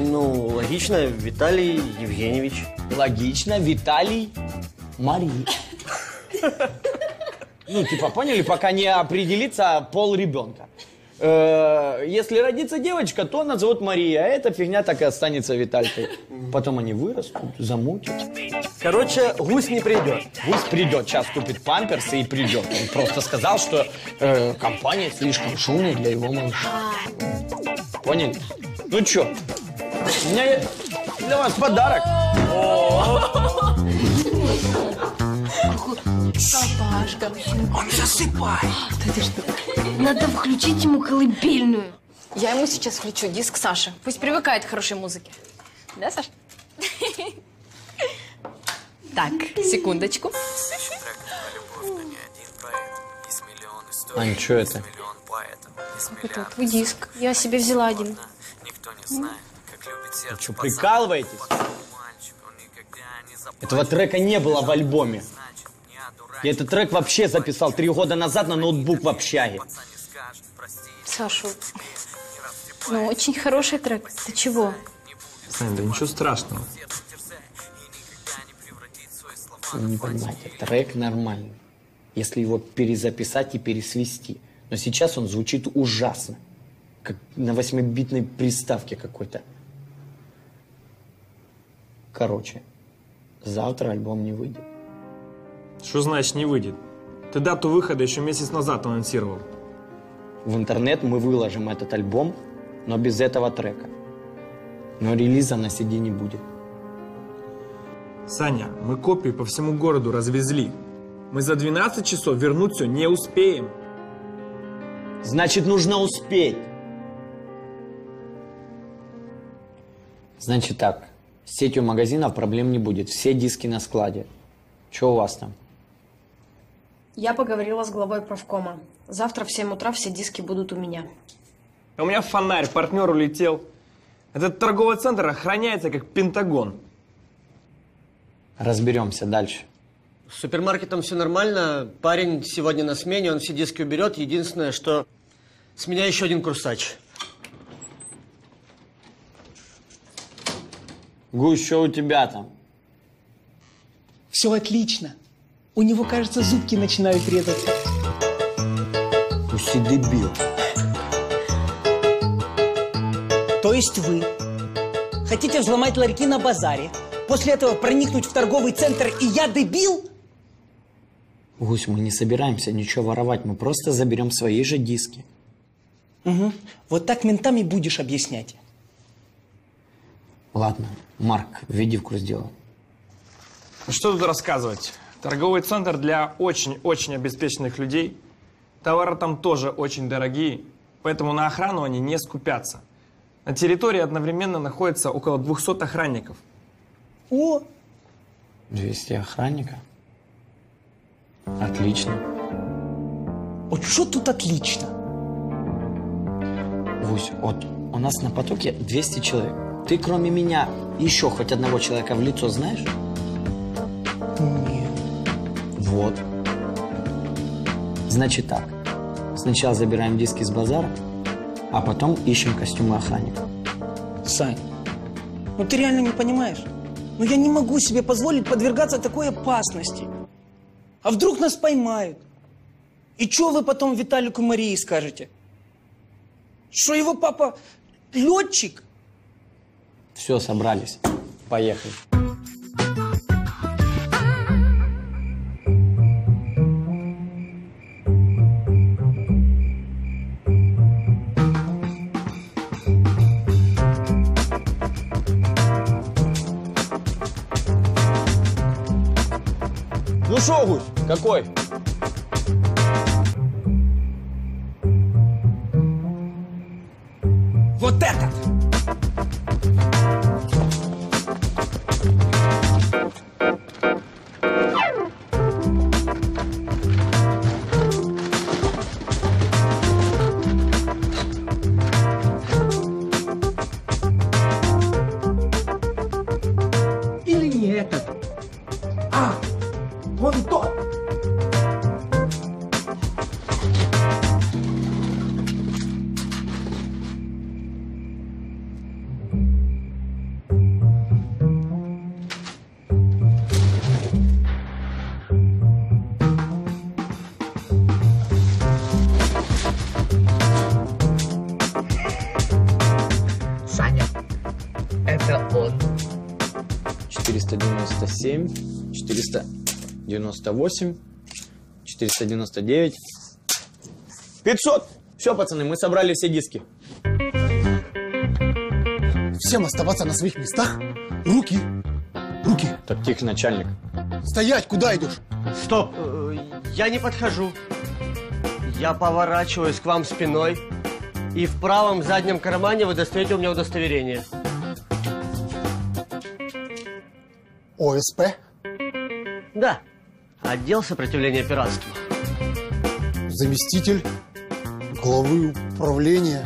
Ну, логично, Виталий Евгеньевич. Логично, Виталий Мария. Ну, типа, поняли, пока не определится пол ребенка. Э, Если родится девочка, то назовут Мария, а эта фигня так и останется Виталькой. Потом они вырастут, замутят. Короче, гусь не придет. Гусь придет, сейчас купит памперсы и придет. Он просто сказал, что э, компания слишком шумная для его малыша. Поняли? Ну чё, у меня есть для вас подарок. Папашка. Он засыпает. Да ты что? Надо включить ему колыбельную. Я ему сейчас включу диск Саши. Пусть привыкает к хорошей музыке. Да, Саш? Так, секундочку. Ань, что это? Как это? Твой диск. Я себе взяла один. Вы что, прикалываетесь? Этого трека не было в альбоме. Я этот трек вообще записал три года назад на ноутбук в общаге. Сашу, ну очень хороший трек. Ты чего? Сань, да ничего страшного. Вы не понимаете, трек нормальный, если его перезаписать и пересвести. Но сейчас он звучит ужасно, как на восьмибитной приставке какой-то. Короче, завтра альбом не выйдет. Что значит не выйдет? Ты дату выхода еще месяц назад анонсировал. В интернет мы выложим этот альбом, но без этого трека. Но релиза на CD не будет. Саня, мы копии по всему городу развезли. Мы за 12 часов вернуть все не успеем. Значит, нужно успеть. Значит так, с сетью магазинов проблем не будет. Все диски на складе. Что у вас там? Я поговорила с главой правкома. Завтра в 7 утра все диски будут у меня. А у меня фонарь, партнер улетел. Этот торговый центр охраняется как Пентагон. Разберемся дальше. С супермаркетом все нормально. Парень сегодня на смене, он все диски уберет. Единственное, что с меня еще один курсач. Гусь, что у тебя там? Все отлично. У него, кажется, зубки начинают резаться. Гуси дебил. То есть вы хотите взломать ларьки на базаре, после этого проникнуть в торговый центр, и я дебил? Гусь, мы не собираемся ничего воровать, мы просто заберем свои же диски. Угу. Вот так ментам и будешь объяснять. Ладно, Марк, введи в курс дела. Ну что тут рассказывать? Торговый центр для очень-очень обеспеченных людей. Товары там тоже очень дорогие, поэтому на охрану они не скупятся. На территории одновременно находится около 200 охранников. О, 200 охранника? Отлично. вот что тут отлично? Гусь, вот у нас на потоке 200 человек. Ты кроме меня еще хоть одного человека в лицо знаешь? Нет. Вот. Значит так. Сначала забираем диски с базара, а потом ищем костюмы охранника. Сань, ну ты реально не понимаешь? Ну я не могу себе позволить подвергаться такой опасности. А вдруг нас поймают? И что вы потом Виталику Марии скажете? Что его папа летчик? Все, собрались. Поехали. Шо, Гусь, какой? Вот этот! 498, 499, 500. Все, пацаны, мы собрали все диски. Всем оставаться на своих местах. Руки. Руки. Так тихо, начальник. Стоять, куда идешь? Стоп, э, я не подхожу. Я поворачиваюсь к вам спиной, и в правом заднем кармане вы достаете у меня удостоверение. ОСП? Да, отдел сопротивления пиратству. Заместитель главы управления.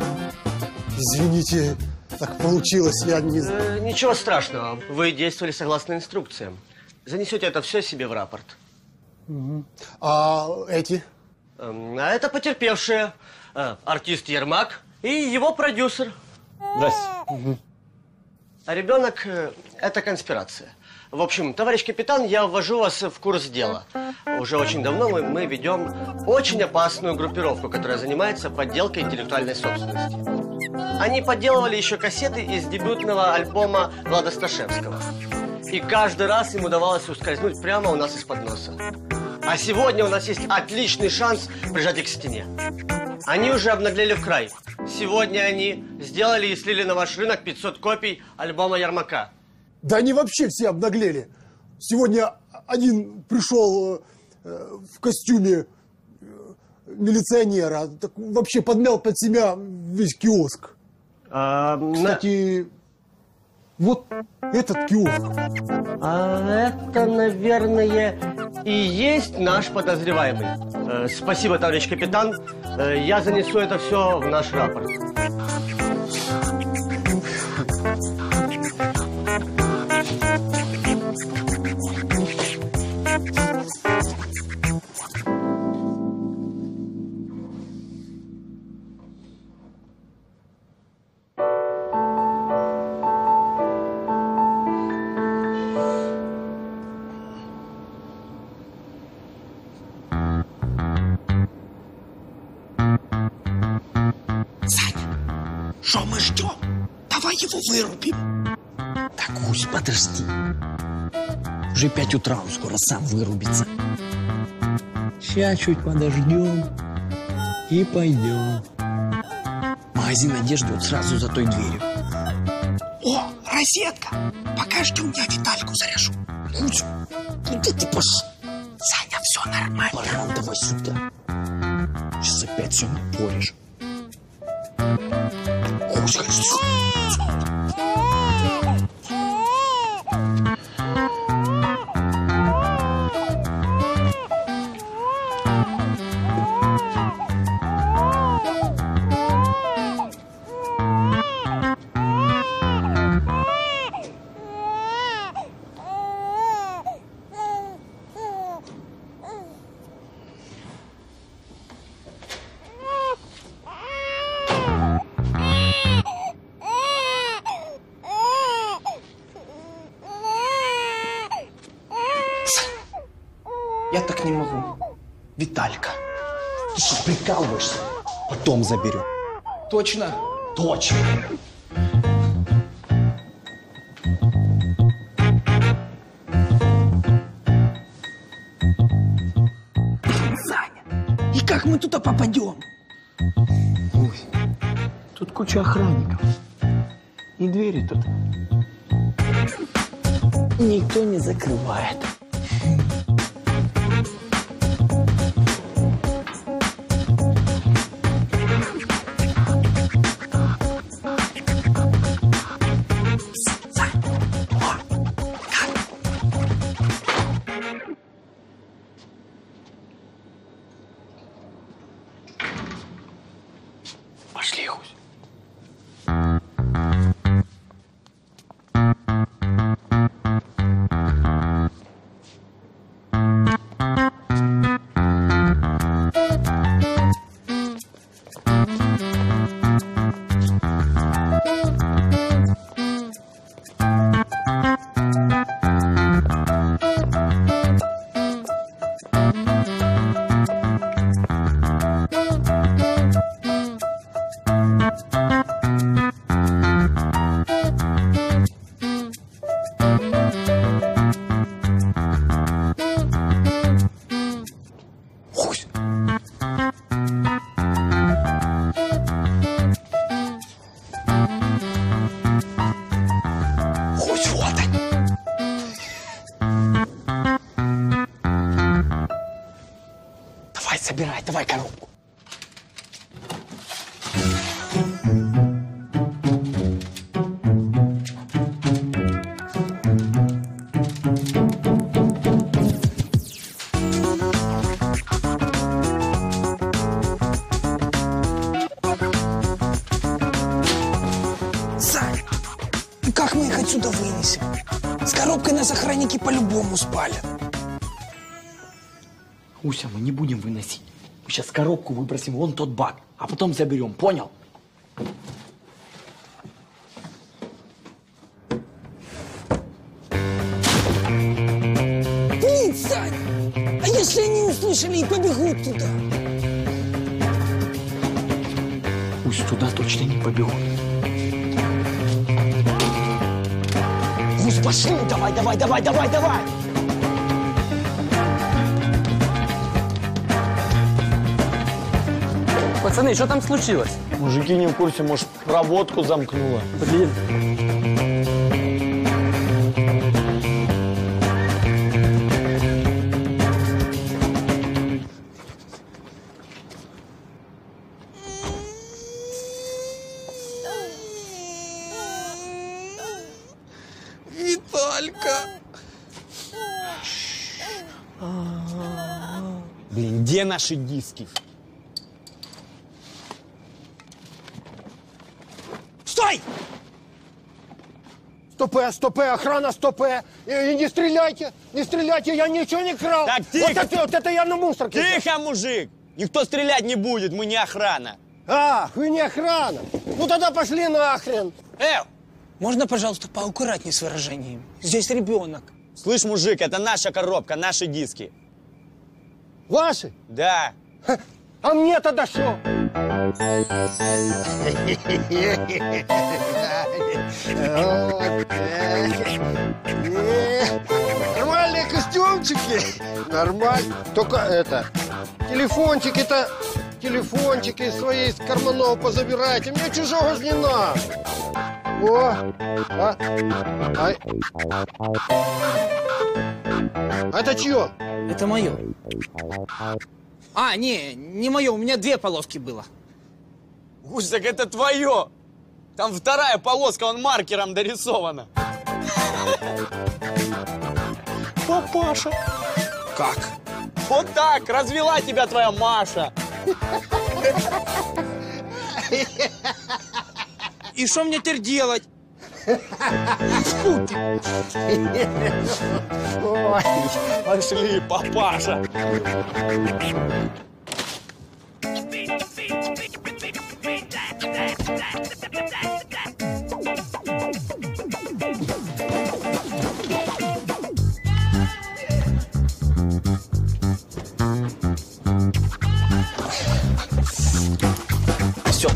Извините, так получилось, я не знаю. Э, ничего страшного, вы действовали согласно инструкциям. Занесете это все себе в рапорт. Мгм. А эти? Эм, А это потерпевшие. э, Артист Ермак и его продюсер. Здрасте. А ребенок э, – это конспирация. В общем, товарищ капитан, я ввожу вас в курс дела. Уже очень давно мы, мы ведем очень опасную группировку, которая занимается подделкой интеллектуальной собственности. Они подделывали еще кассеты из дебютного альбома Влада Сташевского. И каждый раз им удавалось ускользнуть прямо у нас из-под носа. А сегодня у нас есть отличный шанс прижать их к стене. Они уже обнаглели в край. Сегодня они сделали и слили на ваш рынок 500 копий альбома Ярмака. Да они вообще все обнаглели. Сегодня один пришел э, в костюме э, милиционера. Так вообще подмял под себя весь киоск. Кстати, вот этот киоск. А это, наверное, и есть наш подозреваемый. Э, спасибо, товарищ капитан. Э, я занесу это все в наш рапорт. Вырубим. Так, Гусь, подожди. Уже пять утра, он скоро сам вырубится. Сейчас чуть подождем и пойдем. Магазин одежды вот сразу за той дверью. О, розетка! Пока ждем, я Витальку заряжу. Гусь, куда ты пошел? Саня, все нормально. Баран, давай сюда. Сейчас опять все напоришь. Гусь, конечно. Я так не могу. Виталька. Ты что, прикалываешься? Потом заберем. Точно? Точно. Саня, и как мы туда попадем? Ой, тут куча охранников. И двери тут никто не закрывает. Давай коробку. Как мы их отсюда вынесем? С коробкой нас охранники по-любому спалят. Уся, мы не будем выносить. Мы сейчас коробку выбросим вон тот бак, а потом заберем, понял? Блин, Саня, а если они услышали и побегут туда? Пусть туда точно не побегут. Гусь, пошли, давай, давай, давай, давай, давай. Пацаны, что там случилось? Мужики не в курсе, может, проводку замкнуло. Блин. Блин, где наши диски? Стопе, стопе, охрана, стопе. И, и не стреляйте, не стреляйте, я ничего не крал. Так, тихо. Вот это, вот это я на мусорке. Тихо, мужик! Никто стрелять не будет, мы не охрана. А, вы не охрана. Ну тогда пошли нахрен. Эй, можно, пожалуйста, поаккуратнее с выражениями? Здесь ребенок. Слышь, мужик, это наша коробка, наши диски. Ваши? Да. А мне тогда что? Нормальные костюмчики. Нормально. Только это, телефончики-то, телефончики свои из карманов позабирайте. Мне чужого ж не надо. О, а, ай. Это чье? Это мое. А, не, не мое, у меня две полоски было. Гусь, так это твое. Там вторая полоска, он маркером дорисована. Папаша. Как? Вот так, развела тебя твоя Маша. И что мне теперь делать? Ой. Пошли, папаша.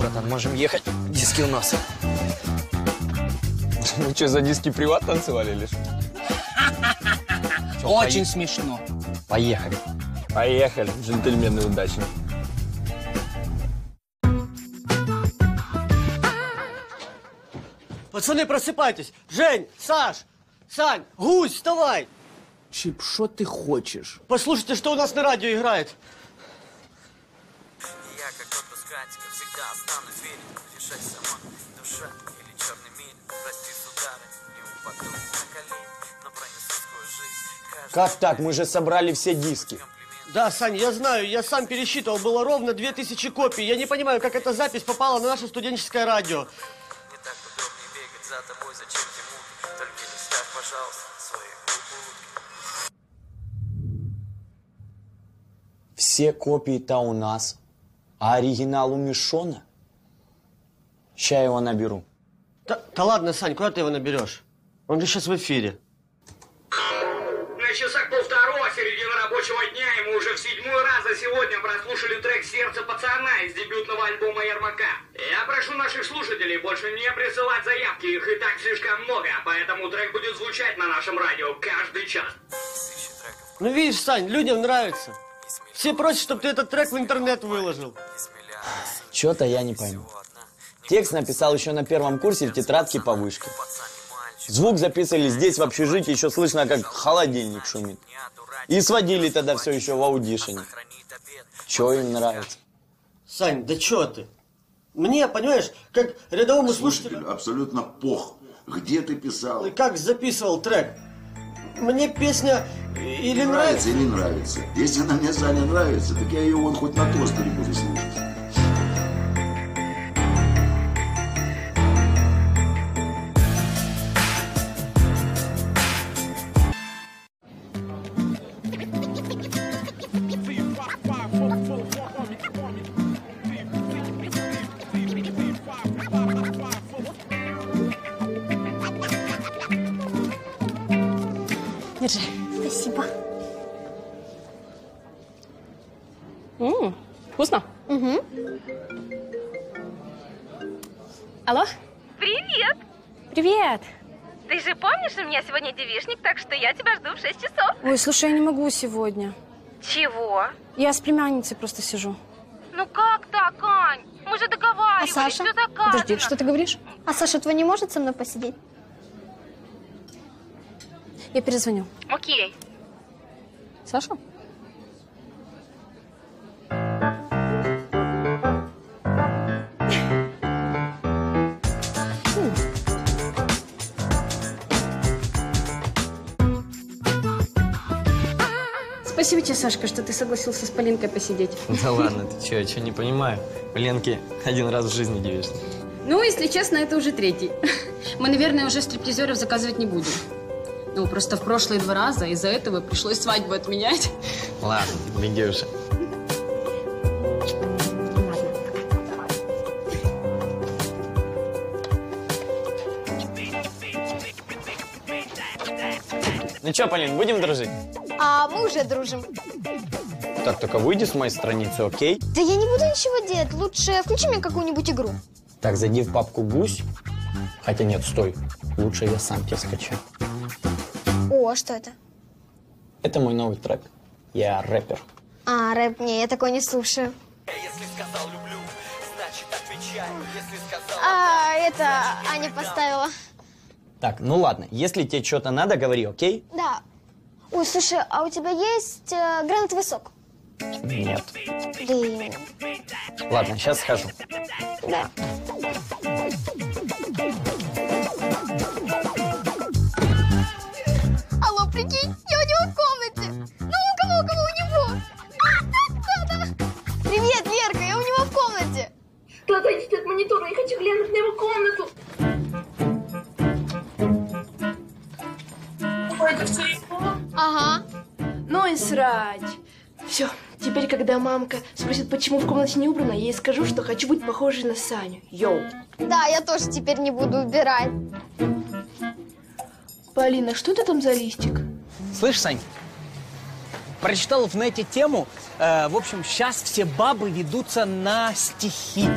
Братан, можем ехать. Диски у нас. Вы что, за диски приват танцевали или что? Очень смешно. Поехали. Поехали, джентльмены, удачи. Пацаны, просыпайтесь. Жень, Саш, Сань, Гусь, вставай. Чип, что ты хочешь? Послушайте, что у нас на радио играет. Искатель, всегда останусь верен. Решай сама, душа или черный мир. Прости, судары, не упаду на колени, но пронесу сквозь жизнь. Каждый Как так? Мы же собрали все диски. Да, Сань, я знаю, я сам пересчитывал, было ровно 2000 копий. Я не понимаю, как эта запись попала на наше студенческое радио. не так удобнее бегать за тобой, зачем те муки? Только не ставь, пожалуйста, свои губы. Все копии-то у нас, а оригинал у Мишона? Ща его наберу. Да, да ладно, Сань, куда ты его наберешь? Он же сейчас в эфире. На часах полвторого середина рабочего дня, и мы уже в седьмой раз за сегодня прослушали трек «Сердце пацана» из дебютного альбома Ермака. Я прошу наших слушателей больше не присылать заявки, их и так слишком много, поэтому трек будет звучать на нашем радио каждый час. Ну видишь, Сань, людям нравится. Все просят, чтобы ты этот трек в интернет выложил. Чё-то я не пойму. Текст написал еще на первом курсе в тетрадке по вышке. Звук записывали здесь, в общежитии, еще слышно, как холодильник шумит. И сводили тогда все еще в аудишине. Чё им нравится? Сань, да чё ты? Мне, понимаешь, как рядовому слушателю... Абсолютно пох. Где ты писал? Как записывал трек? Мне песня или Нравится нравится... или не нравится. Если она мне, Саня, нравится, так я ее вон хоть на тостере буду слушать. Алло? Привет! Привет. Ты же помнишь, у меня сегодня девишник, так что я тебя жду в 6 часов. Ой, слушай, я не могу сегодня. Чего? Я с племянницей просто сижу. Ну как так, Ань? Мы же А договаривались, Саша? все заказано. Подожди, что ты говоришь? А Саша твой не может со мной посидеть? Я перезвоню. Окей. Саша? Спасибо тебе, Сашка, что ты согласился с Полинкой посидеть. Да ладно, ты что, я что не понимаю? В Ленке один раз в жизни девишься. Ну, если честно, это уже третий. Мы, наверное, уже стриптизеров заказывать не будем. Ну, просто в прошлые два раза из-за этого пришлось свадьбу отменять. Ладно, беги уже. Ну что, Полин, будем дружить? А мы уже дружим. Так, только выйди с моей страницы, окей? Да я не буду ничего делать. Лучше включи мне какую-нибудь игру. Так, зайди в папку «Гусь». Хотя нет, стой. Лучше я сам тебе скачаю. О, а что это? Это мой новый трек. Я рэпер. А, рэп, не, я такой не слушаю. А, это Аня поставила. Так, ну ладно. Если тебе что-то надо, говори, окей? Да. Ой, слушай, а у тебя есть э, гранатовый сок? Нет. Блин. Ладно, сейчас схожу. Да. Алло, прикинь, я у него в комнате. Ну, у кого, у кого у него? А, да, да, да. Привет, Лерка, я у него в комнате. Да отойдите от монитора, я хочу глянуть на его комнату. Ой, это все? Ага. Ну и срать. Все, теперь, когда мамка спросит, почему в комнате не убрано, я ей скажу, что хочу быть похожей на Саню. Йоу. Да, я тоже теперь не буду убирать. Полина, что это там за листик? Слышь, Сань, прочитал в нете тему. э, в общем, сейчас все бабы ведутся на стихи.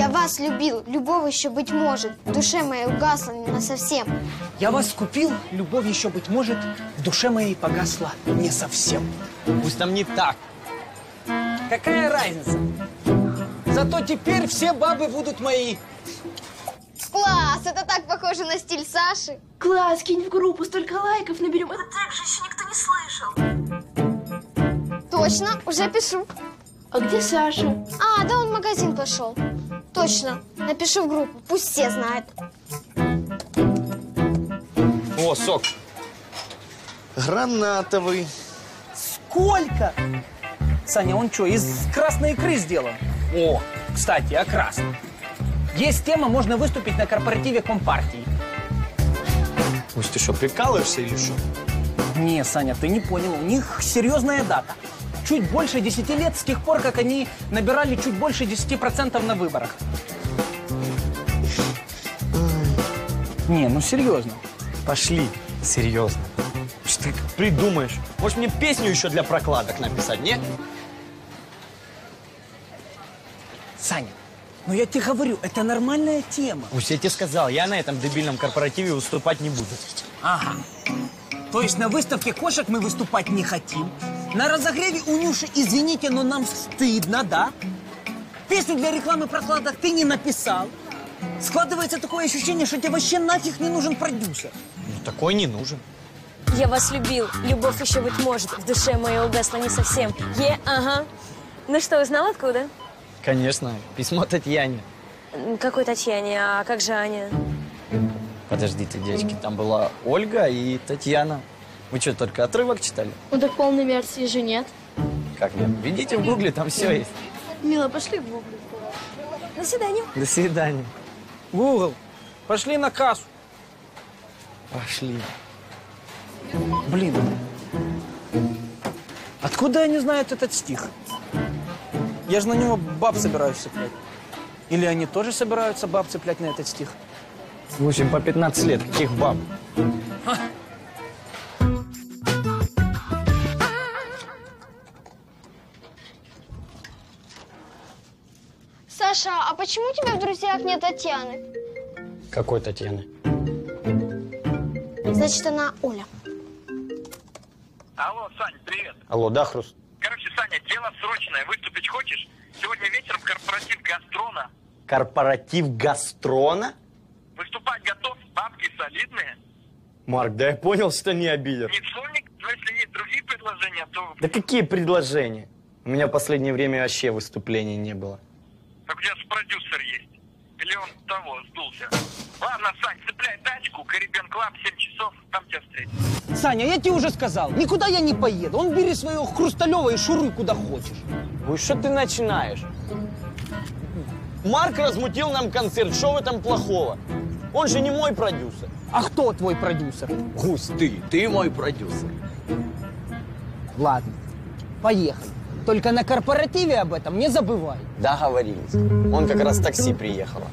Я вас любил, любовь еще быть может. В душе моей угасла не совсем. Я вас купил, любовь еще, быть может, в душе моей погасла не совсем. Пусть там не так. Какая разница? Зато теперь все бабы будут мои. Класс, это так похоже на стиль Саши. Класс, кинь в группу, столько лайков наберем. Этот трек же еще никто не слышал. Точно, уже пишу. А где Саша? А, да он в магазин пошел. Точно, напишу в группу, пусть все знают. О, сок. Гранатовый. Сколько? Саня, он что, из красной икры сделан? О, кстати, о красном. Есть тема, можно выступить на корпоративе Компартии. Пусть ты что, прикалываешься или что? Не, Саня, ты не понял. У них серьезная дата. Чуть больше 10 лет с тех пор, как они набирали чуть больше 10% на выборах. Не, ну серьезно. Пошли, серьезно. Что ты придумаешь? Может, мне песню еще для прокладок написать, не? Саня, ну я тебе говорю, это нормальная тема. Пусть я тебе сказал, я на этом дебильном корпоративе выступать не буду. Ага. То есть на выставке кошек мы выступать не хотим. На разогреве у Нюши, извините, но нам стыдно, да? Песню для рекламы прокладок ты не написал. Складывается такое ощущение, что тебе вообще нафиг не нужен продюсер. Ну, такой не нужен. Я вас любил, любовь еще быть может, в душе моей угасла не совсем. Е, ага. Ну что, узнал откуда? Конечно, письмо Татьяне. Какой Татьяне, а как же Аня? Подождите, девочки, там была Ольга и Татьяна. Вы что, только отрывок читали? Ну так полной версии же нет. Как нет? Видите в гугле, там все есть. Мила, пошли в гугле. До свидания. До свидания. Google, пошли на кассу. Пошли. Блин, откуда они знают этот стих? Я же на него баб собираюсь цеплять. Или они тоже собираются баб цеплять на этот стих? В общем, по 15 лет. Каких баб? Саша, а почему у тебя в друзьях нет Татьяны? Какой Татьяны? Значит, она Оля. Алло, Сань, привет. Алло, да, Хрус? Короче, Саня, дело срочное. Выступить хочешь? Сегодня вечером корпоратив Гастрона. Корпоратив Гастрона? Выступать готов? Бабки солидные. Марк, да я понял, что не обидел. Не сольник, но если есть другие предложения, то... Да какие предложения? У меня в последнее время вообще выступлений не было. Так у тебя же продюсер есть. Или он того, сдулся. Ладно, Сань, цепляй тачку, Caribbean Club, 7 часов, там тебя встретим. Саня, я тебе уже сказал, никуда я не поеду. Он бери своего Хрусталева и шуруй куда хочешь. Ой, что ты начинаешь? Марк размутил нам концерт, что в этом плохого? Он же не мой продюсер. А кто твой продюсер? Гусь, ты, ты мой продюсер. Ладно, поехали. Только на корпоративе об этом не забывай. Договорились. Он как раз такси приехала.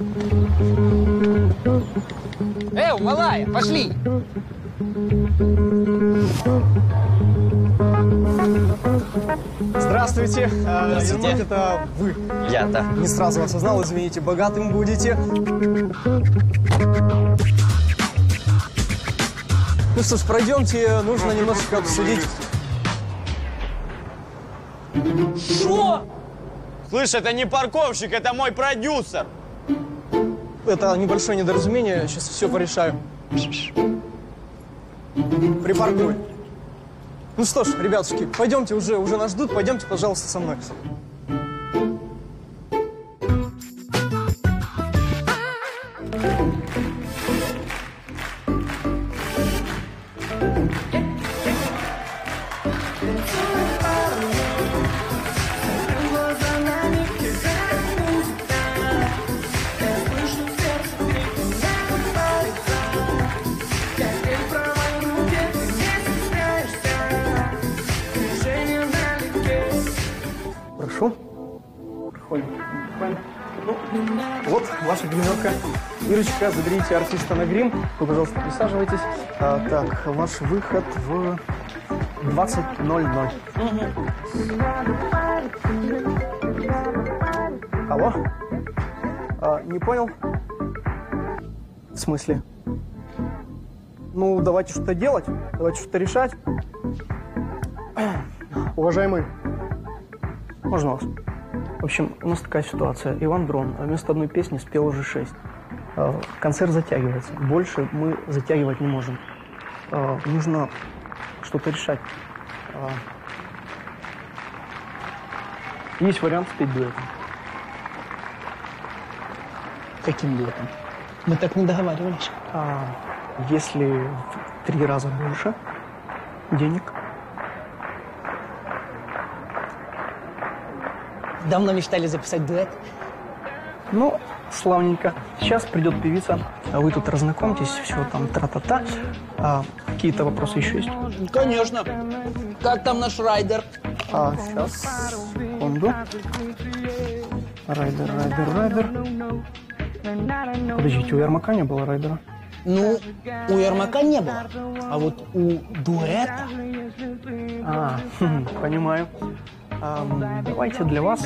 Эй, малая, пошли. Здравствуйте. Э, Здравствуйте. Ермак, это вы. Я-то. Не сразу осознал, извините, богатым будете. Ну что ж, пройдемте, нужно немножечко обсудить. Что? Слышь, это не парковщик, это мой продюсер. Это небольшое недоразумение, сейчас все порешаю. Припаркуй. Ну что ж, ребятушки, пойдемте уже, уже нас ждут, пойдемте, пожалуйста, со мной. Вот ваша гримерка. Ирочка, заберите артиста на грим. Вы, пожалуйста, присаживайтесь. А, так, ваш выход в 20.00. Алло? А, не понял? В смысле? Ну, давайте что-то делать, давайте что-то решать. Уважаемый, можно вас? В общем, у нас такая ситуация. Иван Дрон вместо одной песни спел уже шесть. Э, Концерт затягивается. Больше мы затягивать не можем. Э, Нужно что-то решать. Э, Есть вариант спеть дуэтом. Каким дуэтом? Мы так не договаривались. А, если в три раза больше денег, Давно мечтали записать дуэт. Ну, славненько. Сейчас придет певица, а вы тут разнакомьтесь, все там тра-та-та. А, какие-то вопросы еще есть? Конечно. Как там наш райдер? А, сейчас, секунду. Райдер, райдер, райдер. Подождите, у Ермака не было райдера? Ну, у Ермака не было. А вот у дуэта... А, хм, понимаю. Давайте для вас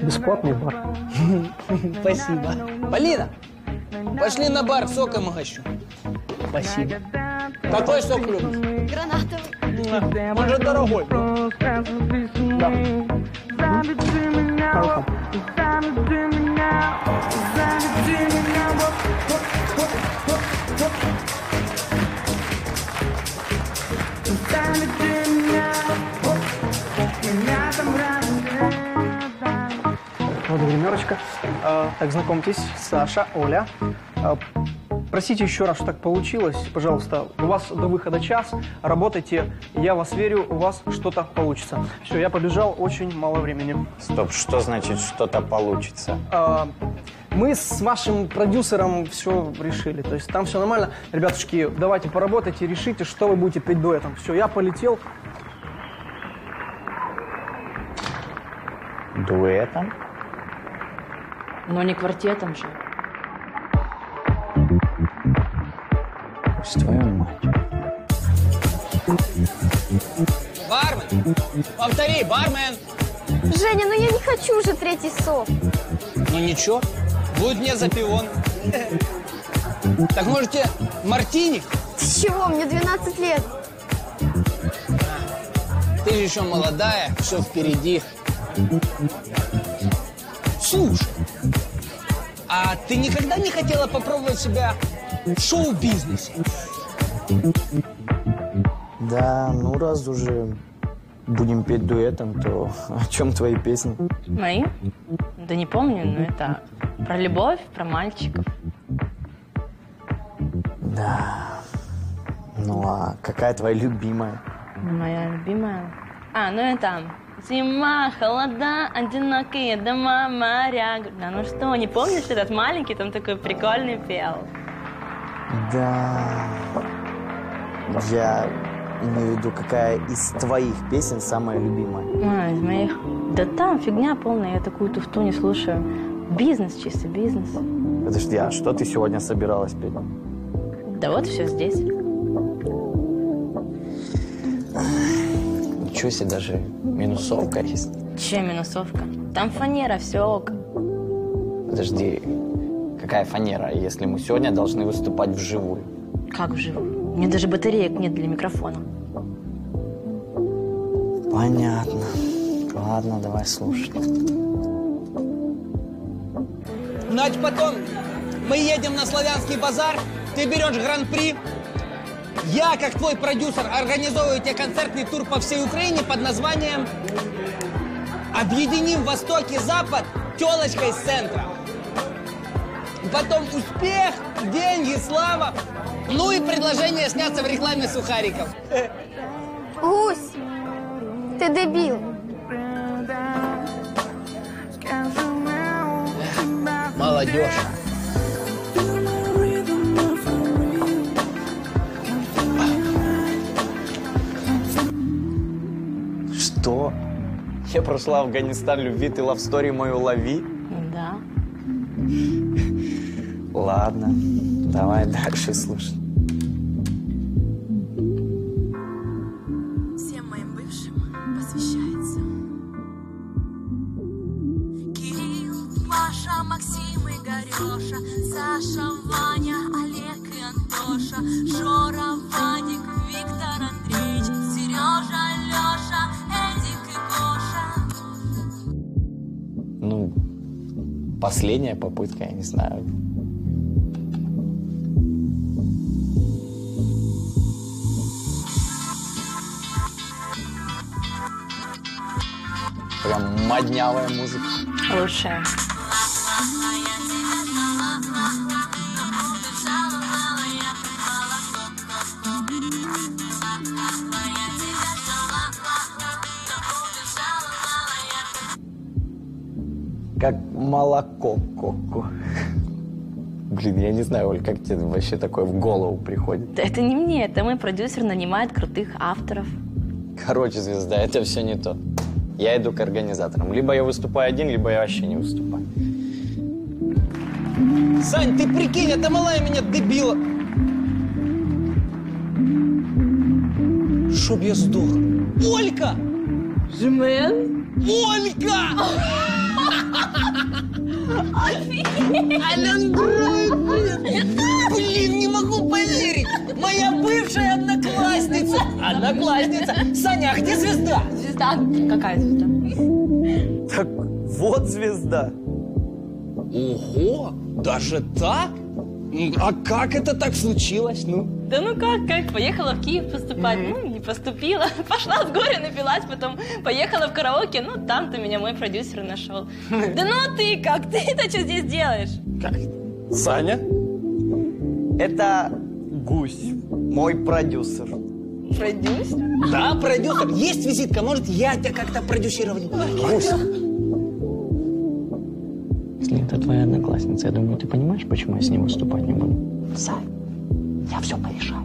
бесплатный бар. Спасибо. Полина, пошли на бар, соком угощу. Спасибо. Какой сок любишь? Гранатовый. Он же дорогой. Вот гримерочка. А, так, знакомьтесь, Саша, Оля. А, простите еще раз, что так получилось. Пожалуйста, у вас до выхода час. Работайте. Я вас верю, у вас что-то получится. Все, я побежал, очень мало времени. Стоп, что значит что-то получится? А, мы с вашим продюсером все решили. То есть там все нормально. Ребятушки, давайте поработайте, решите, что вы будете петь дуэтом. Все, я полетел. Дуэтом? Но не квартетом же. Твою мать. Бармен! Повтори, бармен! Женя, ну я не хочу уже третий сок. Ну ничего, будет мне за пион. Так можете мартини? С чего? Мне 12 лет. Ты же еще молодая, все впереди. Слушай, а ты никогда не хотела попробовать себя в шоу-бизнесе? Да, ну раз уже будем петь дуэтом, то о чем твои песни? Мои? Да не помню, но это про любовь, про мальчиков. Да. Ну а какая твоя любимая? Моя любимая. А, ну это Зима, холода, одинокие дома, моря. Да ну что, не помнишь этот маленький, там такой прикольный пел? Да. Я имею в виду, какая из твоих песен самая любимая? А, из моих... Да там фигня полная, я такую туфту не слушаю. Бизнес, чисто бизнес. Подожди, а что ты сегодня собиралась петь? Да вот все здесь. Ничего себе, даже минусовка есть. Че минусовка? Там фанера, все ок. Подожди, какая фанера, если мы сегодня должны выступать вживую? Как вживую? У меня даже батареек нет для микрофона. Понятно. Ладно, давай слушать. Значит, потом мы едем на Славянский базар, ты берешь гран-при, я, как твой продюсер, организовываю тебе концертный тур по всей Украине под названием «Объединим Восток и Запад телочкой из центра». Потом успех, деньги, слава, ну и предложение сняться в рекламе сухариков. Гусь, ты дебил. Молодежь. Что? Я прошла Афганистан любви, ты лавстори мою лови? Да. Ладно, давай дальше слушай. Всем моим бывшим посвящается. Кирилл, Паша, Максим и Гореша, Саша, Ваня, Олег и Антоша, Жора, Вадик, последняя попытка, я не знаю. Прям моднявая музыка. Лучшая. Как молоко коко. Блин, я не знаю, Оль, как тебе вообще такое в голову приходит? Да Это не мне, это мой продюсер нанимает крутых авторов. Короче, звезда, это все не то. Я иду к организаторам. Либо я выступаю один, либо я вообще не выступаю. Сань, ты прикинь, эта малая меня дебила. Чтоб я сдох. Олька! Жмен? Олька! Блин, не могу поверить! Моя бывшая одноклассница! Одноклассница! Саня, а где звезда? Звезда? Какая звезда? Так вот звезда. Ого! Даже так? А как это так случилось? Ну, Да ну как, как? Поехала в Киев поступать, ну не поступила. Пошла с горя напилась, потом поехала в караоке, ну там-то меня мой продюсер нашел. Да ну а ты как? Ты-то что здесь делаешь? Как? Саня? Это Гусь, мой продюсер. Продюсер? да, продюсер. Есть визитка, может, я тебя как-то продюсировать буду? Гусь. Если это твоя одноклассница, я думаю, ты понимаешь, почему я с ней выступать не буду? Сань, я все порешаю.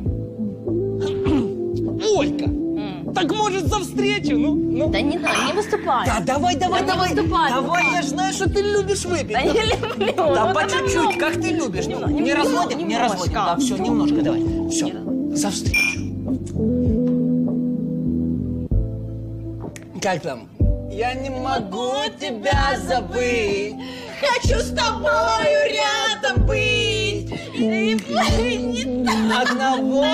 Олька! Так может за встречу? Ну, ну. Да не надо, не выступай. Да давай, давай, Да не давай. выступай, ну давай, я ж знаю, что ты любишь выпить. Да не люблю, Да ну по это чуть-чуть, как ты любишь. Ну, Не- не разводим, не немножко. разводим. Да, все, немножко, давай. Все, за встречу. Как там? Я не могу тебя забыть. Хочу с тобою рядом быть. Одного.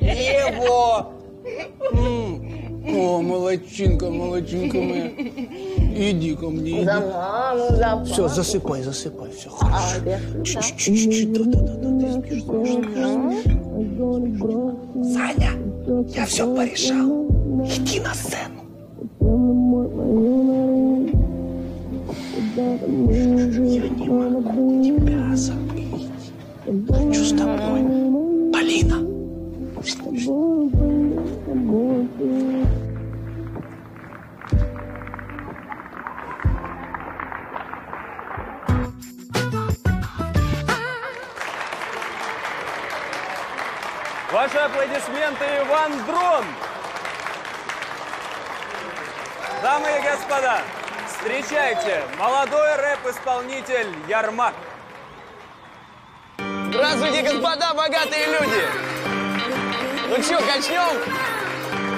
Его. О, молодчинка, молодчинка моя. Иди ко мне, иди. За маму, за Все, засыпай, засыпай, все хорошо. Чуть-чуть, да-да-да, ты спишь, спишь, спишь. Саня, я все порешал. Иди на сцену. Я не могу тебя забыть. Хочу с тобой. Полина. Ваши аплодисменты Иван Дрон. Дамы и господа, встречайте, молодой рэп-исполнитель Ярмак. Здравствуйте, господа, богатые люди! Ну чё, качнем?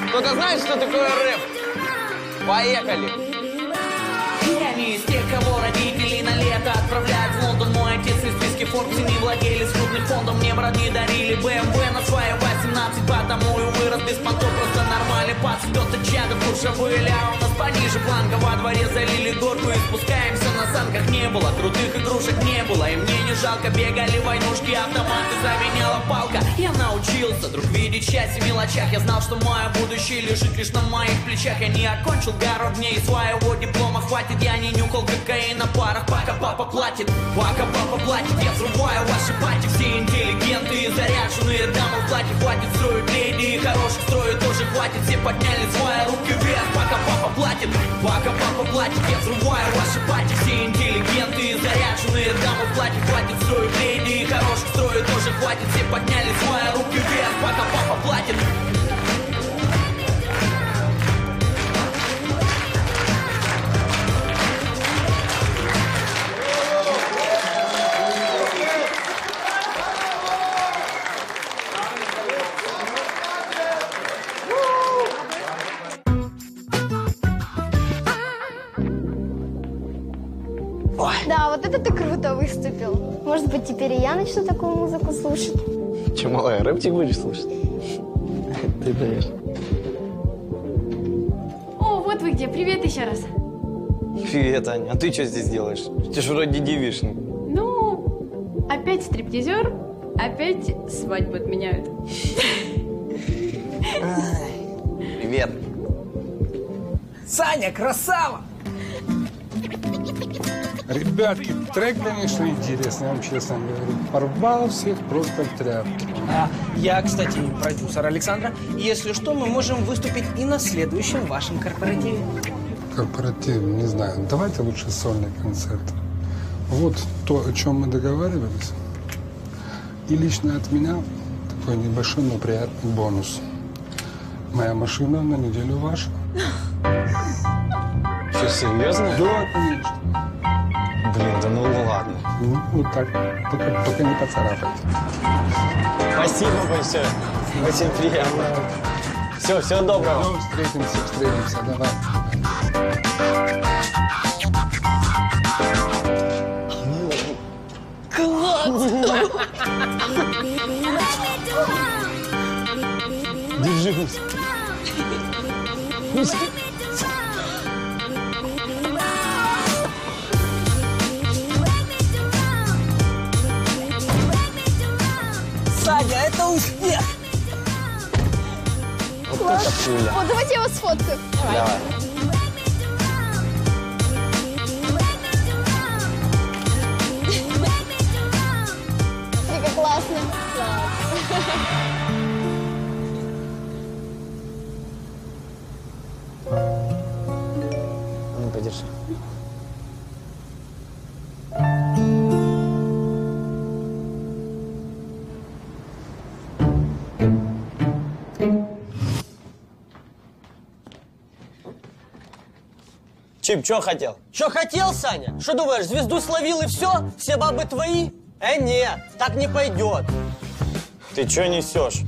Кто-то знает, что такое рэп? Поехали! Я не из тех, кого родители на лето отправляют в Лондон Мой отец из списки Forbes не владелец крупных фондов Мне брат не дарили BMW на свои 18 Потому и вырос без понтов, просто нормальный пац Лёта чадов лучше были, а у нас пониже планка Во дворе залили горку. И спускаемся на санках. Не было крутых игрушек, не было. И мне не жалко, бегали войнушки, автоматы Заменяла палка, я научился Друг видеть счастье в мелочах. Я знал, что мое будущее лежит лишь на моих плечах. Я не окончил город дней своего диплома Хватит, я не нюхал кокаин на парах. Пока папа платит, пока папа платит. Я взрываю ваши пати, все интеллигенты и заряженные дамы в платье Хватит строить леди и хороших строить тоже хватит Все подняли свои руки вверх, пока папа платит Пока папа платит, я взрываю ваши пати. Все интеллигенты и заряженные дамы в платье Хватит. Строить леди и хороших строить тоже хватит Все подняли свои руки вверх, пока папа платит это ты круто выступил. Может быть, теперь и я начну такую музыку слушать. Че, малая, рэптик будешь слушать? Ты даешь. О, вот вы где. Привет еще раз. Привет, Аня. А ты что здесь делаешь? Ты ж вроде девишник. Ну, опять стриптизер, опять свадьбу отменяют. Привет. Саня, красава! Ребятки, трек, конечно, интересный, я вам честно говорю. Порвал всех просто в тряпки. А, я, кстати, продюсер Александра. Если что, мы можем выступить и на следующем вашем корпоративе. Корпоратив, не знаю. Давайте лучше сольный концерт. Вот то, о чем мы договаривались. И лично от меня такой небольшой, но приятный бонус. Моя машина на неделю ваша. Что, серьезно? Да, конечно. Блин, да ну ладно. Ну, вот так. Только, только не поцарапайте. Спасибо большое. Очень приятно. Все, всего доброго. Ну, встретимся, встретимся. Давай. Держи, Пуля. Вот, давайте я вас сфоткаю. Давай. Вика, Чип, что хотел? Что хотел, Саня? Что думаешь, звезду словил и все? Все бабы твои? Э, нет, так не пойдет. Ты что несешь?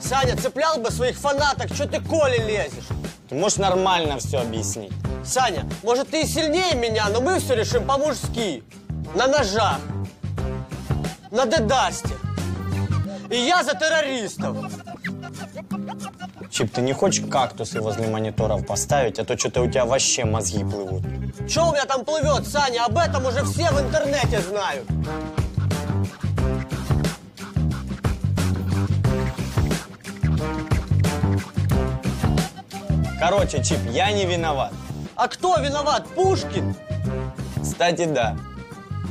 Саня, цеплял бы своих фанаток, что ты Коле лезешь? Ты можешь нормально все объяснить? Саня, может ты и сильнее меня, но мы все решим по-мужски. На ножах. На дедасте. И я за террористов. Чип, ты не хочешь кактусы возле мониторов поставить, а то что-то у тебя вообще мозги плывут. Что у меня там плывет, Саня? Об этом уже все в интернете знают. Короче, Чип, я не виноват. А кто виноват? Пушкин? Кстати, да.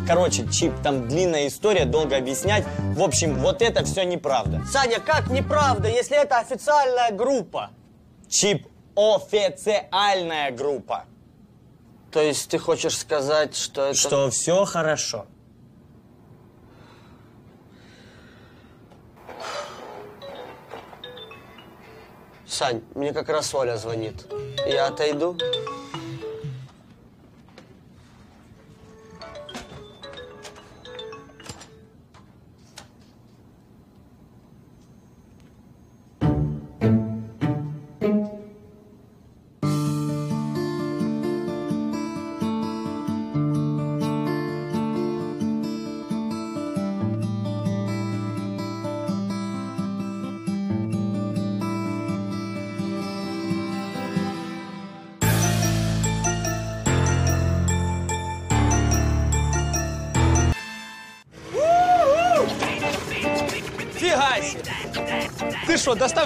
Короче, Чип, там длинная история, долго объяснять. В общем, вот это все неправда. Саня, как неправда, если это официальная группа? Чип, официальная группа. То есть ты хочешь сказать, что это... Что все хорошо. Сань, мне как раз Оля звонит. Я отойду.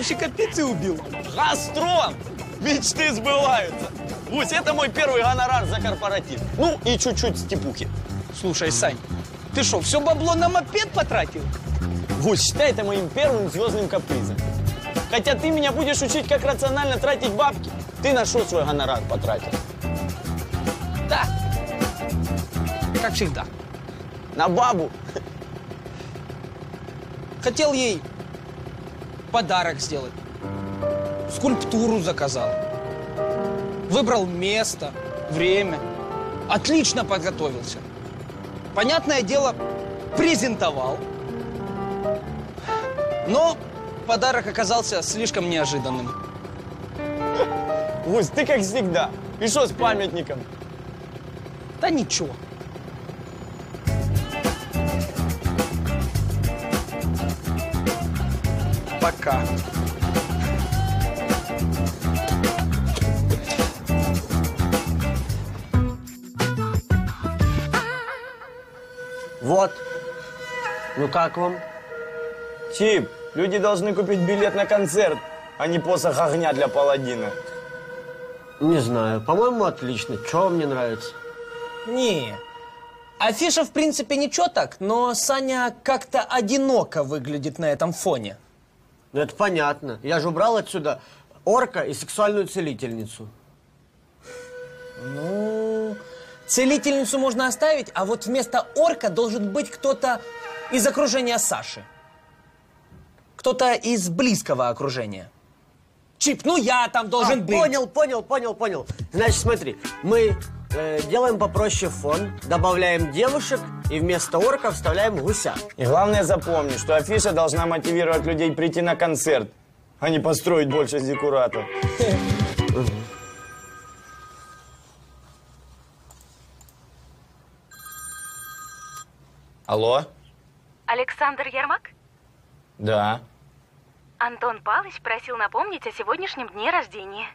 Доставщика пиццы убил? Гастрон! Мечты сбываются. Гусь, это мой первый гонорар за корпоратив. Ну и чуть-чуть степухи. Слушай, Сань, ты что, все бабло на мопед потратил? Гусь, считай это моим первым звездным капризом. Хотя ты меня будешь учить, как рационально тратить бабки. Ты на что свой гонорар потратил? Да. Как всегда. На бабу. Хотел ей подарок сделать. Скульптуру заказал. Выбрал место, время. Отлично подготовился. Понятное дело, презентовал. Но подарок оказался слишком неожиданным. Гусь, ты как всегда. И что с памятником? Да ничего. Пока. Вот. Ну как вам? Чип, люди должны купить билет на концерт, а не посох огня для паладина. Не знаю. По-моему, отлично. Чего вам не нравится? Не. Афиша, в принципе, ничего так, но Саня как-то одиноко выглядит на этом фоне. Ну, это понятно. Я же убрал отсюда орка и сексуальную целительницу. Ну, целительницу можно оставить, а вот вместо орка должен быть кто-то из окружения Саши. Кто-то из близкого окружения. Чип, ну я там должен А, быть. Понял, понял, понял, понял. Значит, смотри, мы э, делаем попроще фон, добавляем девушек и вместо орка вставляем гуся. И главное запомни, что афиша должна мотивировать людей прийти на концерт, а не построить больше зиккуратов. Алло? Александр Ермак? Да. Антон Палыч просил напомнить о сегодняшнем дне рождения.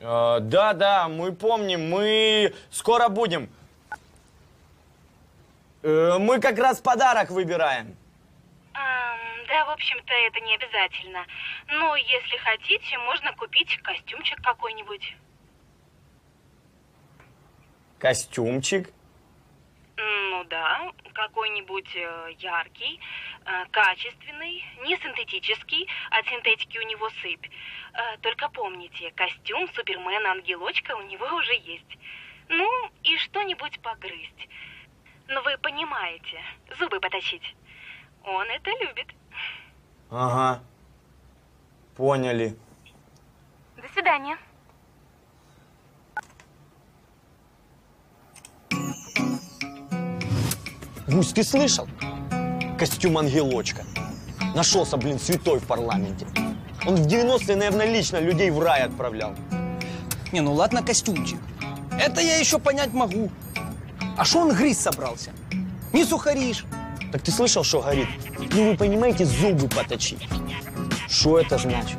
Э, да, да, мы помним, мы скоро будем. Э, мы как раз подарок выбираем. Да, в общем-то, это не обязательно. Ну, если хотите, можно купить костюмчик какой-нибудь. Костюмчик. Ну да, какой-нибудь э, яркий, э, качественный, не синтетический, от синтетики у него сыпь. Э, только помните, костюм Супермена-ангелочка у него уже есть. Ну, и что-нибудь погрызть. Ну, вы понимаете, зубы поточить. Он это любит. Ага. Поняли. До свидания. Гусь, ты слышал? Костюм ангелочка. Нашелся, блин, святой в парламенте. Он в 90-е, наверное, лично людей в рай отправлял. Не, ну ладно, костюмчик. Это я еще понять могу. А что он грыз собрался? Не сухаришь. Так ты слышал, что говорит? Ну, вы понимаете, зубы поточить. Что это значит?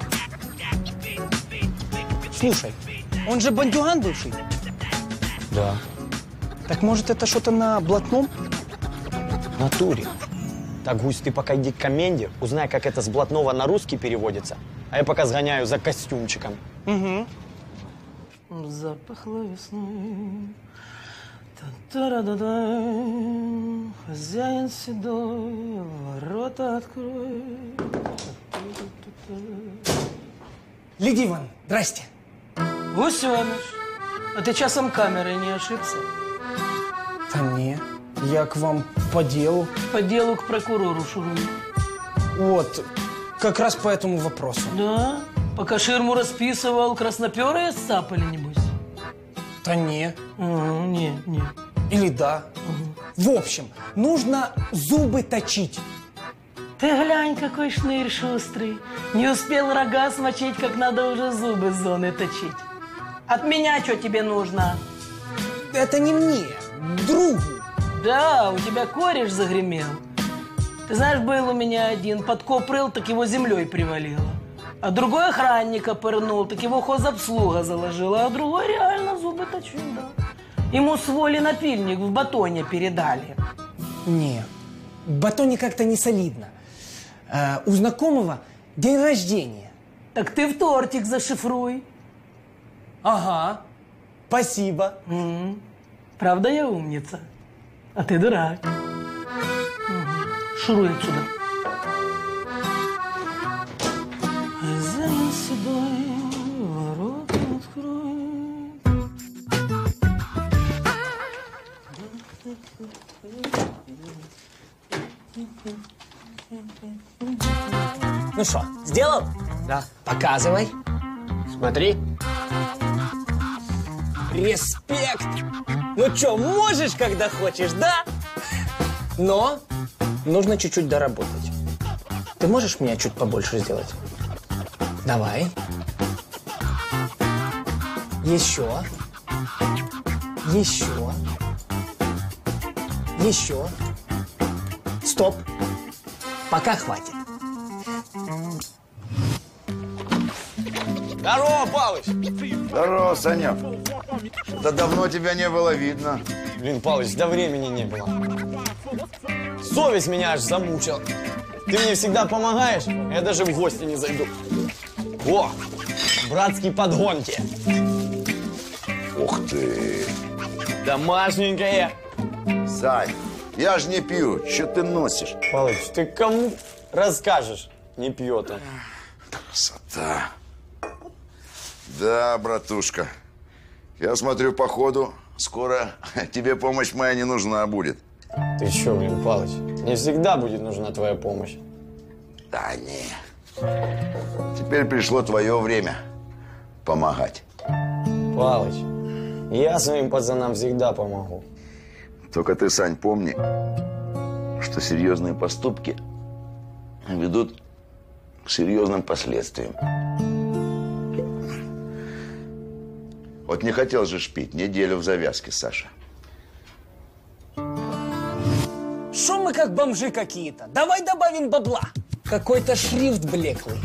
Слушай, он же бандюган бывший. Да. Так может это что-то на блатном? В натуре. Так, Гусь, ты пока иди к коменде, узнай, как это с блатного на русский переводится. А я пока сгоняю за костюмчиком. Угу. Запахло весной. Та-та-ра-да-да. Хозяин седой, ворота открой. Лидия Ивановна, здрасте. Гусеныш, а ты часом камерой не ошибся? Да не, я к вам по делу. По делу к прокурору шурую. Вот, как раз по этому вопросу. Да? Пока ширму расписывал, красноперые сцапали, небось? Да не. не, не. Или да. В общем, нужно зубы точить. Ты глянь, какой шнырь шустрый. Не успел рога смочить, как надо уже зубы с зоны точить. От меня что тебе нужно? Это не мне, другу. Да, у тебя кореш загремел. Ты знаешь, был у меня один, подкоп рыл, так его землей привалило. А другой охранника пырнул, так его хозобслуга заложила, а другой реально зубы точил, да. Ему с воли напильник в батоне передали. Не, в батоне как-то не солидно. Э, у знакомого день рождения. Так ты в тортик зашифруй. Ага, спасибо. Правда я умница? А ты дурак. Шуруй отсюда. Ворота открой. Ну что, сделал? Да. Показывай. Смотри. Респект! Ну что, можешь, когда хочешь, да? Но нужно чуть-чуть доработать. Ты можешь меня чуть побольше сделать? Давай. Еще. Еще. Еще. Стоп. Пока хватит. Здорово, Палыч! Здорово, Санек. Да давно тебя не было видно. Блин, Палыч, да времени не было. Совесть меня аж замучила. Ты мне всегда помогаешь, я даже в гости не зайду. О, братские подгонки. Ух ты. Домашненькое. Сань, я ж не пью. Что ты носишь? Палыч, ты кому расскажешь? Не пьет он. Красота. Да, братушка. Я смотрю, походу, скоро тебе помощь моя не нужна будет. Ты чё, блин, Палыч? Мне всегда будет нужна твоя помощь. Да не. Теперь пришло твое время помогать. Палыч, я своим пацанам всегда помогу. Только ты, Сань, помни, что серьезные поступки ведут к серьезным последствиям. Вот не хотел же шпить неделю в завязке, Саша. Что мы как бомжи какие-то? Давай добавим бабла. Какой-то шрифт блеклый.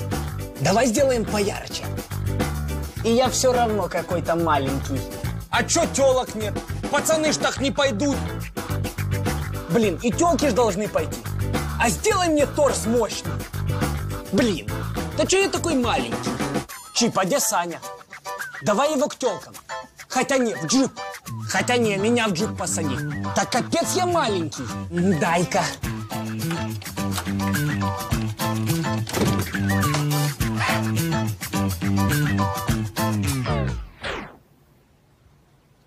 Давай сделаем поярче. И я все равно какой-то маленький. А чё телок нет? Пацаны ж так не пойдут. Блин, и телки ж должны пойти. А сделай мне торс мощный. Блин, да чё я такой маленький? Чип, а где Саня? Давай его к телкам. Хотя не, в джип. Хотя не, меня в джип посади. Так капец я маленький. Дай-ка.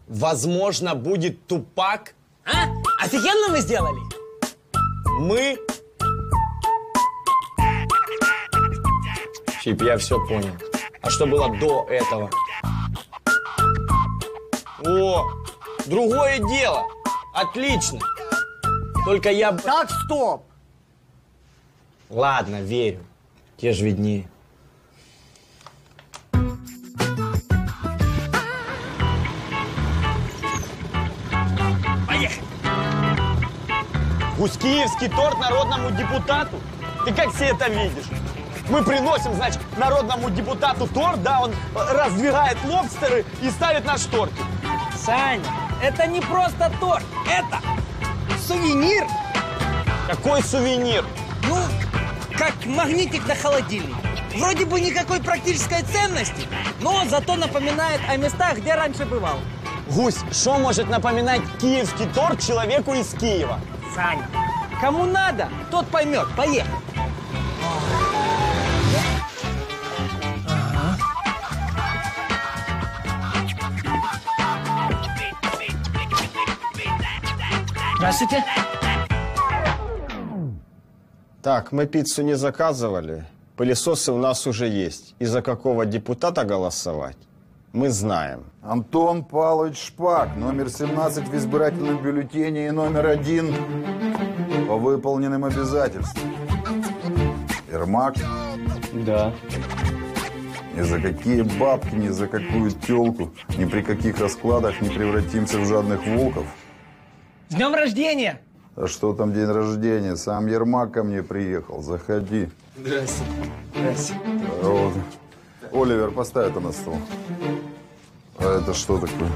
Возможно, будет тупак. А? Офигенно мы сделали? Мы... Чип, я все понял. А что было до этого? О, другое дело. Отлично. Только я... б- Так, стоп. Ладно, верю. Те же виднее. Поехали. Гуськиевский торт народному депутату? Ты как все это видишь? Мы приносим, значит, народному депутату торт, да, он э, раздвигает лобстеры и ставит наш торт. Саня, это не просто торт, это сувенир. Какой сувенир? Ну, как магнитик на холодильник. Вроде бы никакой практической ценности, но зато напоминает о местах, где раньше бывал. Гусь, что может напоминать киевский торт человеку из Киева? Сань, кому надо, тот поймет. Поехали. Здравствуйте. Так, мы пиццу не заказывали. Пылесосы у нас уже есть. И за какого депутата голосовать, мы знаем. Антон Павлович Шпак, номер 17 в избирательном бюллетене и номер один по выполненным обязательствам. Ермак? Да. Ни за какие бабки, ни за какую телку, ни при каких раскладах не превратимся в жадных волков. С днем рождения! А что там день рождения? Сам Ермак ко мне приехал. Заходи. Здрасте. Здрасте. Вот. Оливер, поставь это на стол. А это что такое?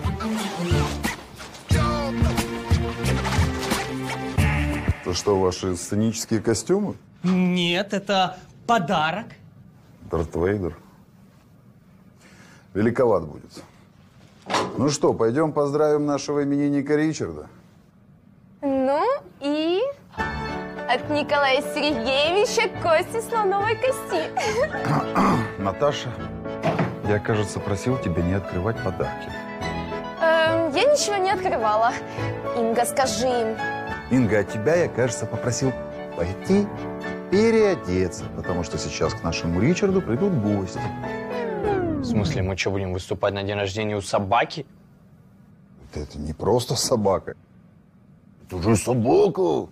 Это что, ваши сценические костюмы? Нет, это подарок. Дарт Вейдер. Великоват будет. Ну что, пойдем поздравим нашего именинника Ричарда. Ну и от Николая Сергеевича кости слоновой кости. Наташа, я, кажется, просил тебя не открывать подарки. Эм, я ничего не открывала. Инга, скажи им. Инга, а тебя я, кажется, попросил пойти переодеться, потому что сейчас к нашему Ричарду придут гости. В смысле, мы что, будем выступать на день рождения у собаки? Это не просто собака. Это уже собака.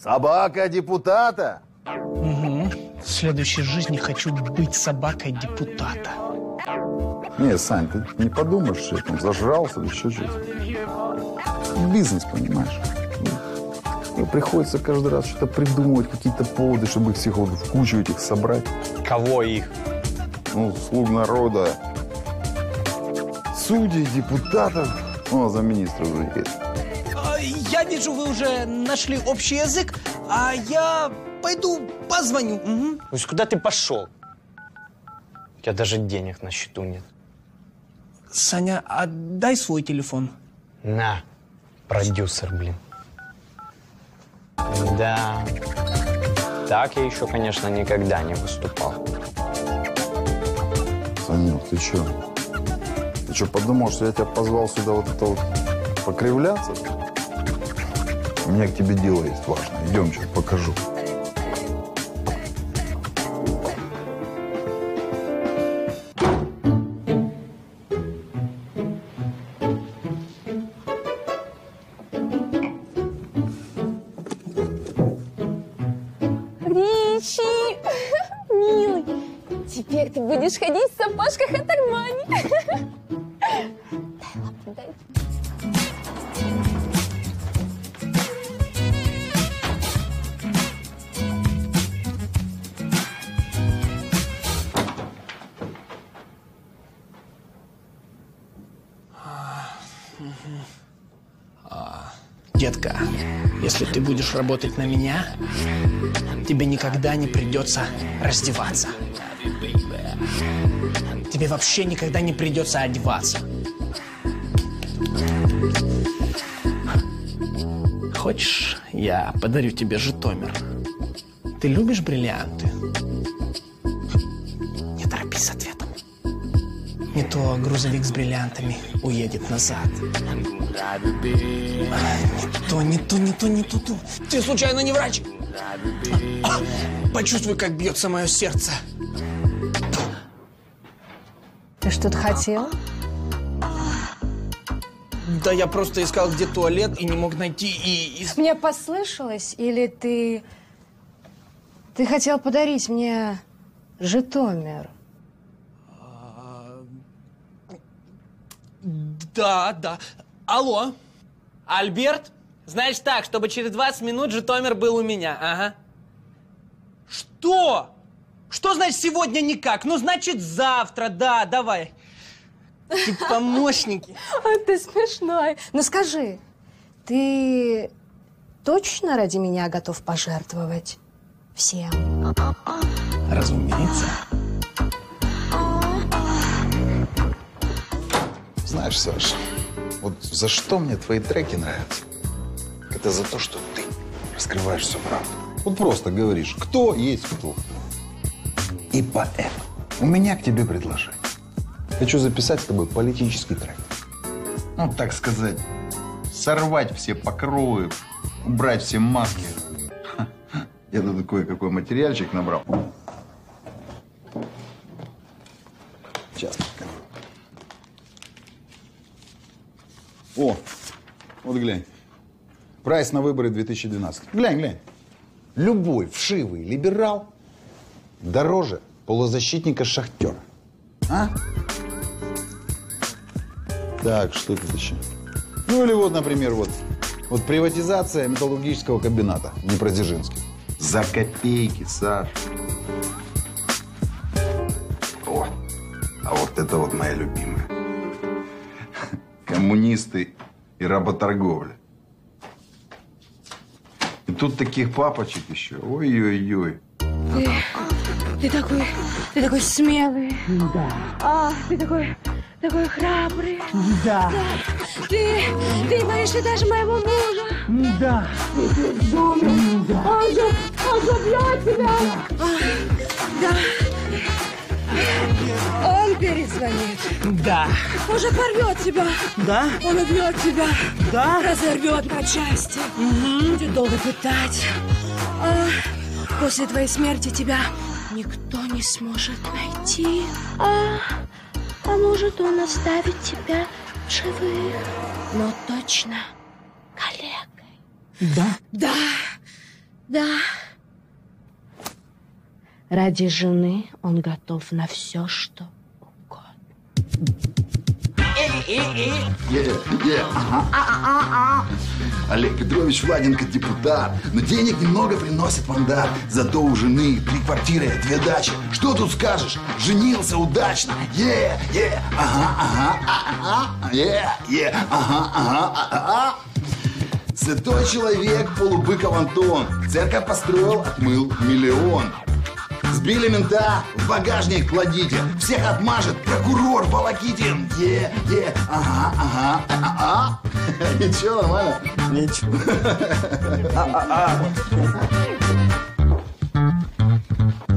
Собака депутата. Угу. В следующей жизни хочу быть собакой депутата. Не, Сань, ты не подумаешь, что я там зажрался или еще что-то. Бизнес, понимаешь. Ну, приходится каждый раз что-то придумывать, какие-то поводы, чтобы их всех вот в кучу этих собрать. Кого их? Ну, слуг народа, судей, депутатов. О, за министра уже есть. А, Я вижу, вы уже нашли общий язык, а я пойду позвоню. Угу. То есть куда ты пошел? У тебя даже денег на счету нет. Саня, отдай свой телефон. На, продюсер, блин. Да, так я еще, конечно, никогда не выступал. Санек, ты что? Ты что, подумал, что я тебя позвал сюда вот это вот покривляться? У меня к тебе дело есть важное. Идем, что покажу. Ричи, милый, теперь ты будешь ходить в сапожках от Армани. Работать на меня, тебе никогда не придется раздеваться. Тебе вообще никогда не придется одеваться. Хочешь, я подарю тебе житомир? Ты любишь бриллианты? Не то грузовик с бриллиантами уедет назад. А, Не то, не то, не то, не то, то. Ты случайно не врач? А, Почувствуй, как бьется мое сердце. Ты что-то хотел? Да я просто искал, где туалет, и не мог найти, и... и- Мне послышалось, или ты... Ты хотел подарить мне Житомир? Да, да. Алло, Альберт? Знаешь так, чтобы через 20 минут Житомир был у меня, ага. Что? Что значит сегодня никак? Ну, значит, завтра, да, давай. Ты помощники. А ты смешной. Ну скажи, ты точно ради меня готов пожертвовать всем? Разумеется. Знаешь, Саш, вот за что мне твои треки нравятся? Это за то, что ты раскрываешь всю правду. Вот просто говоришь, кто есть кто. И поэтому у меня к тебе предложение. Хочу записать с тобой политический трек. Ну, так сказать, сорвать все покровы, убрать все маски. Я тут такой какой материальчик набрал. Сейчас О, вот глянь. Прайс на выборы 2012. Глянь, глянь. Любой вшивый либерал дороже полузащитника шахтера. А? Так, что тут еще? Ну или вот, например, вот, вот приватизация металлургического комбината в Днепродзержинске. За копейки, Саш. О, а вот это вот моя любимая. Коммунисты и работорговля. И тут таких папочек еще. Ой-ой-ой. Ты, ты такой, ты такой смелый. Да. А, ты такой, такой храбрый. Да. Ты, ты боишься даже моего мужа. Да. Ты безумный. Он же, он же бьет тебя. А, Да. Он перезвонит. Да. Он же порвет тебя. Да? Он убьет тебя. Да? Разорвет на части. Будет долго пытать. А после твоей смерти тебя никто не сможет найти. А, а может он оставит тебя живых? Но точно калекой. Да? Да. Да. Ради жены он готов на все, что Е, е, ага, а, а. Олег Петрович Владенко депутат, но денег немного приносит мандат. Зато у жены три квартиры, две дачи. Что тут скажешь? Женился удачно. Е, е, ага, ага, а, а, е, е, ага, ага, а, а, а. Святой человек Полубыков Антон Церковь построил, отмыл миллион Сбили мента, в багажник кладите Всех отмажет прокурор волоките Е, е, ага, ага, а, а, а. Ничего, нормально? Ничего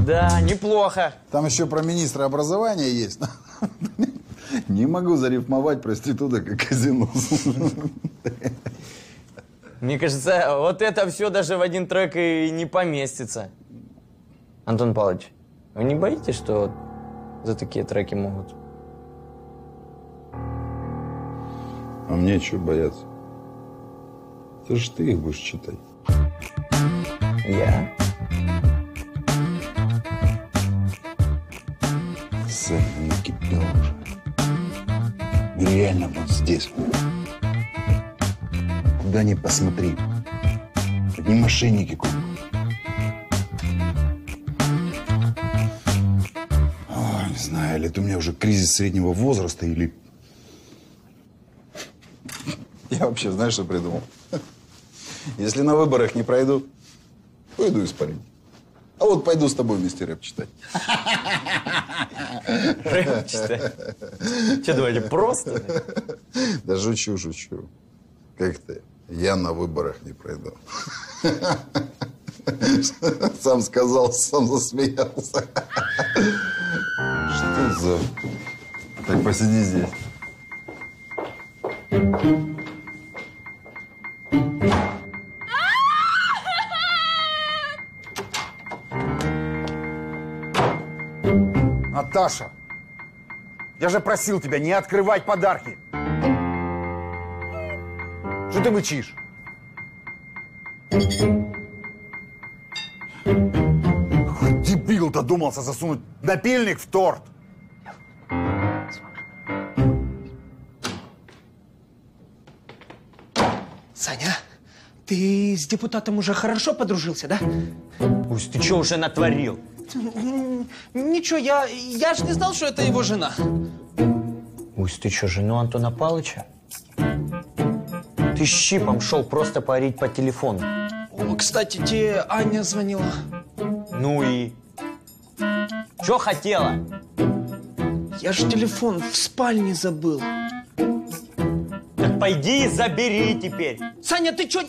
Да, неплохо. Там еще про министра образования есть Не могу зарифмовать проституток и казино Мне кажется, вот это все даже в один трек и не поместится. Антон Павлович, вы не боитесь, что за такие треки могут? А мне что бояться? Это же ты их будешь читать. Я? Сцена накипела уже. Реально вот здесь. Куда ни посмотри. Одни мошенники кругом. Знаю, или это у меня уже кризис среднего возраста, или... Я вообще, знаешь, что придумал? Если на выборах не пройду, пойду испарить. А вот пойду с тобой вместе рэп читать. Рэп читать? Что, давайте просто? Да шучу, шучу. Как ты? Я на выборах не пройду. Сам сказал, сам засмеялся. Что за... Так, посиди здесь. Наташа, я же просил тебя не открывать подарки. Что ты мычишь? Хоть Дебил додумался засунуть напильник в торт. Саня, ты с депутатом уже хорошо подружился, да? Пусть ты что уже натворил? Ничего, я, я же не знал, что это его жена. Усть, ты что, жену Антона Павловича? Ты щипом шел просто поорить по телефону. О, кстати, тебе Аня звонила. Ну и? Что хотела? Я же телефон в спальне забыл. Так пойди и забери теперь. Саня, ты чё...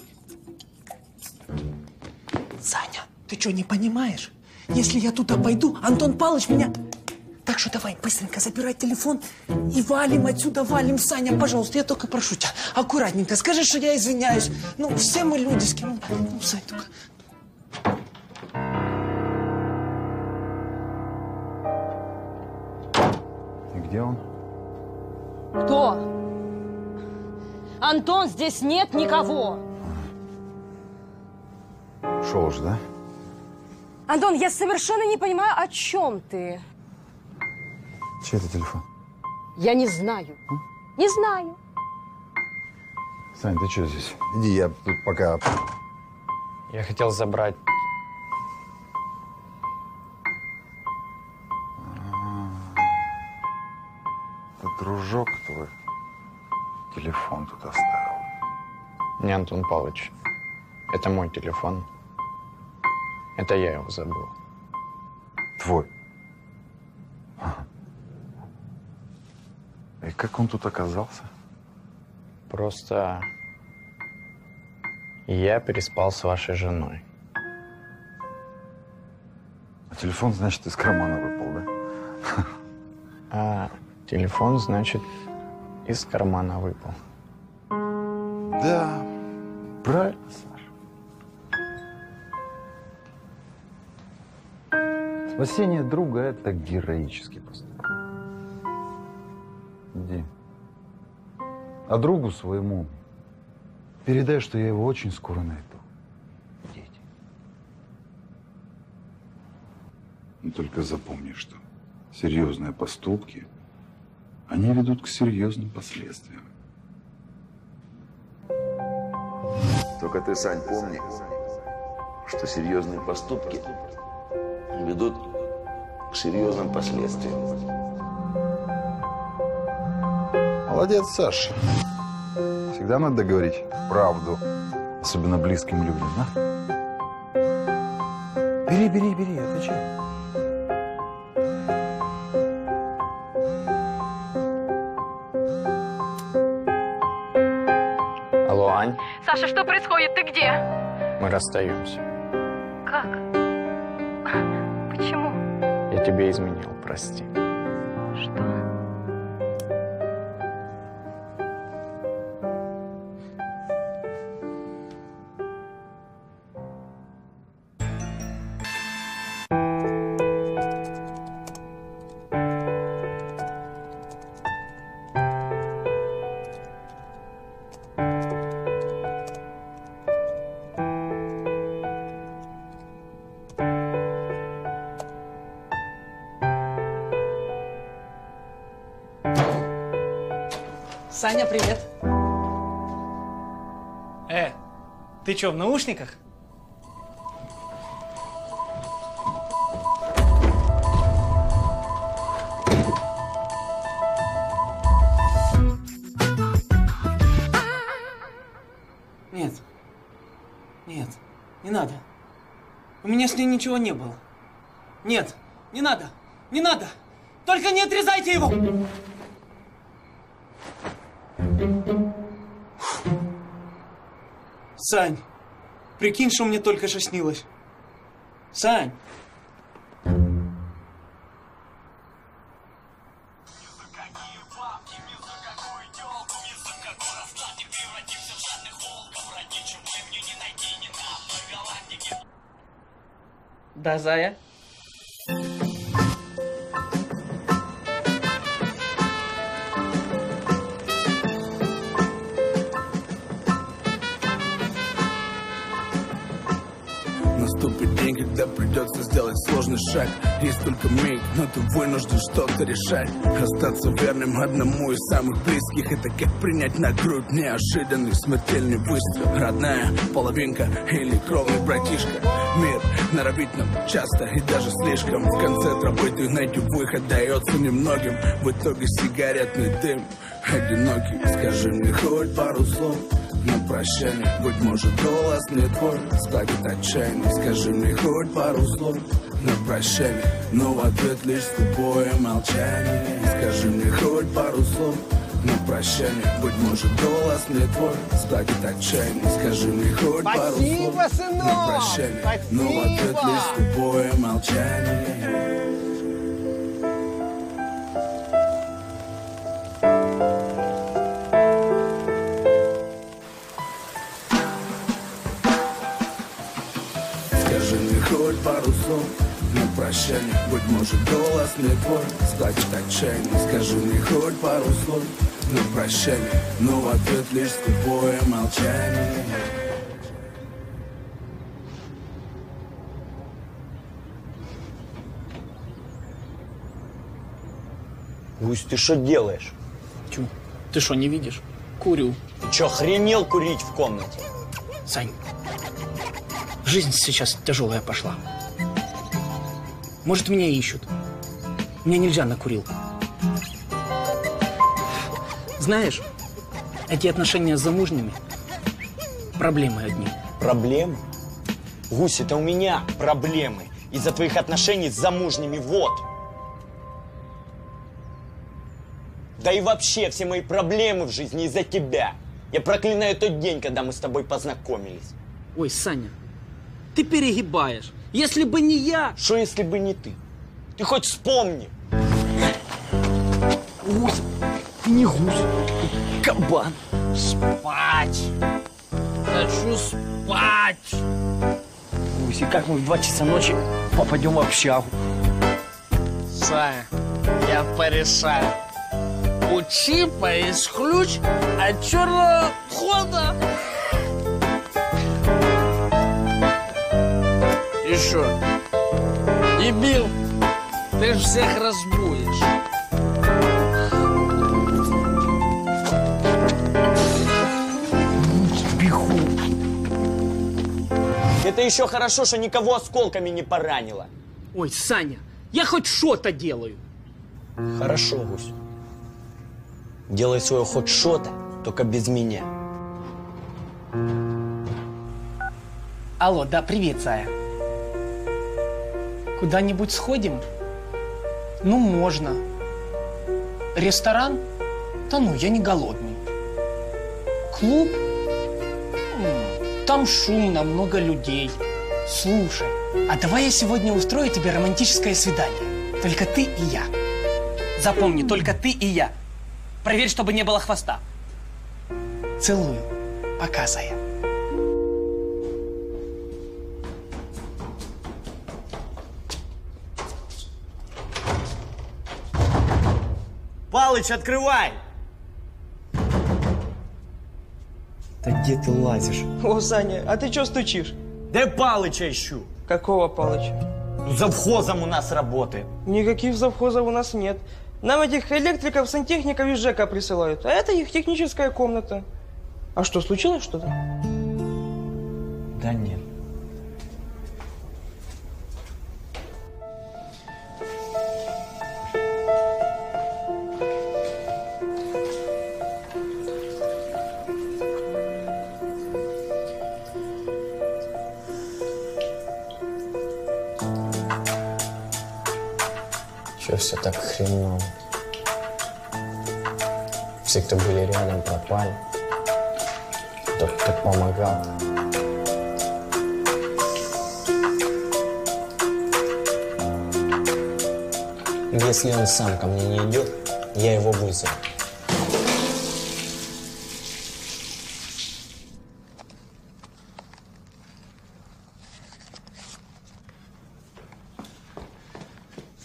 Саня, ты что, не понимаешь? Если я туда пойду, Антон Павлович меня... Так что давай быстренько забирай телефон и валим отсюда, валим. Саня, пожалуйста, я только прошу тебя, аккуратненько. Скажи, что я извиняюсь. Ну, все мы люди с кем... Ну, Сань, только... И где он? Кто? Антон, здесь нет никого. Шел уже, да? Антон, я совершенно не понимаю, о чем ты. Чей это телефон? Я не знаю. Не знаю. Сань, ты что здесь? Иди, я тут пока... Я хотел забрать. Это дружок твой телефон тут оставил. Не Антон Павлович. Это мой телефон. Это я его забыл. Твой. Ага. И как он тут оказался? Просто я переспал с вашей женой. А телефон, значит, из кармана выпал, да? А телефон, значит, из кармана выпал. Да, правильно, Саша. Спасение друга – это героический поступок. Иди. А другу своему передай, что я его очень скоро найду. Идите. Но только запомни, что серьезные поступки, они ведут к серьезным последствиям. Только ты, Сань, помни, что серьезные поступки ведут к серьезным последствиям. Молодец, Саша. Всегда надо говорить правду, особенно близким людям, да? Бери, бери, бери, отвечай. Алло, Ань, Саша, что происходит? Ты где? мы расстаемся. Как? Почему? Я тебе изменил, прости. Саня, привет. Э, ты что, в наушниках? Нет. Нет, не надо. У меня с ней ничего не было. Прикинь, что мне только что снилось. Сань. Да, Зая? Ты вынужден что-то решать. Остаться верным одному из самых близких Это как принять на грудь неожиданный смертельный выстрел. Родная половинка или кровный братишка. Мир норовит нам часто и даже слишком. В конце тропы ты найти выход дается немногим. В итоге сигаретный дым Одинокий, скажи мне хоть пару слов на прощание. Быть может голос не твой, складит отчаянно Скажи мне хоть пару слов на прощание. Но в ответ лишь скупое молчание. Скажи мне хоть пару слов на прощание. Быть может голос не твой, складит отчаянно Скажи мне хоть пару слов Спасибо, сынок! на прощание. Но в ответ Спасибо! лишь скупое молчание. Скажи мне хоть пару слов на прощание Быть может голос не твой, складит отчаянно Скажи мне хоть пару слов на прощание Но в ответ лишь скупое молчание Гусь, ты что делаешь? Тю, ты что, не видишь? Курю. Ты что, охренел курить в комнате? Сань, жизнь сейчас тяжелая пошла. Может, меня ищут. Мне нельзя на курилку. Знаешь, эти отношения с замужними проблемы одни. Проблемы? Гусь, это у меня проблемы. Из-за твоих отношений с замужними, вот. Да и вообще, все мои проблемы в жизни из-за тебя. Я проклинаю тот день, когда мы с тобой познакомились. Ой, Саня, ты перегибаешь. Если бы не я... Что, если бы не ты? Ты хоть вспомни. Гусь, ты не гусь, ты кабан. Спать! Хочу спать! Гусь, и как мы в два часа ночи попадем в общагу? Саня, я порешаю. У Чипа есть ключ от черного хода. И что? Дебил, ты ж всех разбудишь. Бегу. Это еще хорошо, что никого осколками не поранило. Ой, Саня, я хоть что-то делаю. Хорошо, Гусь. Делай свое хоть что-то, только без меня. Алло, да, привет, Зая. Куда-нибудь сходим? Ну, можно. Ресторан? Да ну, я не голодный. Клуб? Там шумно, много людей. Слушай, а давай я сегодня устрою тебе романтическое свидание. Только ты и я. Запомни, только ты и я. Проверь, чтобы не было хвоста. Целую. Пока, Зая. Палыч, открывай! Да где ты лазишь? О, Саня, а ты что стучишь? Да Палыча ищу. Какого Палыча? Завхозом у нас работает. Никаких завхозов у нас нет. Нам этих электриков, сантехников из ЖЭКа присылают, а это их техническая комната. А что, случилось что-то? Да нет. Все так хреново? Все, кто были рядом, пропали. Тот, кто помогал. Если он сам ко мне не идет, я его вызову.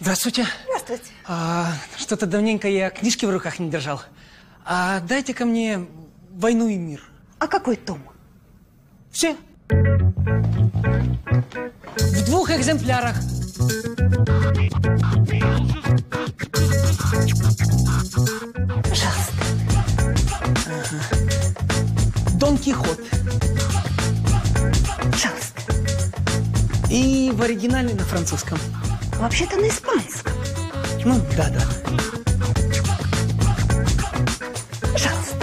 Здравствуйте. А, что-то давненько я книжки в руках не держал. А дайте ко мне «Войну и мир». А какой том? Все. В двух экземплярах. Пожалуйста. Дон Кихот. Пожалуйста. И в оригинале на французском. Вообще-то на испанском. Ну, да-да. Пожалуйста.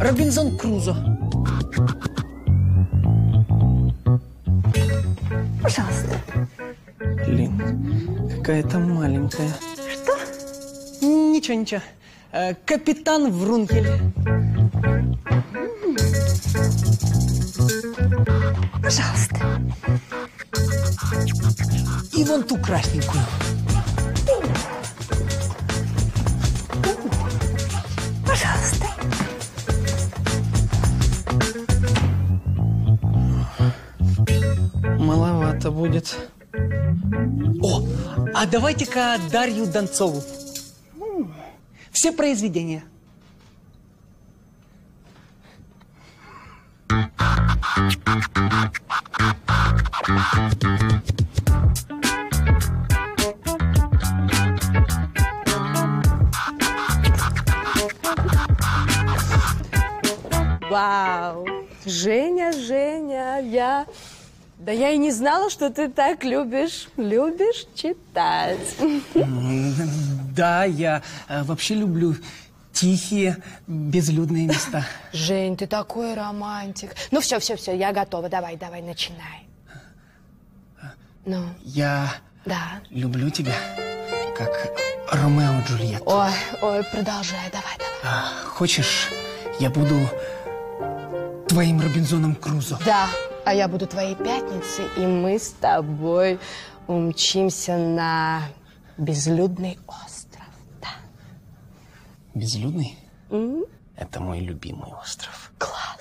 Робинзон Крузо. Пожалуйста. Блин, какая-то маленькая. Что? Ничего, ничего. Э, Капитан Врункель. Пожалуйста. И вон ту красненькую. Пожалуйста. Маловато будет. О, а давайте-ка Дарью Донцову. Все произведения. Вау. Женя, Женя, я... Да я и не знала, что ты так любишь, любишь читать. Да, я э, вообще люблю тихие, безлюдные места. Жень, ты такой романтик. Ну все, все, все, я готова. Давай, давай, начинай. Ну, Я да. люблю тебя, как Ромео и Джульетта. Ой, ой, продолжай, давай, давай. А, Хочешь, я буду твоим Робинзоном Крузо? Да, а я буду твоей пятницей, и мы с тобой умчимся на безлюдный остров. Безлюдный? М? Это мой любимый остров. Класс.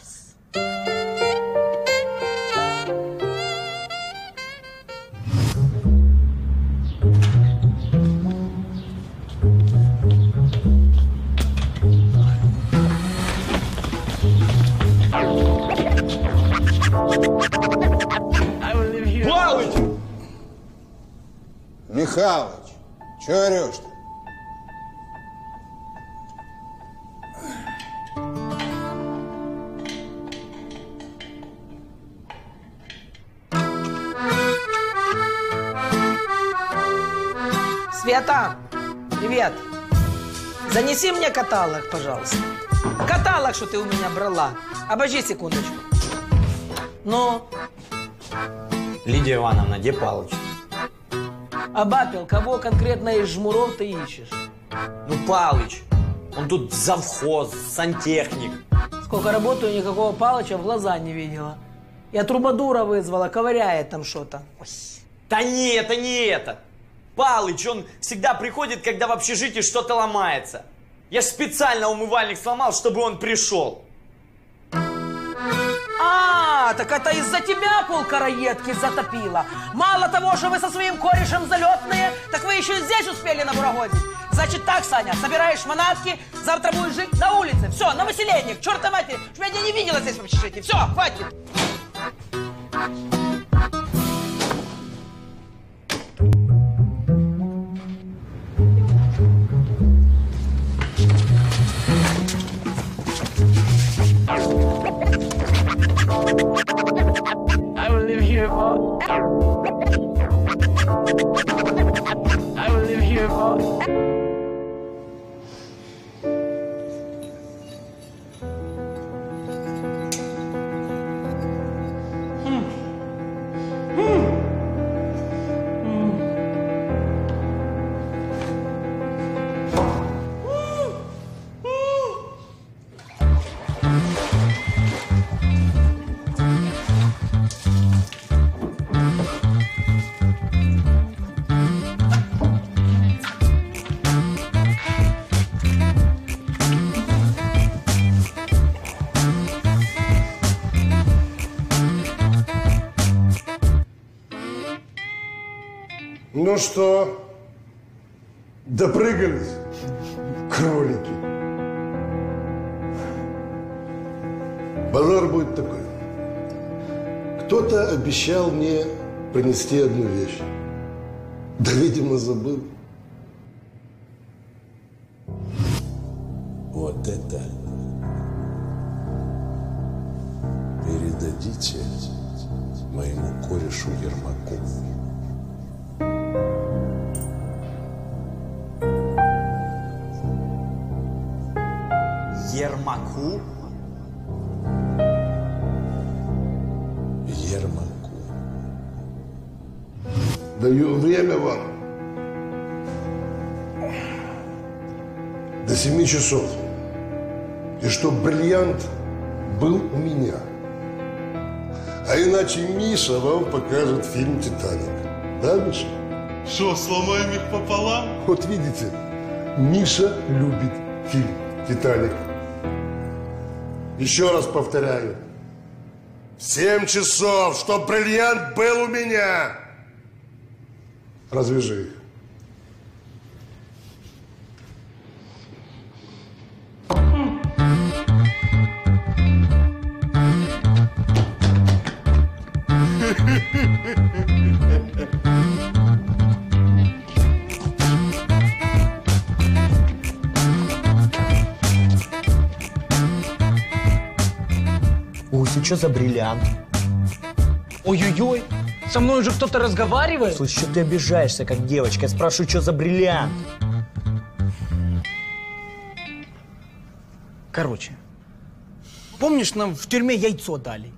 Михалыч, чё орешь-то? Света, привет. Занеси мне каталог, пожалуйста. Каталог, что ты у меня брала. Обожди секундочку. Ну, Лидия Ивановна, где Палыч? Абапил, кого конкретно из жмуров ты ищешь? Ну, Палыч. Он тут завхоз, сантехник. Сколько работаю, никакого Палыча в глаза не видела. Я трубадура вызвала, ковыряет там что-то. Да не, это не это. Палыч, он всегда приходит, когда в общежитии что-то ломается. Я ж специально умывальник сломал, чтобы он пришел. А, так это из-за тебя пол караедки затопило. Мало того, что вы со своим корешем залетные, так вы еще и здесь успели набурогодить. Значит так, Саня, собираешь манатки, завтра будешь жить на улице. Все, на выселение, к чертовой матери. Чтоб я тебя не видела здесь в общежитии. Все, хватит. I will live here for. I will live here for. Ну что, допрыгались, кролики? Базар будет такой. Кто-то обещал мне принести одну вещь. Да, видимо, забыл. Вот это передадите моему корешу Баку, Ермаку. Даю время вам до семи часов. И чтоб бриллиант был у меня. А иначе Миша вам покажет фильм «Титаник». Да, Миша? Что, сломаем их пополам? Вот видите, Миша любит фильм «Титаник». Еще раз повторяю. Семь часов, чтоб бриллиант был у меня. Развяжи их. Что за бриллиант? Ой-ой-ой, со мной уже кто-то разговаривает? Слушай, что ты обижаешься, как девочка? Я спрашиваю, что за бриллиант? Короче, помнишь, нам в тюрьме яйцо дали?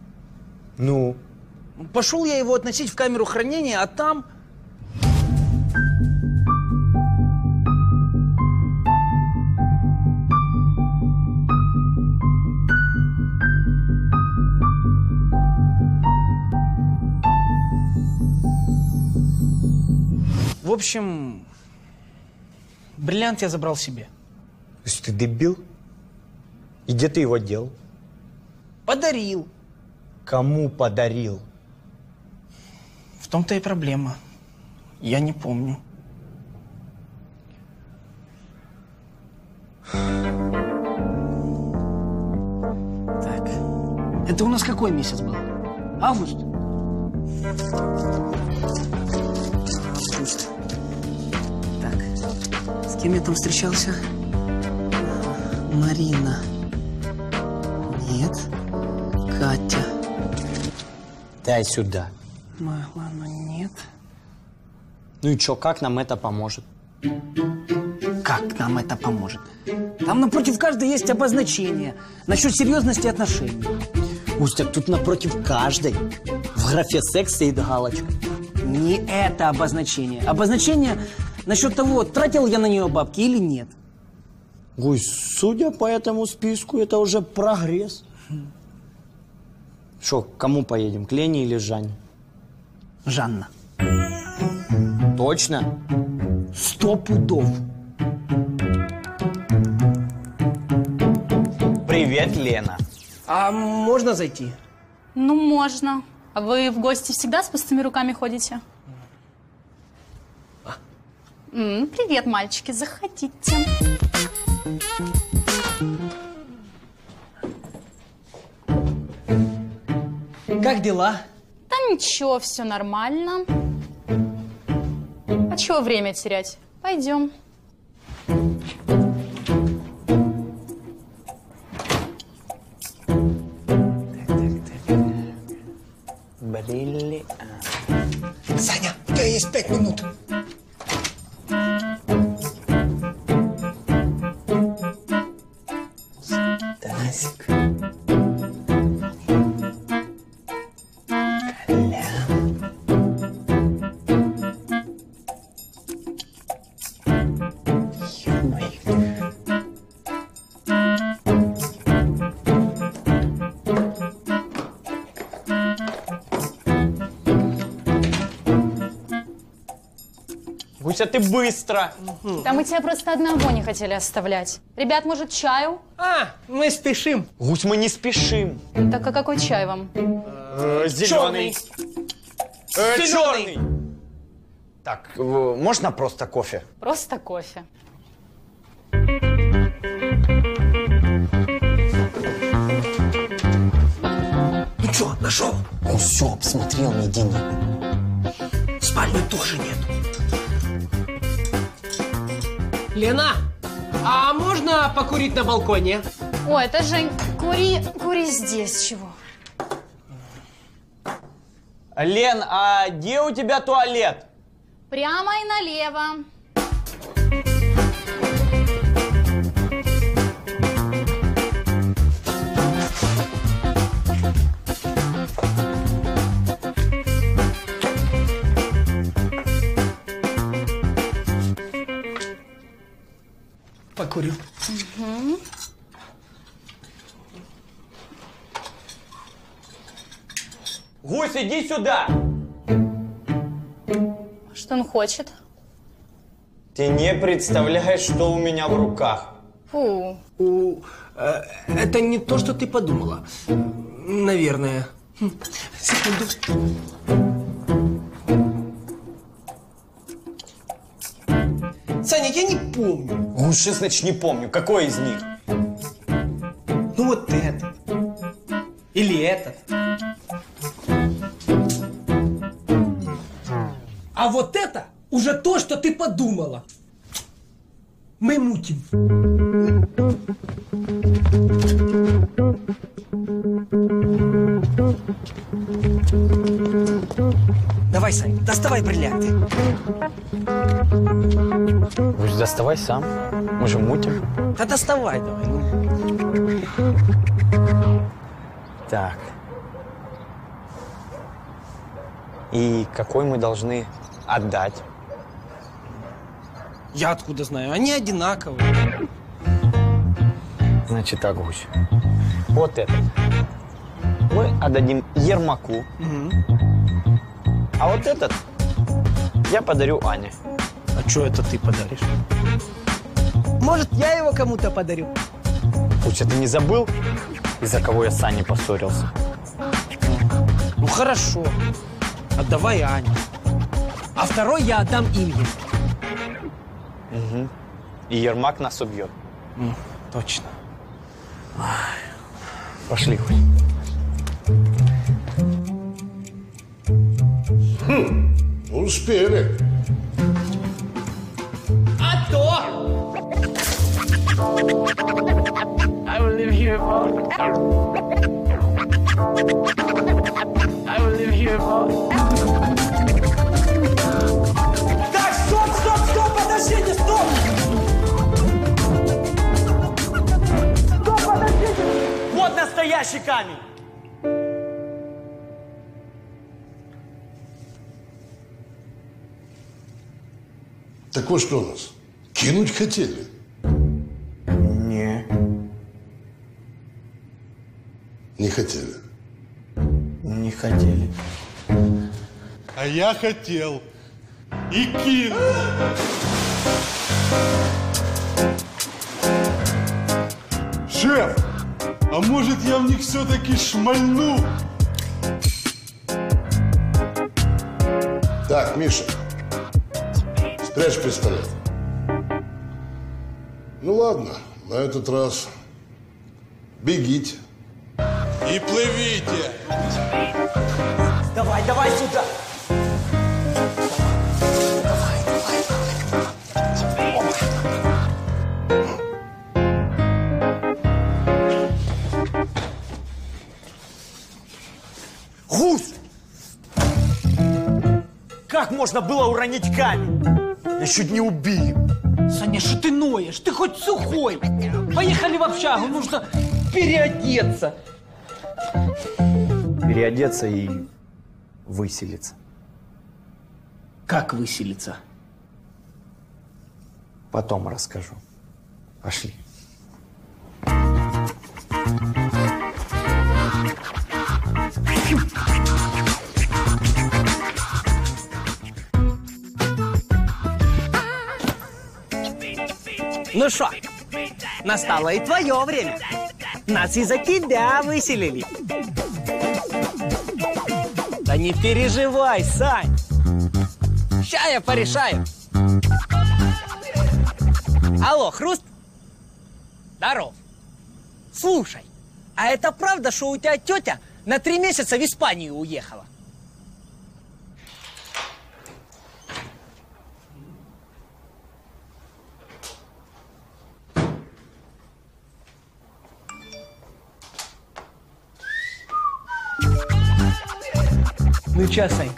Ну? Пошел я его относить в камеру хранения, а там... В общем, бриллиант я забрал себе. То есть ты дебил? И где ты его дел? Подарил. Кому подарил? В том-то и проблема. Я не помню. Так. Это у нас какой месяц был? Август? Август. С кем я там встречался? Марина. Нет. Катя. Дай сюда. Могла, но нет. Ну и что, как нам это поможет? Как нам это поможет? Там напротив каждой есть обозначение насчет серьезности отношений. Гусь, так тут напротив каждой в графе секс стоит галочка. Не это обозначение. Обозначение насчет того, тратил я на нее бабки или нет. Гусь, судя по этому списку, это уже прогресс. Что, к кому поедем, к Лене или Жанне? Жанна. Точно? Сто пудов. Привет, Лена. А можно зайти? Ну, можно. А вы в гости всегда с пустыми руками ходите? М, привет, мальчики, заходите. Как дела? Да ничего, все нормально. А чего время терять? Пойдем. Брилли. Саня, у тебя есть пять минут. Гуся, ты быстро. Да мы тебя просто одного не хотели оставлять. Ребят, может, чаю? А, мы спешим. Гусь, мы не спешим. Так а какой чай вам? зеленый. Э, Зеленый. черный. Так, э, можно просто кофе? Просто кофе. Ну что, нашел? Ну все, обсмотрел, не денег. Спальни тоже нет. Лена, а можно покурить на балконе? Ой, это Жень, кури, кури здесь чего? Лен, а где у тебя туалет? Прямо и налево. Иди сюда! Что он хочет? Ты не представляешь, что у меня в руках. Фу. У, э, это не то, что ты подумала. Наверное. Хм, Секунду. Саня, я не помню. Гусь, что значит не помню? Какой из них? Ну вот этот. Или этот. А вот это уже то, что ты подумала. Мы мутим. Давай, Сань, доставай бриллианты. Гусь, доставай сам. Мы же мутим. Да доставай давай. ну. Так. И какой мы должны отдать? Я откуда знаю? Они одинаковые. Значит так, Гусь. Вот этот. Мы отдадим Ермаку. А вот этот я подарю Ане. А что это ты подаришь? Может, я его кому-то подарю? А ты не забыл, из-за кого я с Аней поссорился? Ну хорошо. Отдавай Ане. А второй я отдам Инге. Угу. И Ермак нас убьет. М, Точно. Пошли, Гусь. Хм, успели. А то! I will live here for. I will live here for. Подождите, стоп! Стоп, подождите! Вот настоящий камень! Так вот что у нас? Кинуть хотели? Не. Не хотели. Не хотели. А я хотел. И кинул. Шеф, а может я в них все-таки шмальну? Так, Миша, спрячь пистолет. Ну ладно, на этот раз бегите. И плывите. Давай, давай сюда! Можно было уронить камень? Я чуть не убили. Саня, что ты ноешь? Ты хоть сухой. Поехали в общагу, нужно переодеться. Переодеться и выселиться. Как выселиться? Потом расскажу. Пошли. Ну что, настало и твое время. Нас из-за тебя выселили. Да не переживай, Сань. Ща я порешаю. Алло, Хруст? Здоров. Слушай, а это правда, что у тебя тетя на три месяца в Испанию уехала? Ну чё, Сань,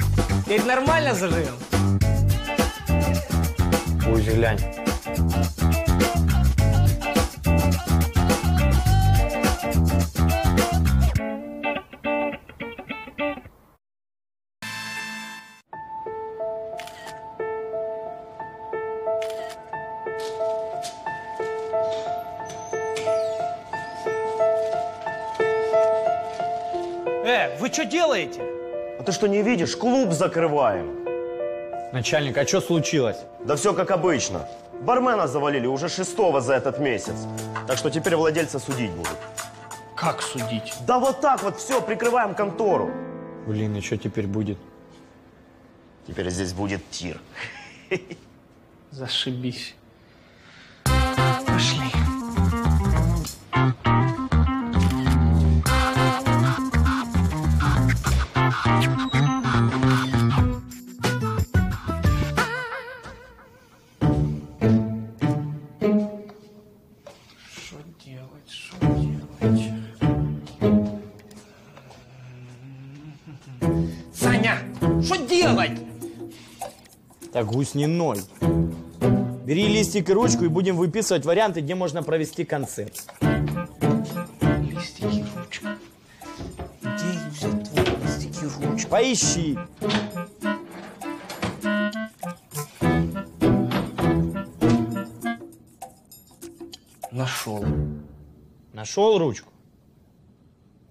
теперь нормально заживем? Пусть глянь. Э, вы что делаете? А ты что не видишь? Клуб закрываем. Начальник, а что случилось? Да все как обычно. Бармена завалили уже шестого за этот месяц. Так что теперь владельца судить будут. Как судить? Да вот так вот, все, прикрываем контору. Блин, и что теперь будет? Теперь здесь будет тир. Зашибись. Так, гусь не ной. Бери листик и ручку и будем выписывать варианты, где можно провести концерт. Листики ручка. Где взять твои листики и ручку? Поищи. Нашел. Нашел ручку?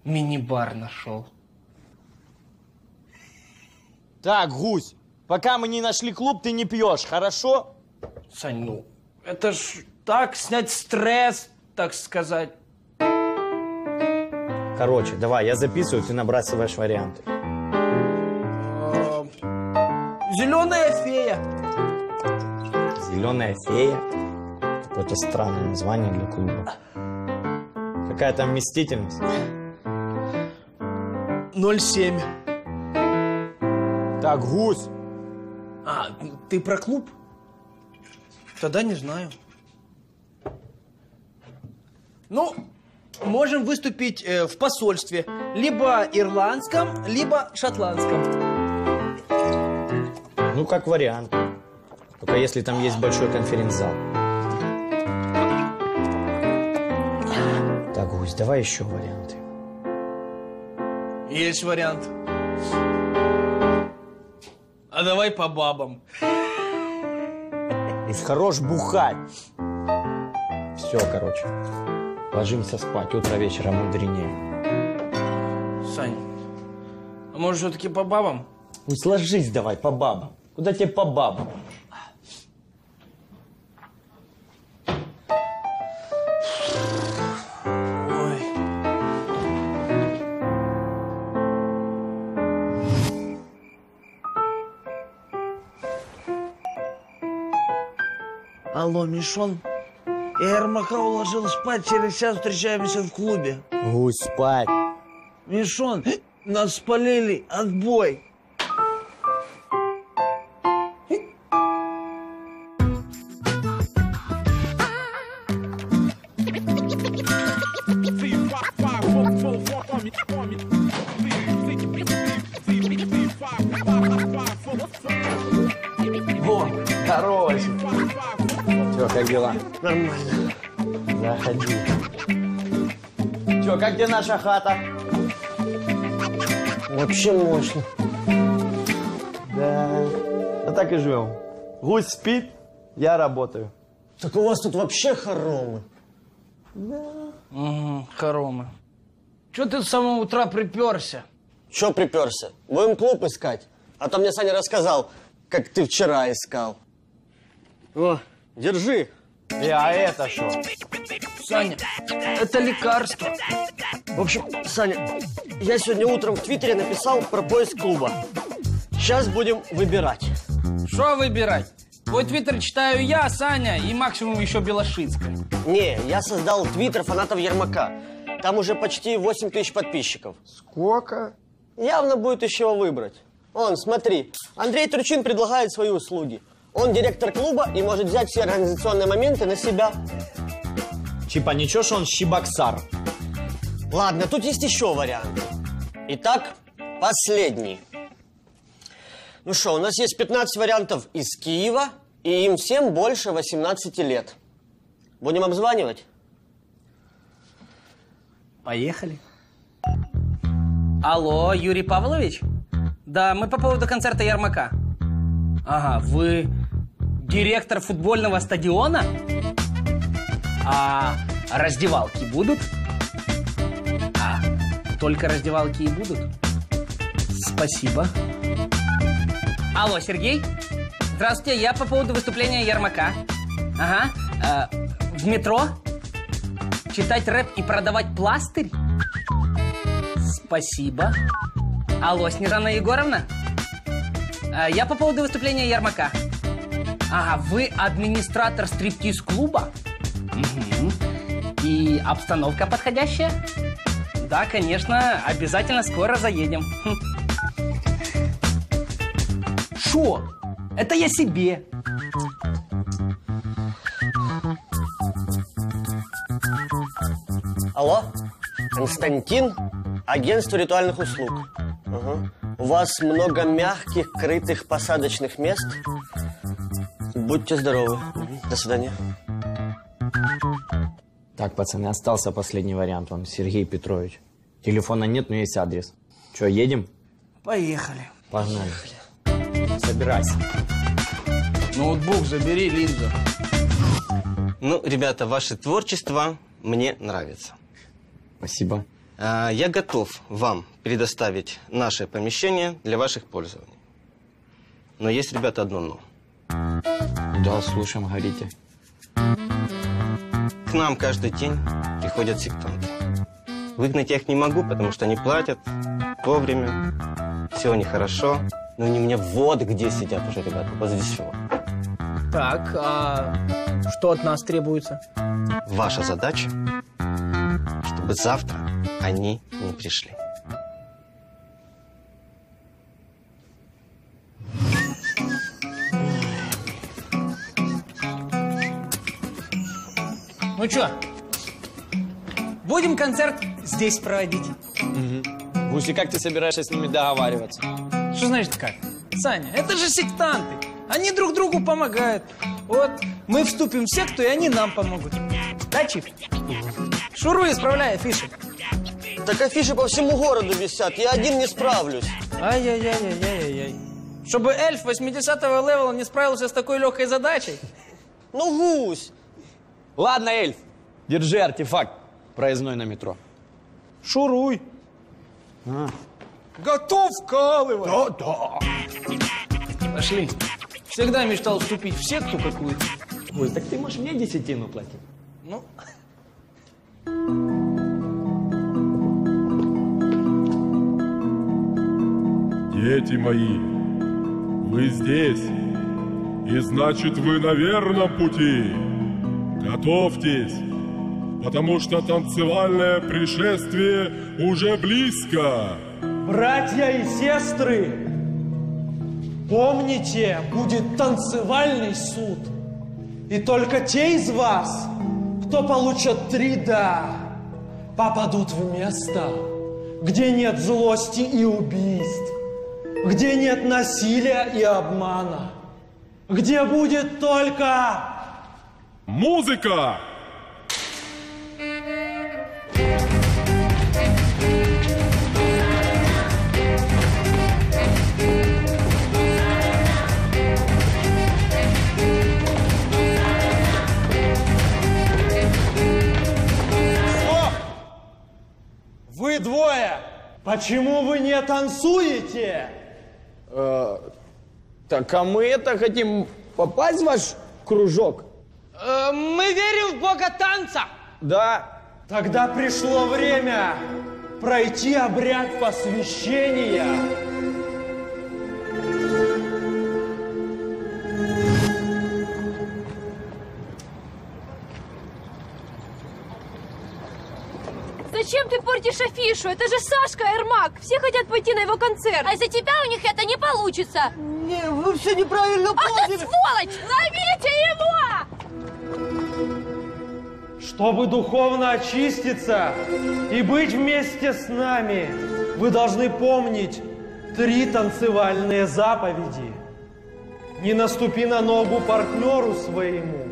Мини-бар нашел. Так, гусь, пока мы не нашли клуб, ты не пьешь, хорошо? Сань, ну, это ж так снять стресс, так сказать. Короче, давай, я записываю, ты набрасываешь варианты. Зеленая фея. Зеленая фея. Какое-то странное название для клуба. Какая там вместительность? 0,7. Так, гусь. А, ты про клуб? Тогда не знаю. Ну, можем выступить э, в посольстве. Либо ирландском, либо шотландском. Ну, как вариант. Только если там есть большой конференц-зал. Так, гусь, давай еще варианты. Есть вариант. А давай по бабам. И хорош бухать. Все, короче. Ложимся спать, утро вечера мудренее. Сань, а может все-таки по бабам? Пусть ложись давай по бабам. Куда тебе по бабам? Алло, Мишон? Я Ермака уложил спать, через час встречаемся в клубе. Гусь, спать. Мишон, нас спалили, отбой. Дела? Нормально. Заходи. Че, как где наша хата? Вообще мощно. Да. А так и живем. Гусь спит, я работаю. Так у вас тут вообще хоромы. Угу, хоромы. Че ты с самого утра приперся? Че приперся? Будем клуб искать. А то мне Саня рассказал, как ты вчера искал. О, держи. И, а это что? Саня, это лекарство. В общем, Саня, я сегодня утром в Твиттере написал про поиск клуба. Сейчас будем выбирать. Что выбирать? Твой твиттер читаю я, Саня и максимум еще Белошицкая. Не, я создал твиттер фанатов Ермака. Там уже почти 8 тысяч подписчиков. Сколько? Явно будет чего выбрать. Вон, смотри, Андрей Турчин предлагает свои услуги. Он директор клуба и может взять все организационные моменты на себя. Типа ничего, что он щебоксар. Ладно, тут есть еще варианты. Итак, последний. Ну что, у нас есть 15 вариантов из Киева, и им всем больше 18 лет. Будем обзванивать? Поехали. Алло, Юрий Павлович? Да, мы по поводу концерта Ермака. Ага, вы директор футбольного стадиона? А раздевалки будут? А, только раздевалки и будут. Спасибо. Алло, Сергей? Здравствуйте, я по поводу выступления Ермака. Ага. э, в метро? Читать рэп и продавать пластырь? Спасибо. Алло, Снежана Егоровна? Э, я по поводу выступления Ермака. Ага, вы администратор стриптиз-клуба? Мгм. И обстановка подходящая? Да, конечно, обязательно скоро заедем. Шо? Это я себе. Алло, Константин, агентство ритуальных услуг. Ага. У вас много мягких, крытых посадочных мест. Будьте здоровы. До свидания. Так, пацаны, остался последний вариант вам, Сергей Петрович. Телефона нет, но есть адрес. Че, едем? Поехали. Погнали. Собирайся. Ноутбук забери, линзу. Ну, ребята, ваше творчество мне нравится. Спасибо. А, Я готов вам предоставить наше помещение для ваших пользований. Но есть, ребята, одно но. Да, слушаем, говорите. К нам каждый день приходят сектанты. Выгнать я их не могу, потому что они платят вовремя, все нехорошо. Но они у меня вот где сидят уже, ребята, возле всего. Так, а что от нас требуется? Ваша задача, чтобы завтра они не пришли. Ну чё, будем концерт здесь проводить? Угу. Гуси, как ты собираешься с ними договариваться? Что значит как? Саня, это же сектанты. Они друг другу помогают. Вот, мы вступим в секту, и они нам помогут. Да, Чип? Шуруй, исправляй афиши. Так афиши по всему городу висят, я один не справлюсь. Ай-яй-яй-яй-яй-яй. Чтобы эльф 80-го левела не справился с такой легкой задачей. Ну, гусь. Ладно, эльф, держи артефакт проездной на метро. Шуруй. А. Готов вкалывать. Да, да. Пошли. Всегда мечтал вступить в секту какую-то. Ой, так ты можешь мне десятину платить? Ну, Дети мои, вы здесь, и значит вы на верном пути. Готовьтесь, потому что танцевальное пришествие уже близко. Братья и сестры, помните, будет танцевальный суд. И только те из вас, кто получат три «да», попадут в место, где нет злости и убийств, где нет насилия и обмана, где будет только... Музыка! Стоп! Вы двое! Почему вы не танцуете? Э, так а мы это хотим попасть в ваш кружок? Э, мы верим в бога танца. Да. Тогда пришло время пройти обряд посвящения. Зачем ты портишь афишу? Это же Сашка Эрмак. Все хотят пойти на его концерт. А из-за тебя у них это не получится. Не, вы все неправильно Ах ты сволочь! Ловите его! Чтобы духовно очиститься и быть вместе с нами, вы должны помнить три танцевальные заповеди. Не наступи на ногу партнеру своему,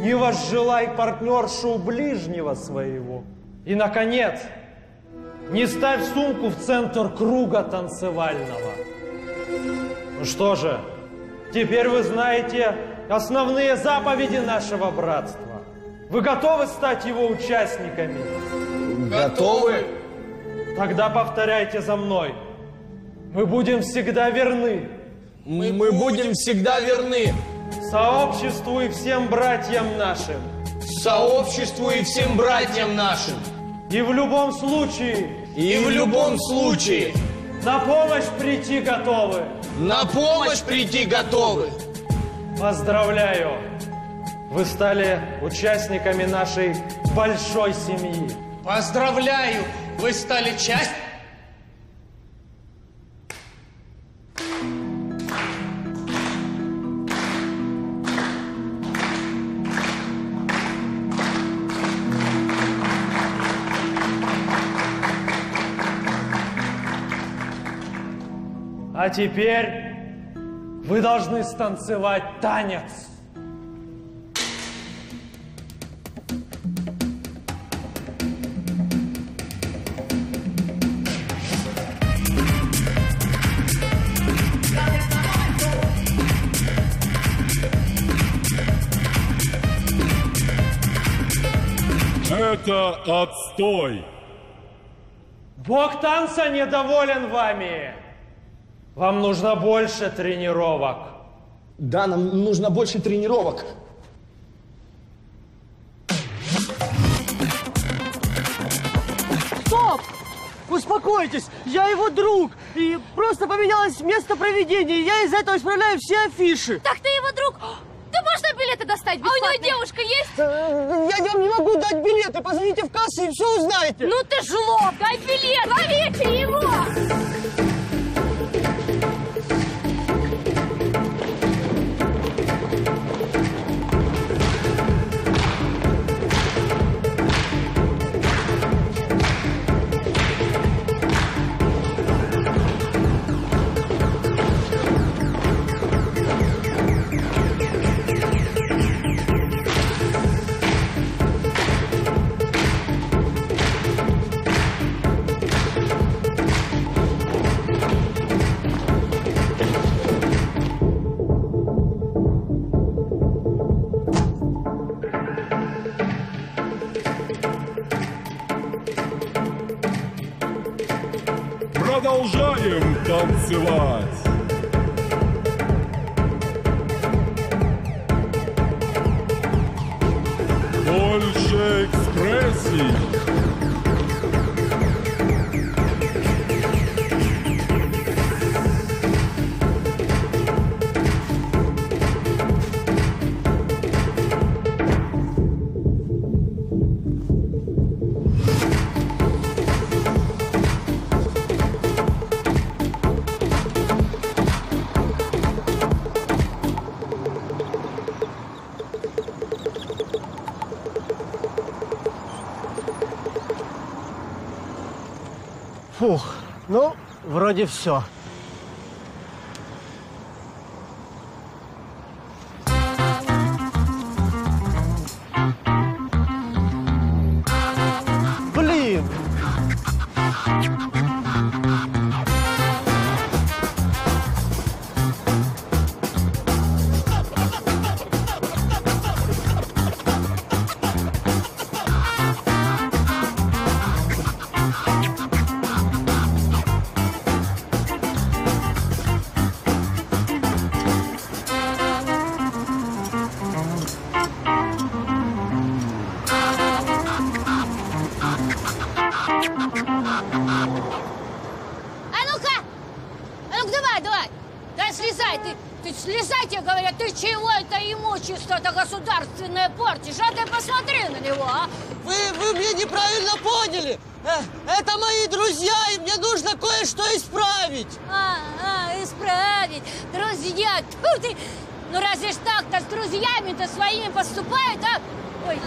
не возжелай партнершу ближнего своего. И, наконец, не ставь сумку в центр круга танцевального. Ну что же, теперь вы знаете основные заповеди нашего братства. Вы готовы стать его участниками? Готовы? Тогда повторяйте за мной. Мы будем всегда верны. Мы, мы будем всегда верны Сообществу и всем братьям нашим. сообществу и всем братьям нашим. И в любом случае. И в любом случае На помощь прийти готовы. на помощь прийти готовы. Поздравляю! Вы стали участниками нашей большой семьи. Поздравляю, вы стали часть... А теперь вы должны станцевать танец. Это отстой. Бог танца недоволен вами. Вам нужно больше тренировок. Да, нам нужно больше тренировок. Стоп! Успокойтесь, я его друг. И просто поменялось место проведения. Я из-за этого исправляю все афиши. Так ты его друг. Ты можно билеты достать А у него девушка есть? Я вам не могу дать билеты. Позвоните в кассу и все узнаете. Ну ты жлоб, дай билет, ловите его! Вроде все. Своими поступают, а? Ой,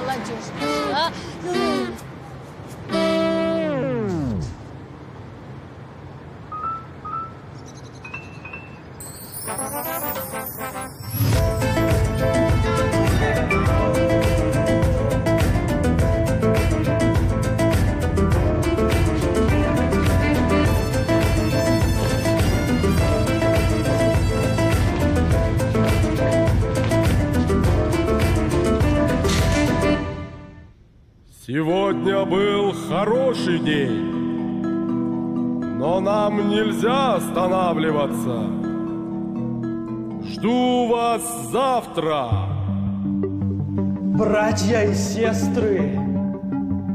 молодежь хороший день. Но нам нельзя останавливаться. Жду вас завтра. Братья и сестры,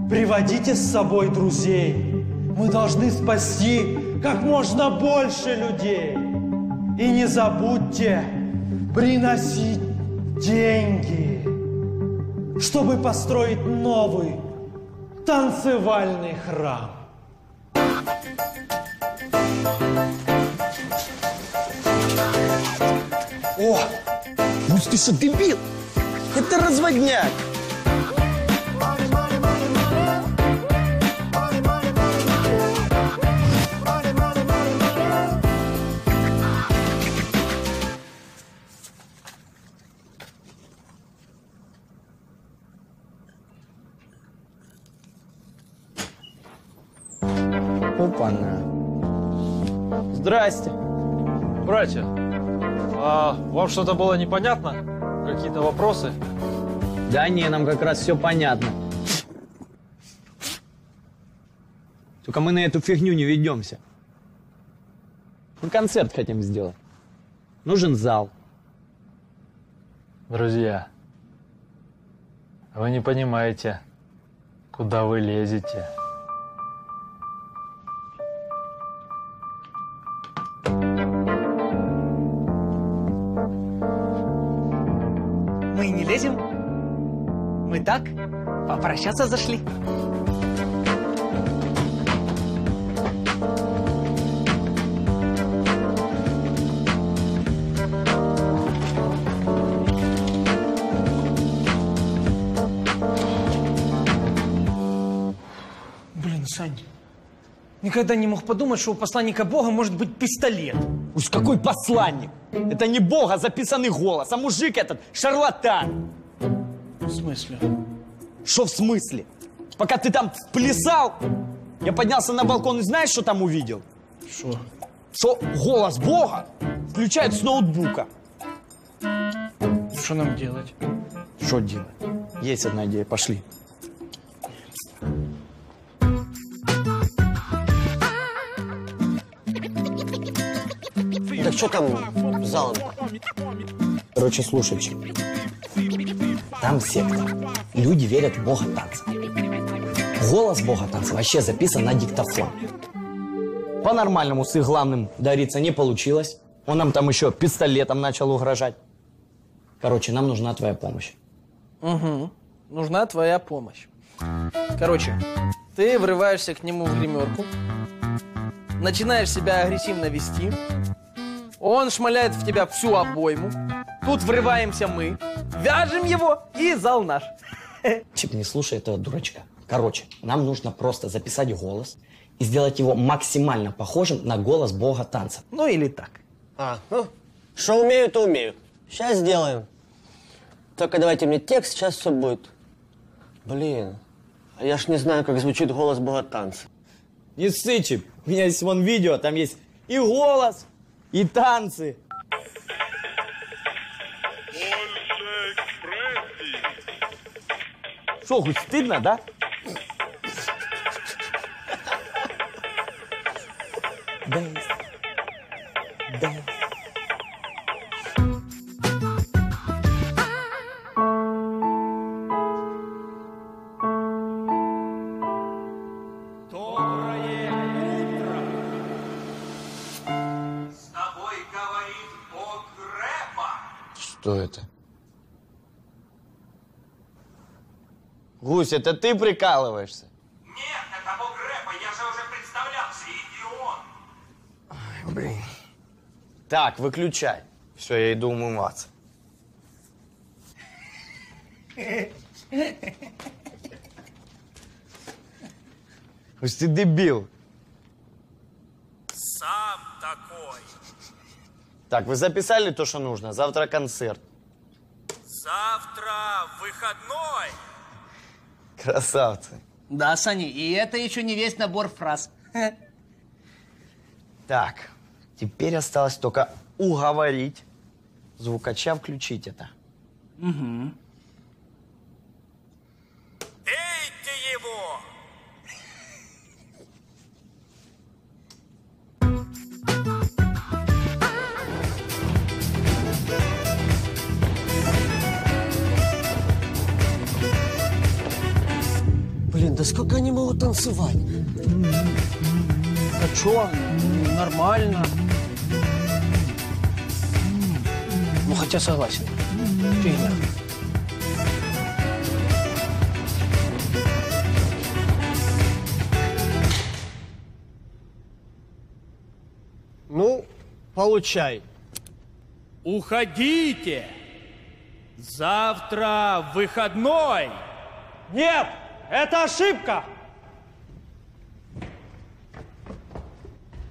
приводите с собой друзей. Мы должны спасти как можно больше людей. И не забудьте приносить деньги, чтобы построить новый танцевальный храм. О! Ну ты дебил? Это разводняк. Что-то было непонятно? Какие-то вопросы? Да не, нам как раз все понятно. Только мы на эту фигню не ведемся. Мы концерт хотим сделать. Нужен зал. Друзья, вы не понимаете, куда вы лезете. Так попрощаться зашли. Блин, Сань, никогда не мог подумать, что у посланника Бога может быть пистолет. Уж какой посланник? Это не Бог, а записанный голос. А мужик этот шарлатан. В смысле? Что в смысле? Пока ты там плясал, я поднялся на балкон и знаешь, что там увидел? Что? Что голос Бога включают с ноутбука. Что нам делать? Что делать? Есть одна идея, пошли. Так что там с залом? Короче, слушайте. Там секта. Люди верят в бога танца. Голос бога танца вообще записан на диктофон. По-нормальному с их главным дариться не получилось. Он нам там еще пистолетом начал угрожать. Короче, нам нужна твоя помощь. Угу. Нужна твоя помощь. Короче, ты врываешься к нему в гримерку, начинаешь себя агрессивно вести, он шмаляет в тебя всю обойму, тут врываемся мы, вяжем его и зал наш. Чип, не слушай этого дурачка. Короче, нам нужно просто записать голос и сделать его максимально похожим на голос бога танца. Ну или так. А, ну, что умею, то умею. Сейчас сделаем. Только давайте мне текст, сейчас все будет. Блин, а я ж не знаю, как звучит голос бога танца. Не ссы, Чип. У меня есть вон видео, там есть и голос, и танцы. Что, хоть стыдно, да? Бейс. Бейс. С тобой говорит Бог рэпа. Что это? Гусь, это ты прикалываешься? Нет, это Бог рэпа, я же уже представлялся, идиот. Блин. Так, выключай. Все, я иду умываться. Уж ты дебил. Сам такой. Так, вы записали то, что нужно? Завтра концерт. Завтра выходной. Красавцы. Да, Саня, и это еще не весь набор фраз. Так, теперь осталось только уговорить звукача включить это. Угу. Пейте сколько они могут танцевать? А чё? Нормально. Ну, хотя согласен. Фигня. Ну, получай. Уходите! Завтра выходной! Нет! Это ошибка!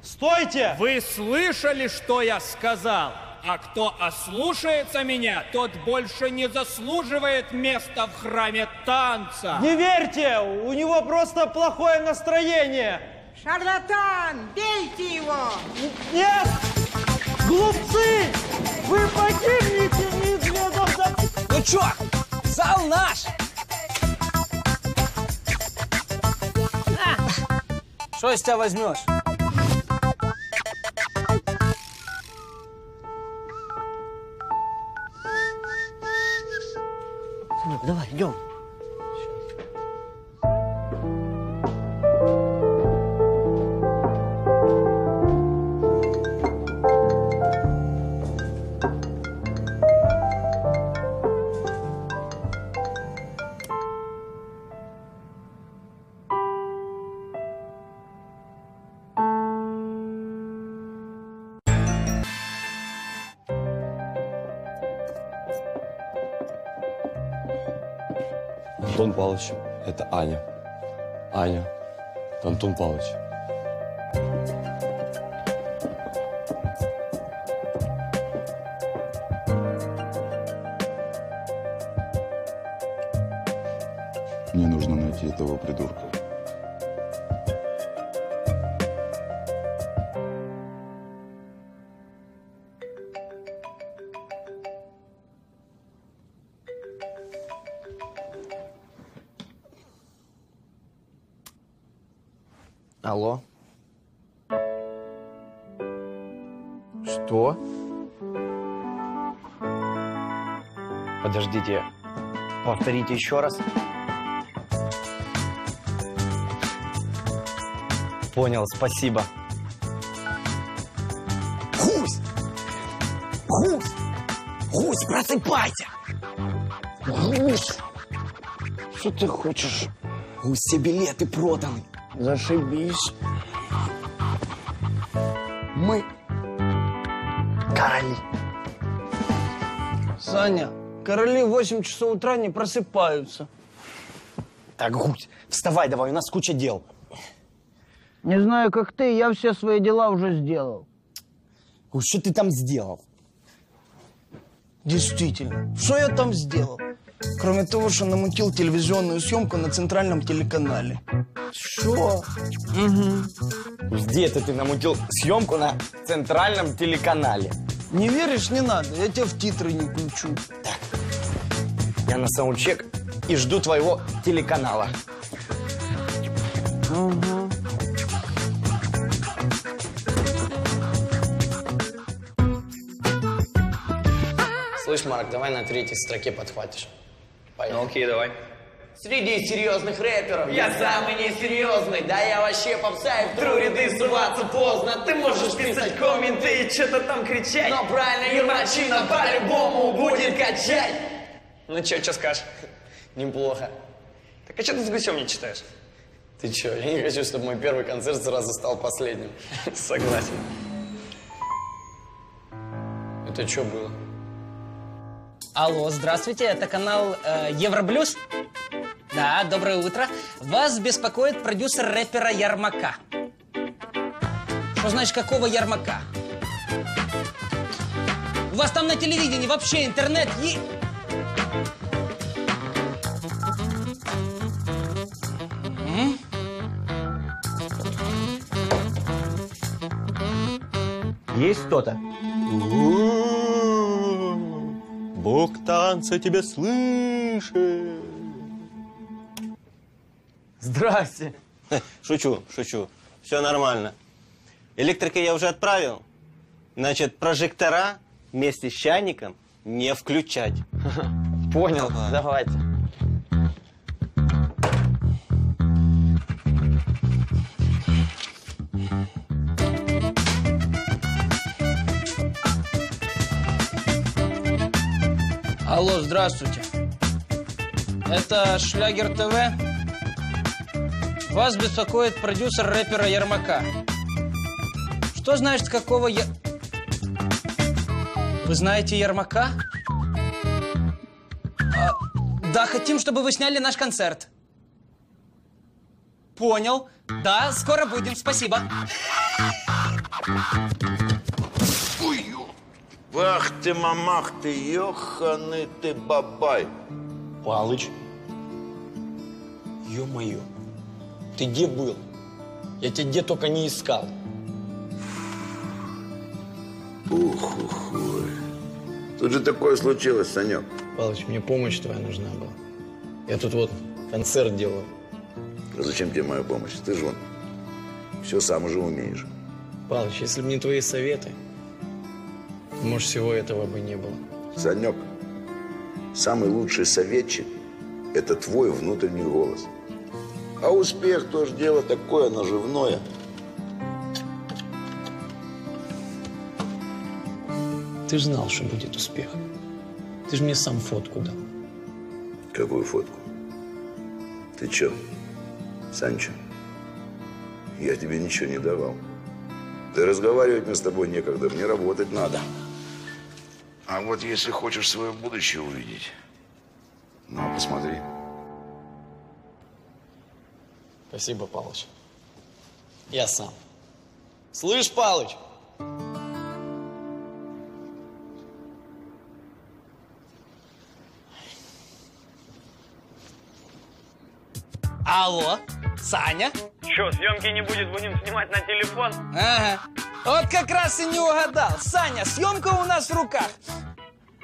Стойте! Вы слышали, что я сказал? А кто ослушается меня, тот больше не заслуживает места в храме танца. Не верьте! У него просто плохое настроение! Шарлатан, бейте его! Нет! Глупцы! Вы погибнете неизвестно! Ну чё, зал наш! Что из тебя возьмешь? Сынок, давай, идем. Антон Павлович, это Аня. Аня, Антон Павлович. Мне нужно найти этого придурка. Алло? Что? Подождите, повторите еще раз. Понял, спасибо. Гусь! Гусь! Гусь, просыпайся! Гусь! Что ты хочешь? Гусь, все билеты проданы. Зашибись. Мы короли. Саня, короли в 8 часов утра не просыпаются. Так, Гусь, вставай давай, у нас куча дел. Не знаю, как ты, я все свои дела уже сделал. Гусь, что ты там сделал? Действительно, что я там сделал? Кроме того, что намутил телевизионную съемку на центральном телеканале. Что? Угу. Где это ты намутил съемку на центральном телеканале? Не веришь, не надо, я тебя в титры не включу. Я на саундчек и жду твоего телеканала. Угу. Слышь, Марк, давай на третьей строке подхватишь. Поехали. окей, давай. Среди серьезных рэперов я самый несерьезный Да я вообще попса и в тру ряды суваться поздно Ты можешь писать комменты и что-то там кричать Но правильно Ермачина по-любому будет качать Ну чё, что скажешь? Неплохо Так а что ты с гусем не читаешь? Ты чё, я не хочу, чтобы мой первый концерт сразу стал последним Согласен. Это что было? Алло, здравствуйте, это канал э, Евроблюз? Да, доброе утро. Вас беспокоит продюсер рэпера Ярмака. Что значит, какого Ярмака? У вас там на телевидении вообще интернет есть? Есть кто-то? Бог танца тебя слышит. Здрасте. Шучу, шучу. Все нормально. Электрика я уже отправил. Значит, прожектора вместе с чайником не включать. Понял, давайте. Алло, здравствуйте. Это Шлягер ТВ? Вас беспокоит продюсер рэпера Ермака. Что значит, какого я... Вы знаете Ермака? А, да, хотим, чтобы вы сняли наш концерт. Понял. Да, скоро будем, спасибо. Ах ты, мамах ты, ёханый ты бабай. Палыч. Ё-моё. Ты где был? Я тебя где только не искал. Ух, ух, ой. Тут же такое случилось, Санек. Палыч, мне помощь твоя нужна была. Я тут вот концерт делаю. А Зачем тебе моя помощь? Ты же вон все сам уже умеешь. Палыч, если бы не твои советы, может, всего этого бы не было. Санек, самый лучший советчик – это твой внутренний голос. А успех тоже дело такое наживное. Ты же знал, что будет успех. Ты же мне сам фотку дал. Какую фотку? Ты чё, Санчо? Я тебе ничего не давал. Да разговаривать мне с тобой некогда, мне работать надо. А вот если хочешь свое будущее увидеть, ну, посмотри. Спасибо, Палыч. Я сам. Слышь, Палыч? Алло, Саня? Че, съемки не будет, будем снимать на телефон? Ага. Вот как раз и не угадал. Саня, съемка у нас в руках.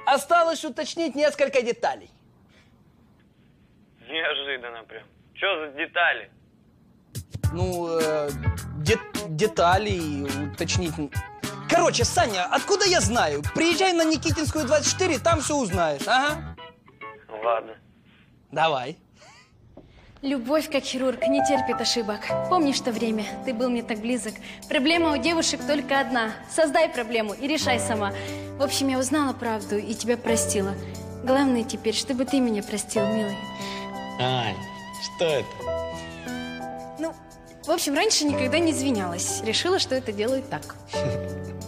Осталось уточнить несколько деталей. Неожиданно прям. Че за детали? Ну, э, де- детали уточнить. Короче, Саня, откуда я знаю? Приезжай на Никитинскую 24, там все узнаешь. Ага. Ладно. Давай. Любовь, как хирург, не терпит ошибок. Помнишь то время? Ты был мне так близок. Проблема у девушек только одна. Создай проблему и решай сама. В общем, я узнала правду и тебя простила. Главное теперь, чтобы ты меня простил, милый. Ань, что это? Ну, в общем, раньше никогда не извинялась. Решила, что это делаю так.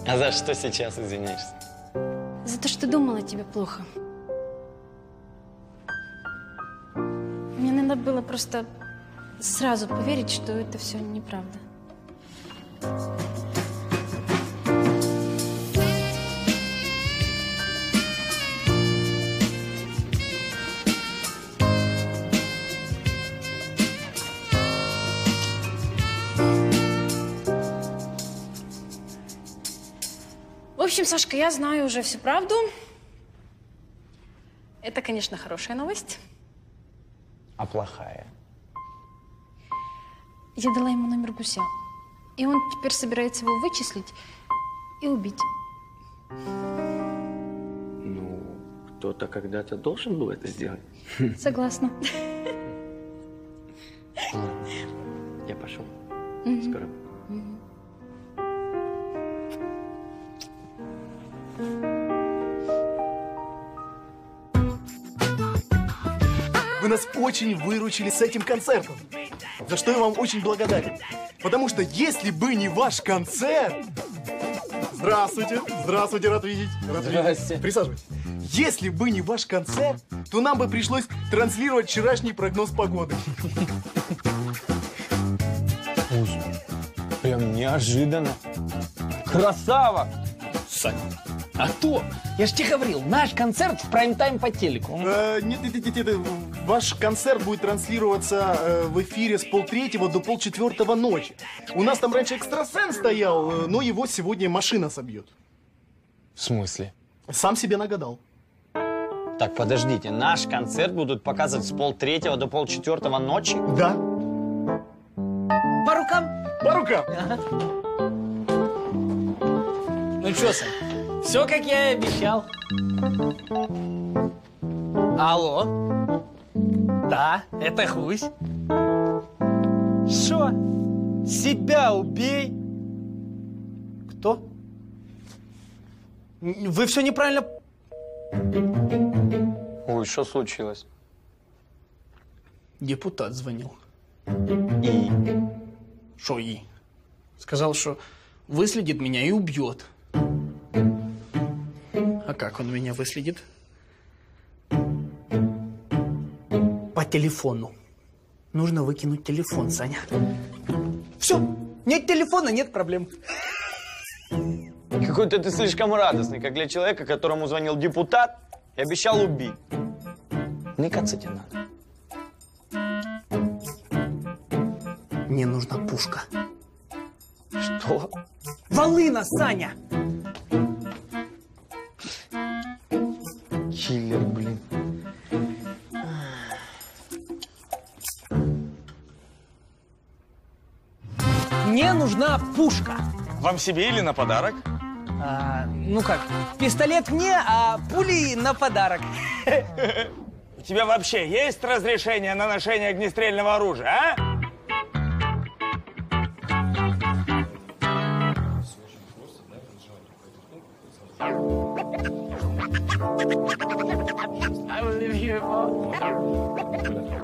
А за что сейчас извиняешься? За то, что думала тебе плохо. Мне надо было просто сразу поверить, что это все неправда. В общем, Сашка, я знаю уже всю правду. Это, конечно, хорошая новость. А плохая? Я дала ему номер гуся. И он теперь собирается его вычислить и убить. Ну, кто-то когда-то должен был это сделать. Согласна. Ладно, я пошел. Скоро. Мгм. Вы нас очень выручили с этим концертом, за что я вам очень благодарен. Потому что если бы не ваш концерт... Здравствуйте, здравствуйте, рад видеть. Рад видеть. Присаживайтесь. Если бы не ваш концерт, то нам бы пришлось транслировать вчерашний прогноз погоды. Прям неожиданно. Красава! Саня, а то? Я ж тебе говорил, наш концерт в прайм-тайм по телеку. Э, Ваш концерт будет транслироваться э, в эфире с полтретьего до полчетвертого ночи. У нас там раньше экстрасенс стоял, э, но его сегодня машина собьет. В смысле? Сам себе нагадал. Так, подождите, наш концерт будут показывать с полтретьего до полчетвертого ночи? Да. По рукам? По рукам. Ну что, Сань, все как я и обещал. Алло? Да, это Хусь. Что? Себя убей? Кто? Вы все неправильно... Ой, что случилось? Депутат звонил. И? Шо и? Сказал, что выследит меня и убьет. А как он меня выследит? По телефону. Нужно выкинуть телефон, Саня. Все, нет телефона, нет проблем. Какой-то ты слишком радостный, как для человека, которому звонил депутат и обещал убить. Ныкаться тебе надо. Мне нужна пушка. Что? Волына, Саня! Нужна пушка. Вам себе или на подарок? А, ну как, пистолет мне, а пули на подарок. У тебя вообще есть разрешение на ношение огнестрельного оружия, а? I will live here for.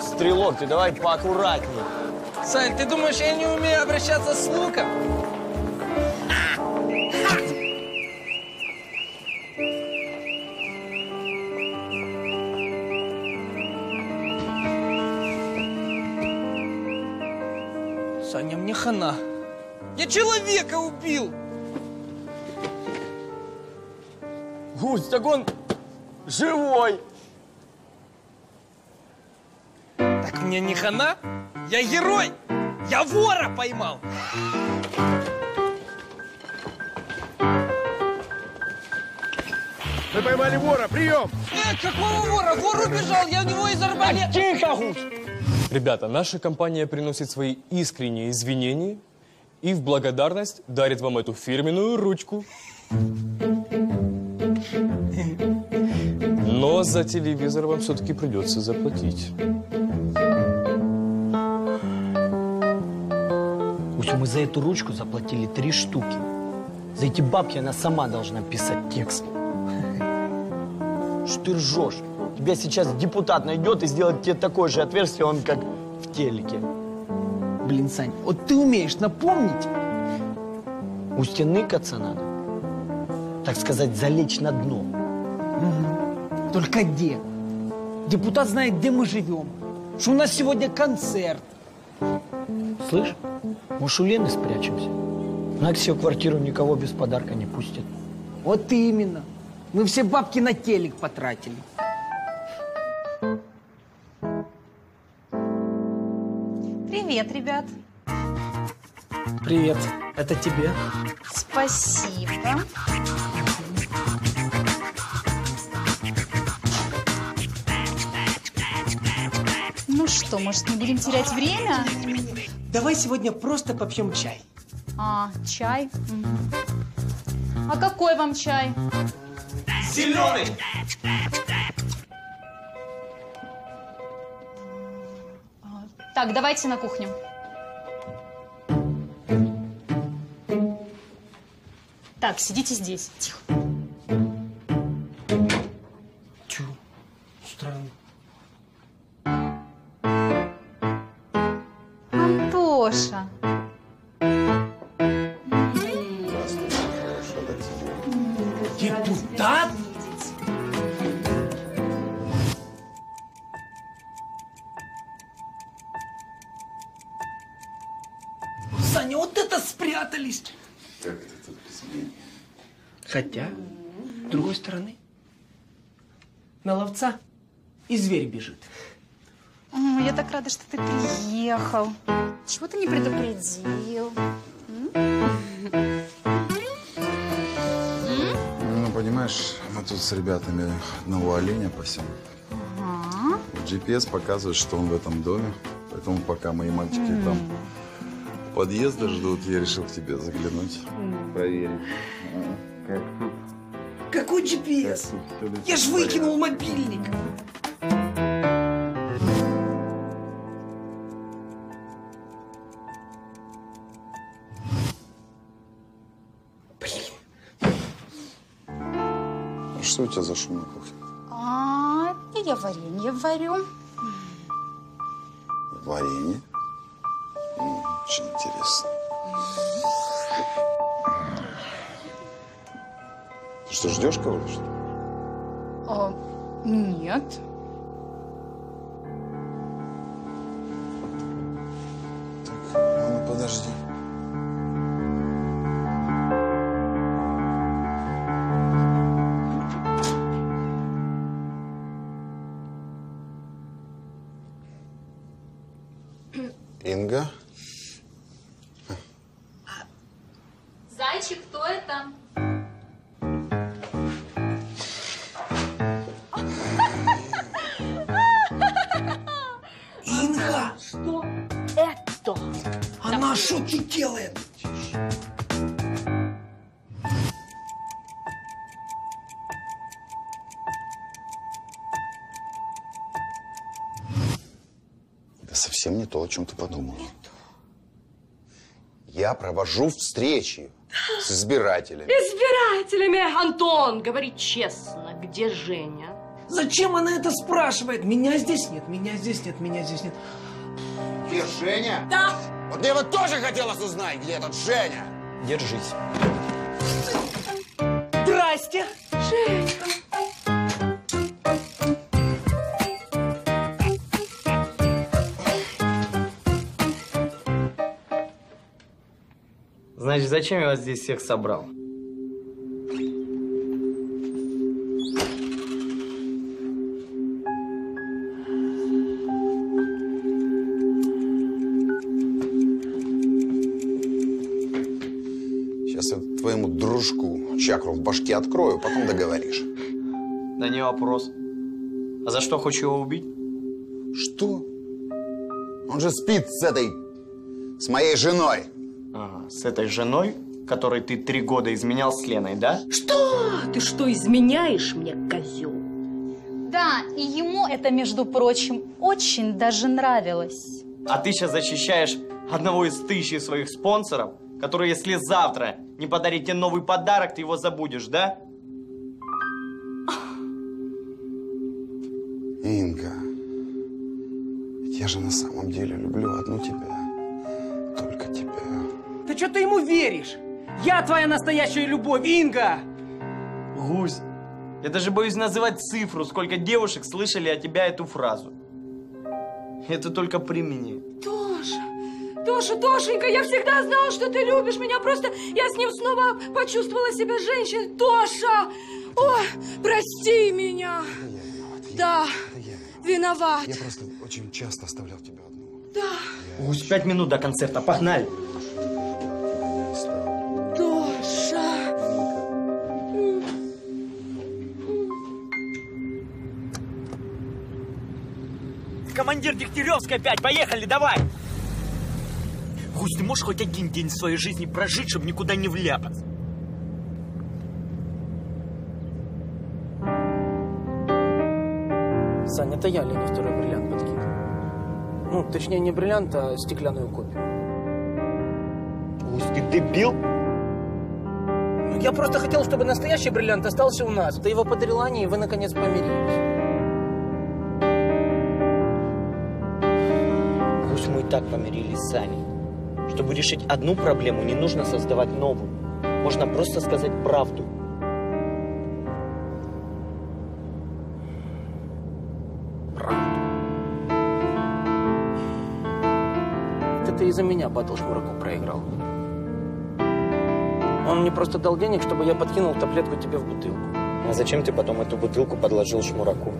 Стрелок, ты давай поаккуратнее. Сань, ты думаешь, я не умею обращаться с луком? Саня, мне хана. Я человека убил! Гусь, так он живой. Так мне не хана? Я герой! Я вора поймал! Мы поймали вора, прием! Э, какого вора? Вор убежал, я у него из арбалета... Тихо, Гусь! Ребята, наша компания приносит свои искренние извинения и в благодарность дарит вам эту фирменную ручку. Но за телевизор вам все-таки придется заплатить. Усть, мы за эту ручку заплатили три штуки. За эти бабки она сама должна писать текст. Что ты ржешь? Тебя сейчас депутат найдет и сделает тебе такое же отверстие, он как в телеке. Блин, Сань, вот ты умеешь напомнить. У стены каться надо. Так сказать, залечь на дно. Только где? Депутат знает, где мы живем. Что у нас сегодня концерт. Слышь, может, у Лены спрячемся? На всю квартиру никого без подарка не пустят. Вот именно. Мы все бабки на телек потратили. Привет, ребят. Привет. Это тебе. Спасибо. Ну что, может, не будем терять время? Давай сегодня просто попьем чай. А, чай? Мгм. А какой вам чай? Зеленый! Так, давайте на кухню. Так, сидите здесь. Тихо. На ловца и зверь бежит. О, я так рада, что ты приехал. Чего ты не предупредил? Ну, понимаешь, мы тут с ребятами одного оленя пасем. Ага. GPS показывает, что он в этом доме. Поэтому пока мои мальчики там подъезда ждут, я решил к тебе заглянуть. Проверить, а, как тут Какой GPS? Я ж выкинул мобильник. Что у тебя за шум на кухне? А, я варенье варю. Варенье? Очень интересно. Что, ждешь кого-то, что ли? А, нет. А ну подожди. Совсем не то, о чем ты подумала. Я провожу встречи с избирателями. Избирателями, Антон, говори честно, где Женя? Зачем она это спрашивает? Меня здесь нет, меня здесь нет, меня здесь нет. Где Женя? Да. Вот мне бы тоже хотелось узнать, где этот Женя. Держись. Здрасте. Женя. Значит, зачем я вас здесь всех собрал? Сейчас я твоему дружку чакру в башке открою, потом договоришь. Да не вопрос. А за что хочу его убить? Что? Он же спит с этой... с моей женой. С этой женой, которой ты три года изменял с Леной, да? Что? Ты что, изменяешь мне, козел? Да, и ему это, между прочим, очень даже нравилось. А ты сейчас защищаешь одного из тысячи своих спонсоров, который, если завтра не подарит тебе новый подарок, ты его забудешь, да? Инга, я же на самом деле люблю одну тебя. Что ты ему веришь? Я твоя настоящая любовь, Инга! Гусь, я даже боюсь называть цифру, сколько девушек слышали от тебя эту фразу. Это только при мне. Тоша, Тоша, Тошенька, я всегда знала, что ты любишь меня. Просто я с ним снова почувствовала себя женщиной. Тоша, ой, прости меня. Да, виноват. Я просто очень часто оставлял тебя одну. Да, Гусь, пять минут до концерта, погнали. Командир Дегтяревской опять, поехали, давай! Гусь, ты можешь хоть один день в своей жизни прожить, чтобы никуда не вляпаться? Саня, это я Лене второй бриллиант подкинул. Ну, точнее, не бриллиант, а стеклянную копию. Гусь, ты дебил? Ну, я просто хотел, чтобы настоящий бриллиант остался у нас. Ты его подарила Ане, и вы, наконец, помирились. Так помирились с Аней. Чтобы решить одну проблему, не нужно создавать новую. Можно просто сказать правду. Это ты из-за меня батл Шмураку проиграл. Он мне просто дал денег, чтобы я подкинул таблетку тебе в бутылку. А зачем ты потом эту бутылку подложил Шмураку?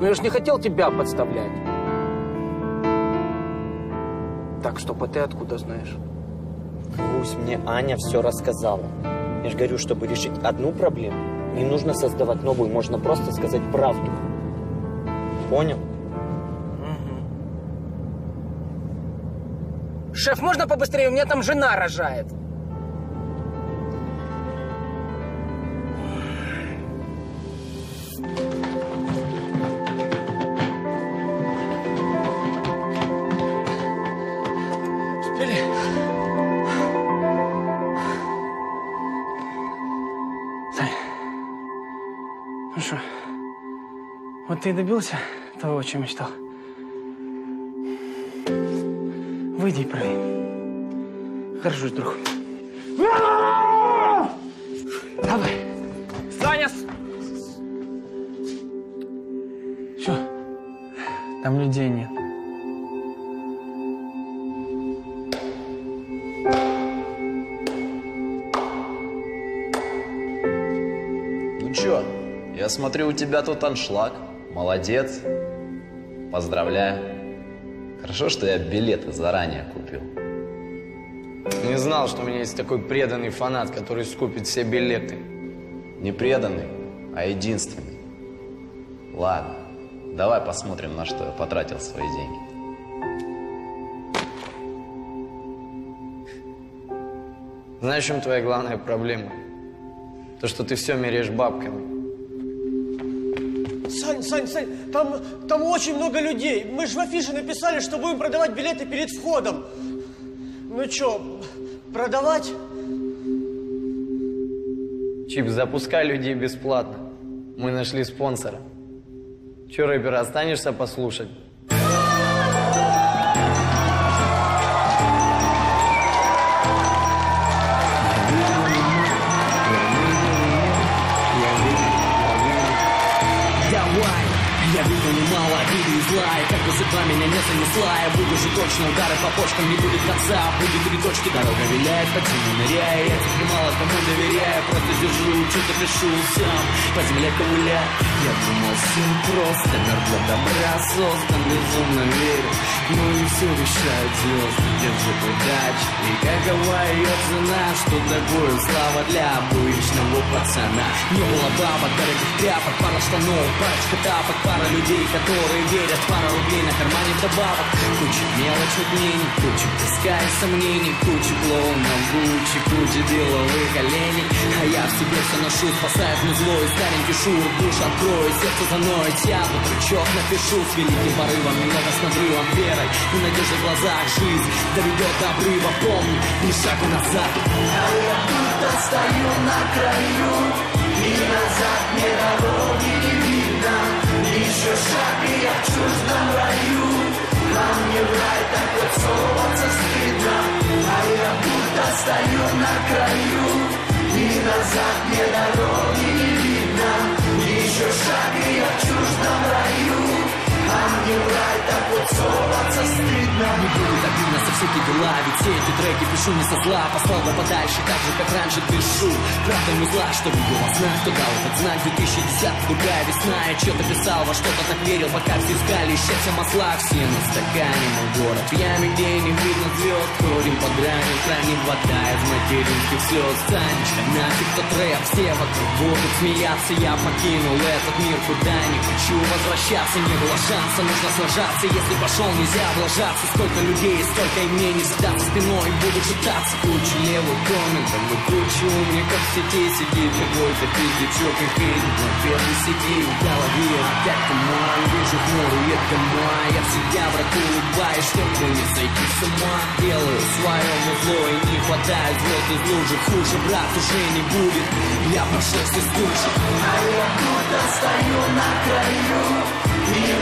Ну я ж не хотел тебя подставлять. Так, стоп, а ты откуда знаешь? Гусь, мне Аня все рассказала. Я же говорю, чтобы решить одну проблему, не нужно создавать новую, можно просто сказать правду. Понял? Шеф, можно побыстрее? У меня там жена рожает. Ты добился того, о чем мечтал? Выйди и проверь. Хорошо, друг. Давай. Саня! Что? Там людей нет. Ну чё, я смотрю, у тебя тут аншлаг. Молодец. Поздравляю. Хорошо, что я билеты заранее купил. Не знал, что у меня есть такой преданный фанат, который скупит все билеты. Не преданный, а единственный. Ладно, давай посмотрим, на что я потратил свои деньги. Знаешь, в чем твоя главная проблема? То, что ты все меряешь бабками. Сань, Сань, Сань, там, там очень много людей. Мы же в афише написали, что будем продавать билеты перед входом. Ну чё, продавать? Чип, запускай людей бесплатно. Мы нашли спонсора. Че, рэпер, останешься послушать? Зла И как бы судьба меня не занесла Я выдержу точно удары по почкам Не будет конца, будет три точки Дорога виляет, тени ныряя Я теперь мало кому доверяю Просто держу, что-то пишу сам По земле ковыляю Я думал, все просто Мир для добра создан Безумно верю но не все решают звезды Держит удачи И как говорит цена Что такое слава для обычного пацана. Не было бабок, дорогих тряпок Пара штанов, парочка тапок Пара людей, которые верят Пара рублей на кармане вдобавок Куча мелочных мнений Куча песка и сомнений Куча клоунов, Гуччи Куча деловых оленей. А я в себе все ношу Спасает зло и старенький шур Душ открою, сердце заноет Я тут рычок напишу С великим порывом Немного с надрывом верой И надеждой в глазах жизнь Доведет до обрыва. Помни, ни шагу назад. А я тут стою на краю И назад мне дороги не видно Еще шаг и я в чуждом раю А мне в рай так вот стыдно А я будто стою на краю И назад мне дороги не видно Еще шаг и я в чуждом раю А Не будет обидно за все дела Ведь все эти треки пишу не со зла Послал бы подальше, так же, как раньше дышу Правда не зла, что видел во снах Кто дал этот знак 2010 другая весна Я что-то писал, во что-то так верил Пока все искали, все масла Все на стакане, мой город В яме, где не видно звезд Ходим по грани, крайне хватает материнских слез Санечка, нафиг тот рэп Все вокруг будут смеяться Я покинул этот мир, куда не хочу возвращаться Не было шанса, нужно сражаться. Если пошел, нельзя облажаться. Сколько людей, столько и мнений Всегда за спиной будут шататься Куча левых комментов и куча умников в сети Сидит какой-то пиздячок и хейтит На первой сети в голове. Опять туман Вижу хмурые дома Я всегда врагу улыбаюсь, чтобы не сойти с ума. Делаю свое музло и не хватает звезд из лужи Хуже, брат, уже не будет. Я прошел все стужи А я тут стою на краю И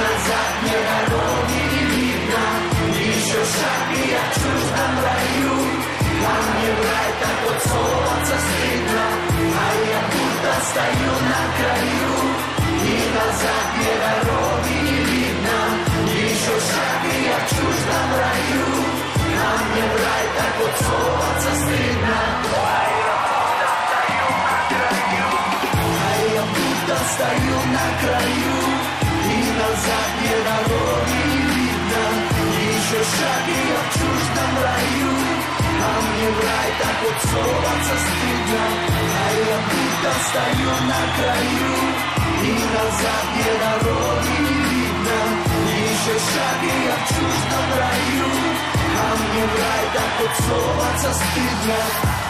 назад мне дороги не видно Еще шаг и я чуждом раю А мне в рай так вот соваться стыдно А я будто стою на краю Мне дороги видно Еще шаг и я в чуждом раю А мне в рай так вот соваться стыдно А я будто стою на краю И назад мне дороги видно Еще шаг и я в чуждом раю А мне в рай так вот стыдно